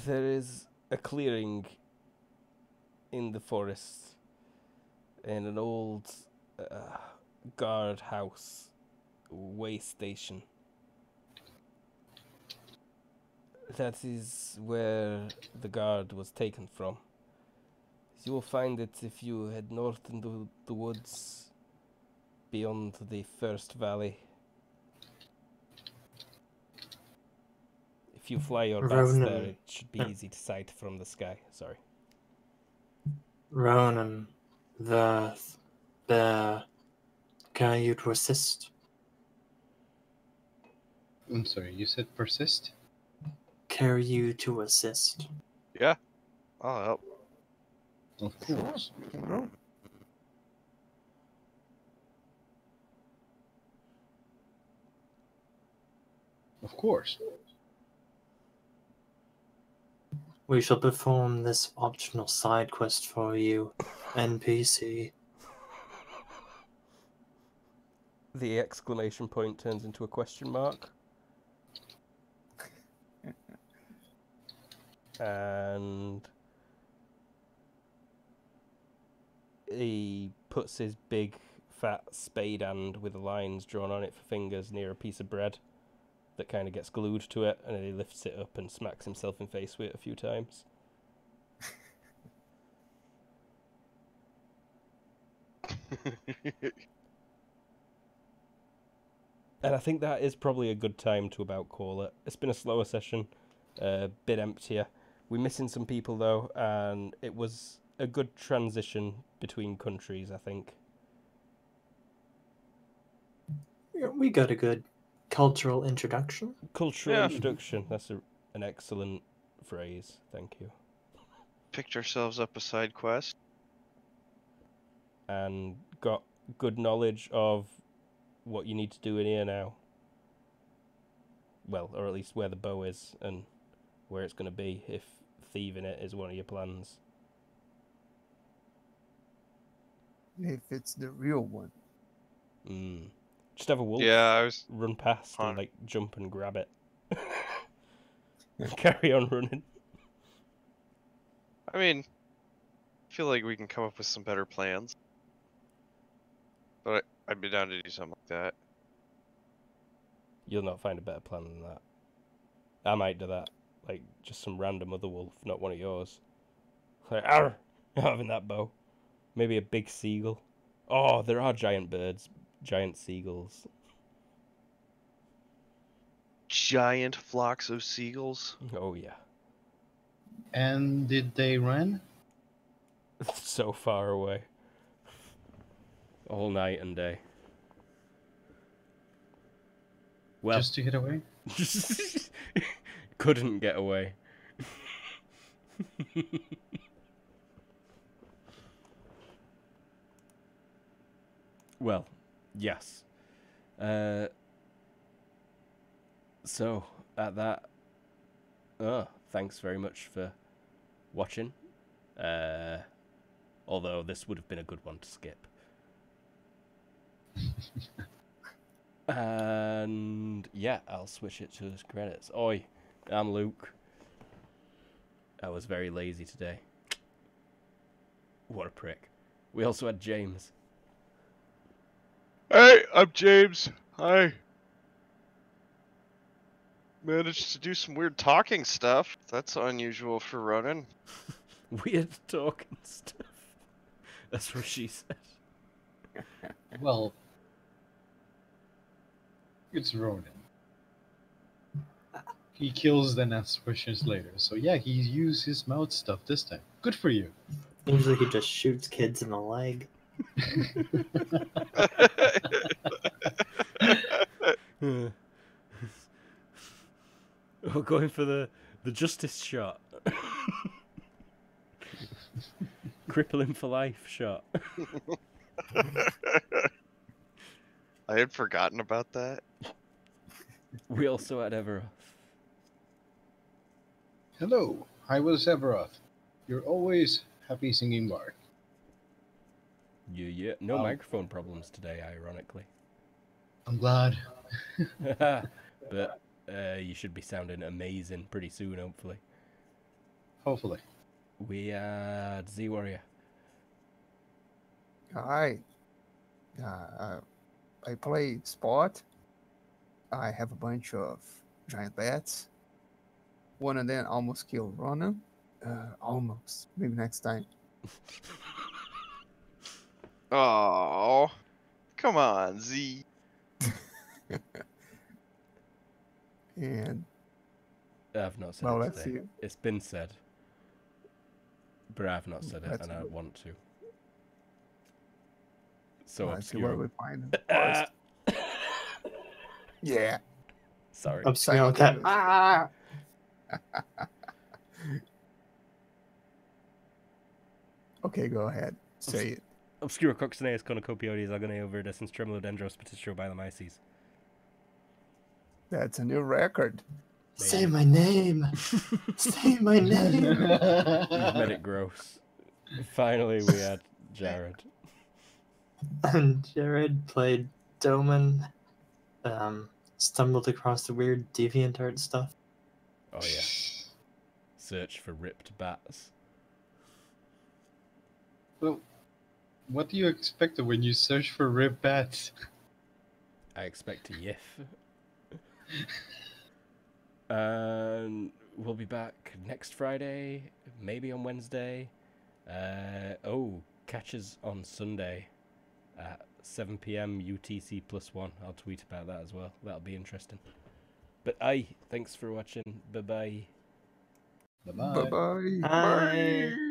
There is a clearing in the forest and an old uh, guard house, way station. That is where the guard was taken from. You will find it if you head north into the woods beyond the first valley. If you fly your bats there, it should be Yeah. easy to sight from the sky. Sorry. Ronan, the bear, can you to assist? I'm sorry, you said persist? Care you to assist? Yeah, oh, I'll help. Of course. No. Of course. We shall perform this optional side quest for you, NPC. The exclamation point turns into a question mark. And he puts his big fat spade hand with the lines drawn on it for fingers near a piece of bread that kind of gets glued to it and then he lifts it up and smacks himself in face with it a few times And I think that is probably a good time to about call it. It's been a slower session, a bit emptier. We're missing some people though, and it was a good transition between countries, I think. Yeah, We got a good cultural introduction. Cultural Yeah. introduction, that's a, an excellent phrase. Thank you. Picked ourselves up a side quest. And got good knowledge of what you need to do in here now. Well, or at least where the bow is and where it's going to be if thieving it is one of your plans. If it's the real one. Mm. Just have a wolf Yeah, I was. run past Fine. and like jump and grab it. and carry on running. I mean, I feel like we can come up with some better plans. But I, I'd be down to do something like that. You'll not find a better plan than that. I might do that. Like just some random other wolf, not one of yours. Like, Arr! Not having that bow. Maybe a big seagull. Oh, there are giant birds, giant seagulls. Giant flocks of seagulls. Oh yeah, And did they run? so far away. All night and day. Well, Just to get away? couldn't get away. well, yes. Uh, so, at that, oh, thanks very much for watching. Uh, although this would have been a good one to skip. and yeah, I'll switch it to the credits. Oi, I'm Luke. I was very lazy today. What a prick. We also had James. Hey, I'm James. Hi. Managed to do some weird talking stuff. That's unusual for running. Weird talking stuff. That's what she said. Well, it's Ronan. He kills then asks questions later. So yeah, he used his mouth stuff this time. Good for you. Usually he just shoots kids in the leg. oh, going for the the justice shot. Crippling for life shot. I had forgotten about that. We also had Everoth. Hello, I was Everoth. You're always happy singing bard. Yeah, yeah. No Wow. microphone problems today, ironically. I'm glad. but uh, you should be sounding amazing pretty soon, hopefully. Hopefully. We had Z Warrior. Hi. Uh, uh, I play Spot. I have a bunch of giant bats. One of them almost killed Ronan. Uh, almost. Maybe next time. Oh, come on, Z. And I've not said well, it. Today. See. It's been said. But I've not said it, Let's and I see. want to. So let's see what obscure. we find. Ah, yeah. sorry. Obscure with that. Ah! okay, go ahead. Say it. Obscura coccineus cornucopioides agoneo viridescens tremolodendros petistro bilamyces. That's a new record. Say my name. Say my name. You've made it gross. Finally, we had Jared. And Jared played Doman. Um, stumbled across the weird deviant art stuff. Oh yeah. Search for ripped bats. Well, what do you expect when you search for ripped bats? I expect a yiff. and we'll be back next Friday, maybe on Wednesday. Uh, oh, catches on Sunday. at 7 p.m. UTC plus one. I'll tweet about that as well. That'll be interesting. But aye, thanks for watching. Bye bye. Bye bye. Bye bye. Bye.